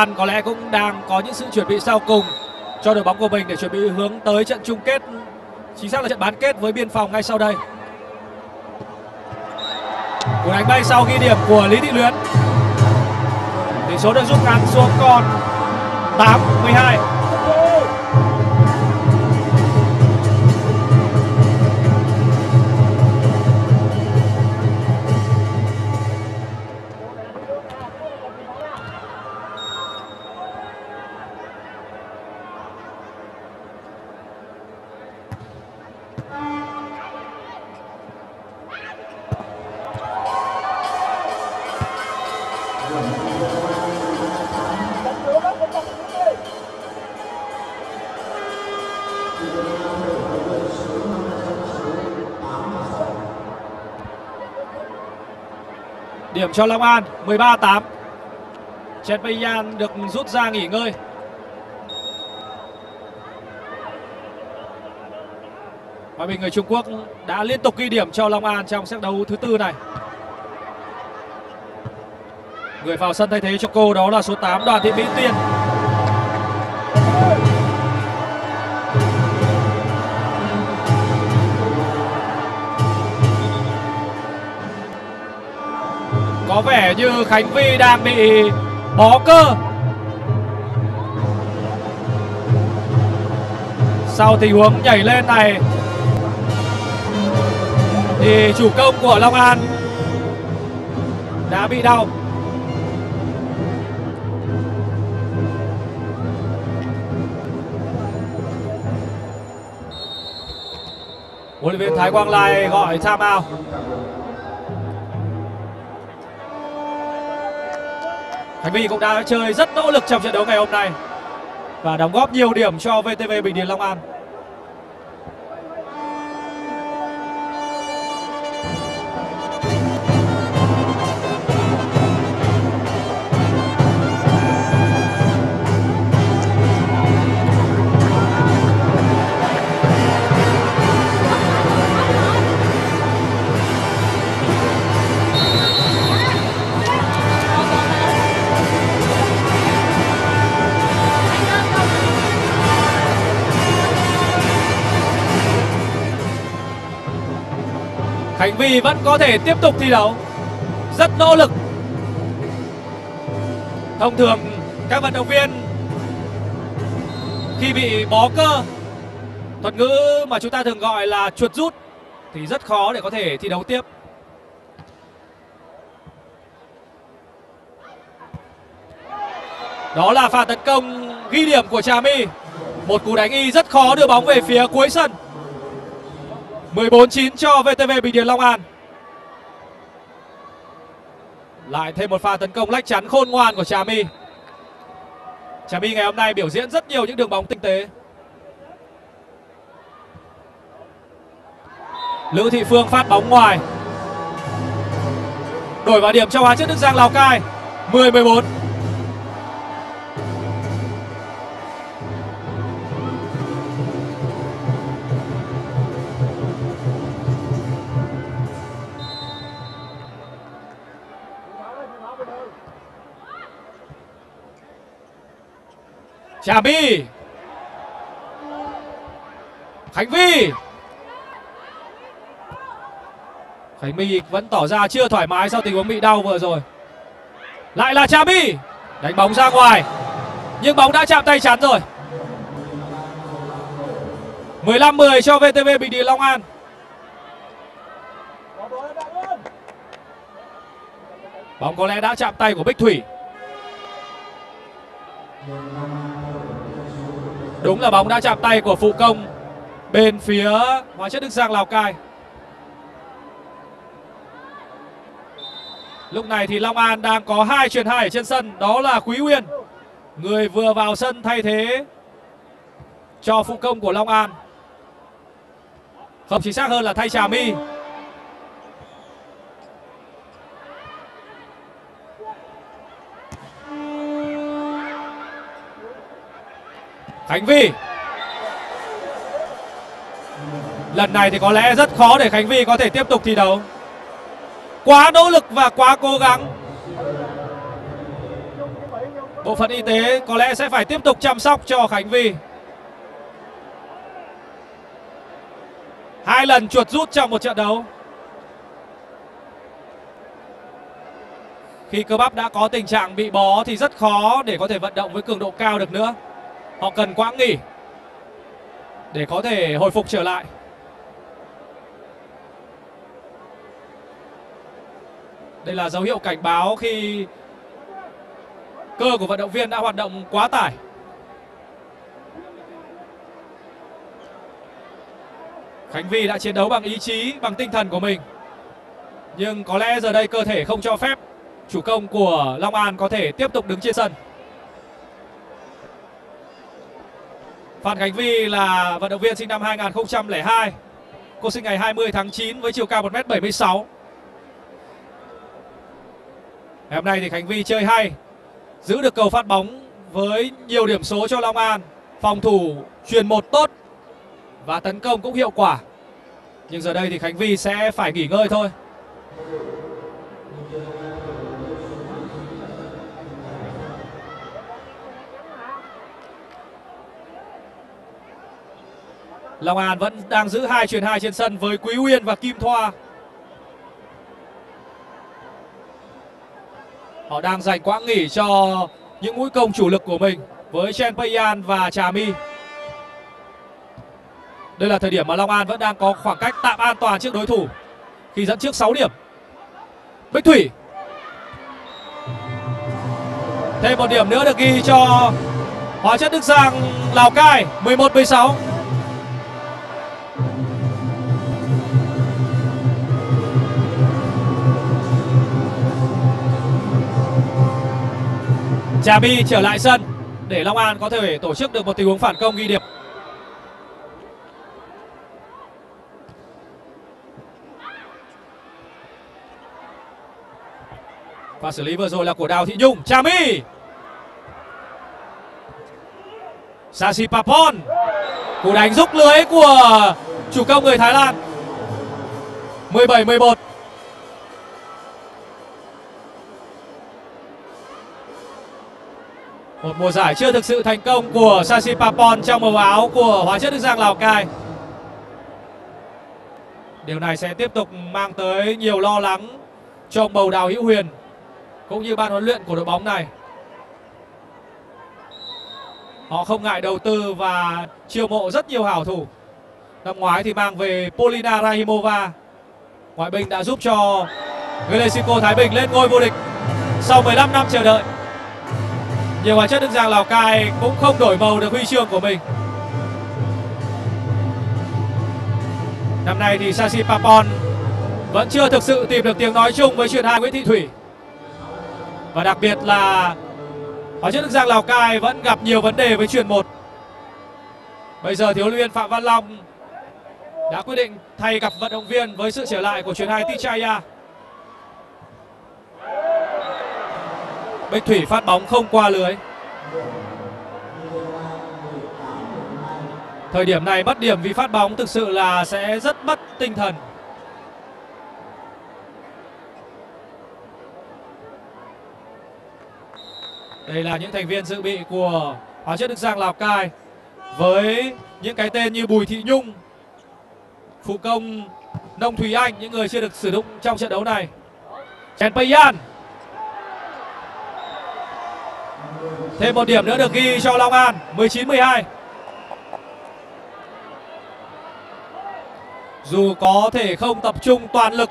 Văn có lẽ cũng đang có những sự chuẩn bị sau cùng cho đội bóng của mình để chuẩn bị hướng tới trận chung kết. Chính xác là trận bán kết với biên phòng ngay sau đây. Cú đánh bay sau ghi điểm của Lý Thị Luyến. Tỷ số được rút ngắn xuống còn 8 12 Điểm cho Long An 13-8 Chen được rút ra nghỉ ngơi. Và mình người Trung Quốc đã liên tục ghi điểm cho Long An trong set đấu thứ tư này. Người vào sân thay thế cho cô đó là số 8 Đoàn Thị Mỹ Tiên. có vẻ như Khánh Vy đang bị bó cơ. Sau tình huống nhảy lên này, Thì chủ công của Long An Đã bị đau. Huấn luyện viên Thái Quang Lai gọi time out Khánh Vy cũng đã chơi rất nỗ lực trong trận đấu ngày hôm nay và đóng góp nhiều điểm cho VTV Bình Điền Long An. Vì vẫn có thể tiếp tục thi đấu. Rất nỗ lực. Thông thường, các vận động viên Khi bị bó cơ, Thuật ngữ mà chúng ta thường gọi là chuột rút, Thì rất khó để có thể thi đấu tiếp. Đó là pha tấn công ghi điểm của Trà My. Một cú đánh y rất khó đưa bóng về phía cuối sân. 14-9 cho VTV Bình Điền Long An. Lại thêm một pha tấn công lách chắn khôn ngoan của Trà My. Trà My ngày hôm nay biểu diễn rất nhiều những đường bóng tinh tế. Lữ Thị Phương phát bóng ngoài. Đổi vào điểm cho Hóa trước Đức Giang Lào Cai. 10-14 Trà Bi. Khánh Vy Khánh My vẫn tỏ ra chưa thoải mái sau tình huống bị đau vừa rồi. Lại là Trà Bi. Đánh bóng ra ngoài. Nhưng bóng đã chạm tay chắn rồi. 15-10 cho VTV Bình Định Long An. Bóng có lẽ đã chạm tay của Bích Thủy. Đúng là bóng đã chạm tay của phụ công bên phía hóa chất Đức Giang Lào Cai. Lúc này thì Long An đang có hai chuyền hai ở trên sân, đó là Quý Uyên, người vừa vào sân thay thế cho phụ công của Long An. Không chính xác hơn là thay Trà My. Khánh Vy. Lần này thì có lẽ rất khó để Khánh Vy có thể tiếp tục thi đấu. Quá nỗ lực và quá cố gắng. Bộ phận y tế có lẽ sẽ phải tiếp tục chăm sóc cho Khánh Vy. Hai lần chuột rút trong một trận đấu. Khi cơ bắp đã có tình trạng bị bó thì rất khó để có thể vận động với cường độ cao được nữa. Họ cần quãng nghỉ để có thể hồi phục trở lại. Đây là dấu hiệu cảnh báo khi cơ của vận động viên đã hoạt động quá tải. Khánh Vy đã chiến đấu bằng ý chí, bằng tinh thần của mình. Nhưng có lẽ giờ đây cơ thể không cho phép chủ công của Long An có thể tiếp tục đứng trên sân. Phan Khánh Vy là vận động viên sinh năm 2002. Cô sinh ngày 20 tháng 9 với chiều cao 1m76. Ngày hôm nay thì Khánh Vy chơi hay, giữ được cầu phát bóng với nhiều điểm số cho Long An. Phòng thủ truyền một tốt và tấn công cũng hiệu quả. Nhưng giờ đây thì Khánh Vy sẽ phải nghỉ ngơi thôi. Long An vẫn đang giữ hai chuyền hai trên sân với Quý Uyên và Kim Thoa. Họ đang dành quãng nghỉ cho những mũi công chủ lực của mình với Chen Payan và Trà My. Đây là thời điểm mà Long An vẫn đang có khoảng cách tạm an toàn trước đối thủ khi dẫn trước 6 điểm. Bích Thủy. Thêm một điểm nữa được ghi cho Hóa chất Đức Giang, Lào Cai 11-16. Trà Bi trở lại sân để Long An có thể tổ chức được một tình huống phản công ghi điểm. Và xử lý vừa rồi là của Đào Thị Nhung. Trà mi, Sashi Papon. Cú đánh rúc lưới của chủ công người Thái Lan. 17-11. Một mùa giải chưa thực sự thành công của Sasi Papon trong màu áo của Hóa chất Đức Giang Lào Cai. Điều này sẽ tiếp tục mang tới nhiều lo lắng cho bầu Đào Hữu Huyền cũng như ban huấn luyện của đội bóng này. Họ không ngại đầu tư và chiêu mộ rất nhiều hảo thủ. Năm ngoái thì mang về Polina Rahimova. Ngoại binh đã giúp cho Galesico Thái Bình lên ngôi vô địch sau 15 năm chờ đợi nhưng mà chất Đức Giang, Lào Cai cũng không đổi màu được huy chương của mình. Năm nay thì Sashi Papon vẫn chưa thực sự tìm được tiếng nói chung với truyền hai Nguyễn Thị Thủy. Và đặc biệt là Hóa chất Đức Giang, Lào Cai vẫn gặp nhiều vấn đề với truyền một. Bây giờ thiếu luyện Phạm Văn Long đã quyết định thay cặp vận động viên với sự trở lại của truyền hai Tichaya. Bích Thủy phát bóng không qua lưới. Thời điểm này mất điểm vì phát bóng thực sự là sẽ rất mất tinh thần. Đây là những thành viên dự bị của Hóa chất Đức Giang Lào Cai với những cái tên như Bùi Thị Nhung, Phụ Công Nông Thùy Anh, những người chưa được sử dụng trong trận đấu này. Chen Payan. Thêm một điểm nữa được ghi cho Long An, 19-12. Dù có thể không tập trung toàn lực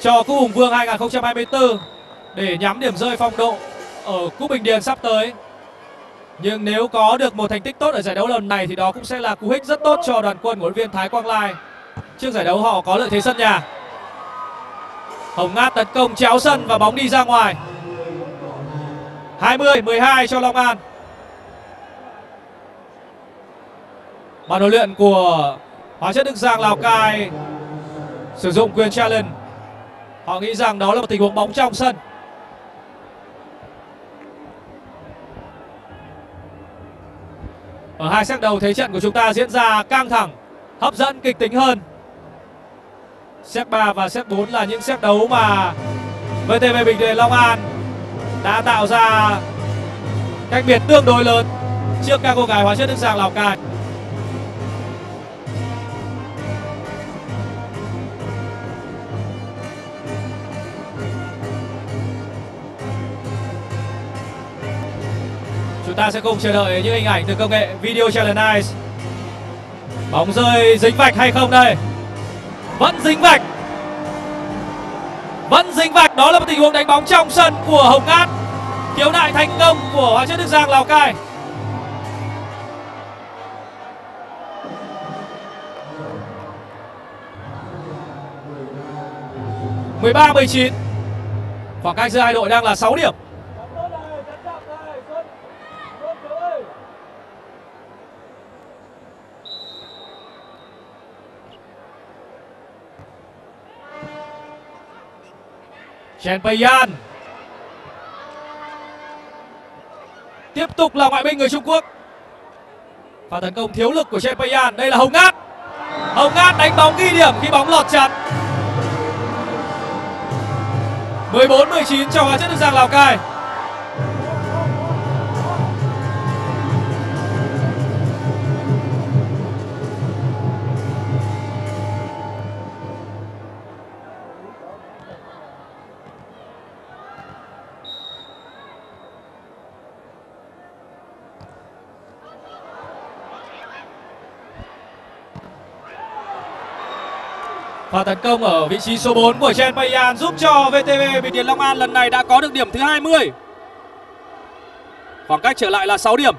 cho Cúp Hùng Vương 2024 để nhắm điểm rơi phong độ ở Cúp Bình Điền sắp tới. Nhưng nếu có được một thành tích tốt ở giải đấu lần này thì đó cũng sẽ là cú hích rất tốt cho đoàn quân của huấn viên Thái Quang Lai. Trước giải đấu họ có lợi thế sân nhà. Hồng Ngát tấn công chéo sân và bóng đi ra ngoài. 20 12 cho Long An. Ban huấn luyện của Hóa chất Đức Giang Lào Cai sử dụng quyền challenge. Họ nghĩ rằng đó là một tình huống bóng trong sân. Ở hai set đầu thế trận của chúng ta diễn ra căng thẳng, hấp dẫn, kịch tính hơn. Set 3 và set 4 là những set đấu mà VTV Bình Điền Long An đã tạo ra cách biệt tương đối lớn trước các cô gái hóa chất Đức Giang Lào Cai. Chúng ta sẽ cùng chờ đợi những hình ảnh từ công nghệ Video Challenge Bóng rơi dính vạch hay không đây? Vẫn dính vạch. Vẫn dính vạch. Đó là một tình huống đánh bóng trong sân của Hồng Ngát. Khiếu nại thành công của Hóa chất Đức Giang, Lào Cai. mười ba, mười chín khoảng cách giữa hai đội đang là 6 điểm Chen Payan Tiếp tục là ngoại binh người Trung Quốc. Và tấn công thiếu lực của Chen Payan Đây là Hồng Ngát. Hồng Ngát đánh bóng ghi điểm khi bóng lọt chắn. 14-19 cho Hóa chất Đức Giang Lào Cai. Và tấn công ở vị trí số 4 của Chen Payan giúp cho VTV Bình Điền Long An lần này đã có được điểm thứ 20. Khoảng cách trở lại là 6 điểm.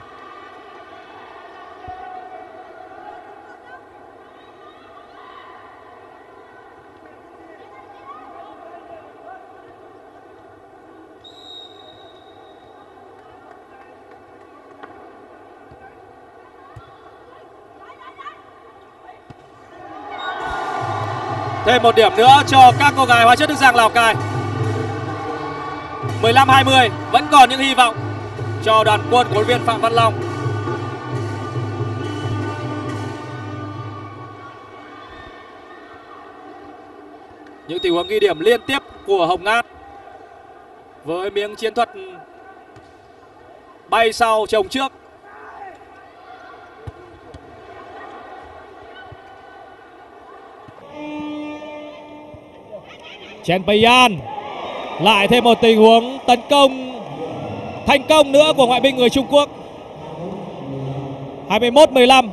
Thêm một điểm nữa cho các cô gái hóa chất Đức Giang Lào Cai. 15-20 vẫn còn những hy vọng cho đoàn quân của viên Phạm Văn Long. Những tình huống ghi điểm liên tiếp của Hồng Ngát với miếng chiến thuật bay sau chồng trước. Chen Payan lại thêm một tình huống tấn công, thành công nữa của ngoại binh người Trung Quốc 21-15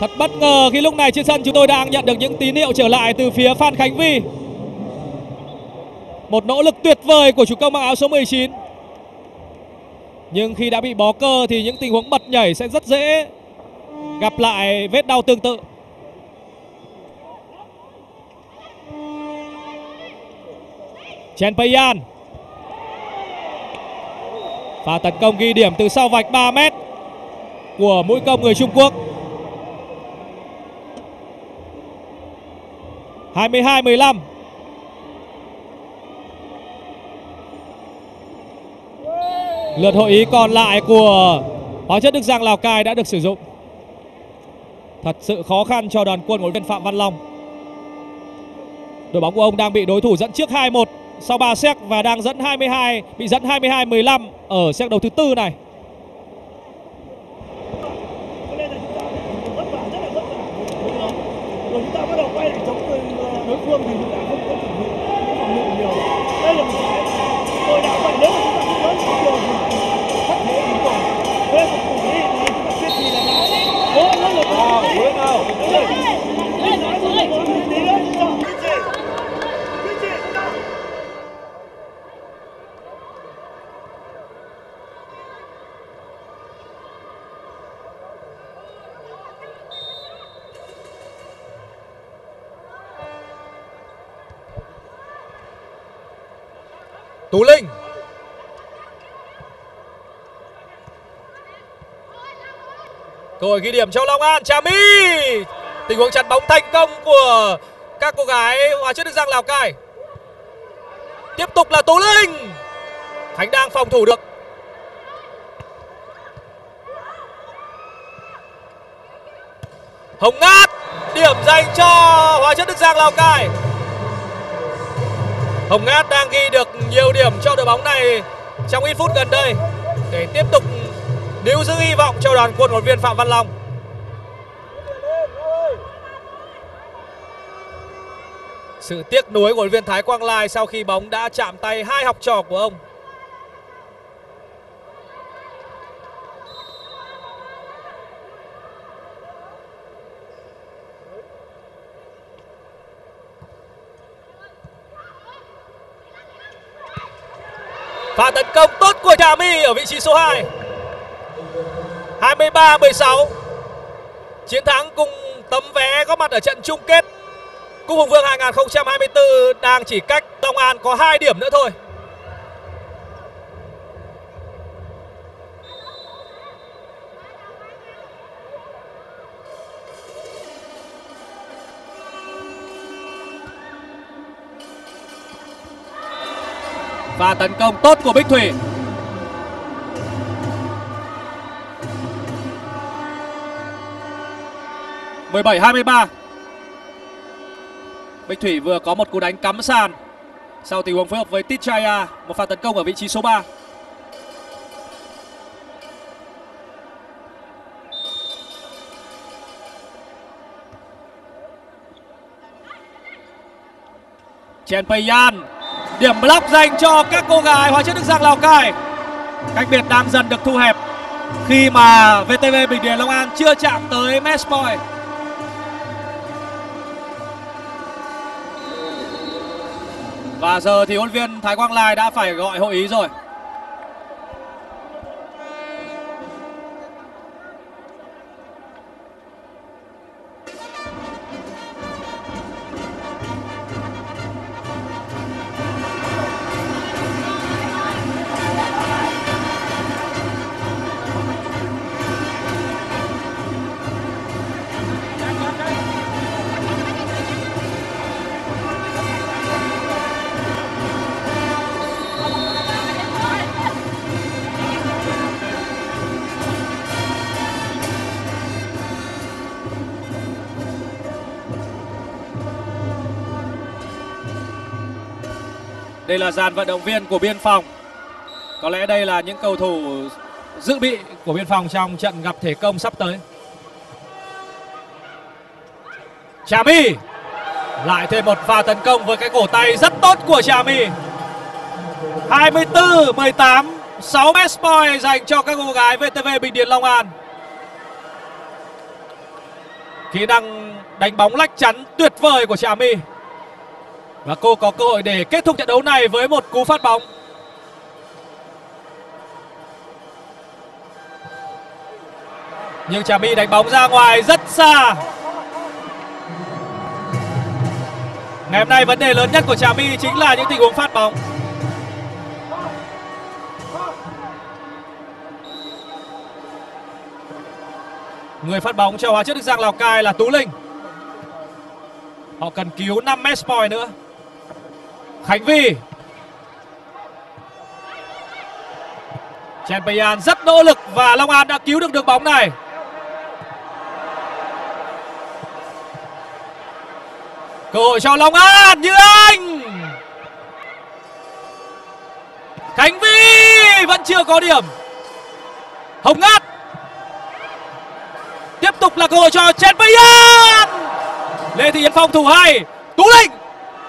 Thật bất ngờ khi lúc này trên sân chúng tôi đang nhận được những tín hiệu trở lại từ phía Phan Khánh Vi. Một nỗ lực tuyệt vời của chủ công mang áo số 19. Nhưng khi đã bị bó cơ thì những tình huống bật nhảy sẽ rất dễ gặp lại vết đau tương tự. Chen Payan Pha tấn công ghi điểm từ sau vạch 3 mét của mũi công người Trung Quốc. 22-15 Lượt hội ý còn lại của hóa chất Đức Giang Lào Cai đã được sử dụng. Thật sự khó khăn cho đoàn quân của viên Phạm Văn Long. Đội bóng của ông đang bị đối thủ dẫn trước 2-1 sau 3 set và đang dẫn 22 bị dẫn 22-15 ở set đầu thứ tư này. chúng ta bắt đầu quay lại chống người ờ, đối phương thì ta không có chuẩn bị không phòng ngự nhiều đây là một cái tôi đã vậy nếu mà chúng ta không lớn thì thất thế chúng tôi thế một cục đi thì chúng ta kiên trì là nào cố nó là nào cố nào nói nói không có tí nữa cho kiên trì kiên trì chúng ta Tú Linh. Cơ hội ghi điểm cho Long An, Trà My. Tình huống chặn bóng thành công của các cô gái Hóa chất Đức Giang Lào Cai. Tiếp tục là Tú Linh. Khánh đang phòng thủ được. Hồng Ngát, Điểm dành cho Hóa chất Đức Giang Lào Cai. Hồng Ngát đang ghi được nhiều điểm cho đội bóng này trong ít phút gần đây để tiếp tục níu giữ hy vọng cho đoàn quân huấn viên Phạm Văn Long. Sự tiếc nuối của huấn viên Thái Quang Lai sau khi bóng đã chạm tay hai học trò của ông. Pha tấn công tốt của Trà My ở vị trí số 2 23-16 Chiến thắng cùng tấm vé có mặt ở trận chung kết. Cúp Hùng Vương 2024 đang chỉ cách Long An có 2 điểm nữa thôi. Và tấn công tốt của Bích Thủy. Mười bảy hai mươi ba. Bích Thủy vừa có một cú đánh cắm sàn. Sau tình huống phối hợp với Tichaya một pha tấn công ở vị trí số 3 Chen Payan Điểm block dành cho các cô gái hóa chất Đức Giang Lào Cai. Cách biệt đang dần được thu hẹp Khi mà VTV Bình Điền Long An chưa chạm tới match point. Và giờ thì huấn viên Thái Quang Lai đã phải gọi hội ý rồi. Đây là dàn vận động viên của biên phòng. Có lẽ đây là những cầu thủ dự bị của biên phòng trong trận gặp thể công sắp tới. Trà My lại thêm một pha tấn công với cái cổ tay rất tốt của Trà My. 24 18 6 mét spoil dành cho các cô gái VTV Bình Điền Long An. Kỹ năng đánh bóng lách chắn tuyệt vời của Trà My. Và cô có cơ hội để kết thúc trận đấu này với một cú phát bóng. Nhưng Trà My đánh bóng ra ngoài rất xa. Ngày hôm nay vấn đề lớn nhất của Trà My chính là những tình huống phát bóng. Người phát bóng cho Hóa chất Đức Giang Lào Cai là Tú Linh. Họ cần cứu 5 match point nữa. Khánh Vy, Chen Payan rất nỗ lực và Long An đã cứu được đường bóng này. Cơ hội cho Long An như anh. Khánh Vy vẫn chưa có điểm. Hồng Ngát. Tiếp tục là cơ hội cho Chen Payan. Lê Thị Yến Phong thủ hay. Tú Linh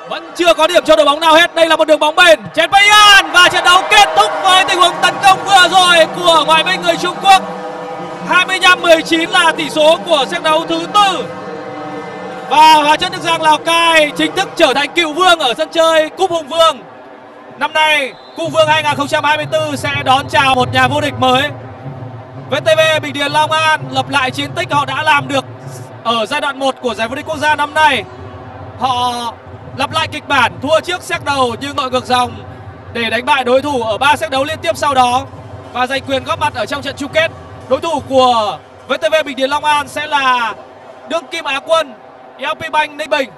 vẫn chưa có điểm cho đội bóng nào hết. Đây là một đường bóng bền. Chen Payan và trận đấu kết thúc với tình huống tấn công vừa rồi của ngoại binh người Trung Quốc. 25-19 là tỷ số của trận đấu thứ tư. Và Hóa chất Đức Giang Lào Cai chính thức trở thành cựu vương ở sân chơi Cúp Hùng Vương. Năm nay, Cúp Vương 2024 sẽ đón chào một nhà vô địch mới. VTV Bình Điền Long An lập lại chiến tích họ đã làm được ở giai đoạn 1 của giải vô địch quốc gia năm nay. Họ lặp lại kịch bản, thua trước xét đầu nhưng ngội ngược dòng để đánh bại đối thủ ở ba xét đấu liên tiếp sau đó và giành quyền góp mặt ở trong trận chung kết. Đối thủ của VTV Bình Điền Long An sẽ là đương kim Á quân LP Bank, Ninh Bình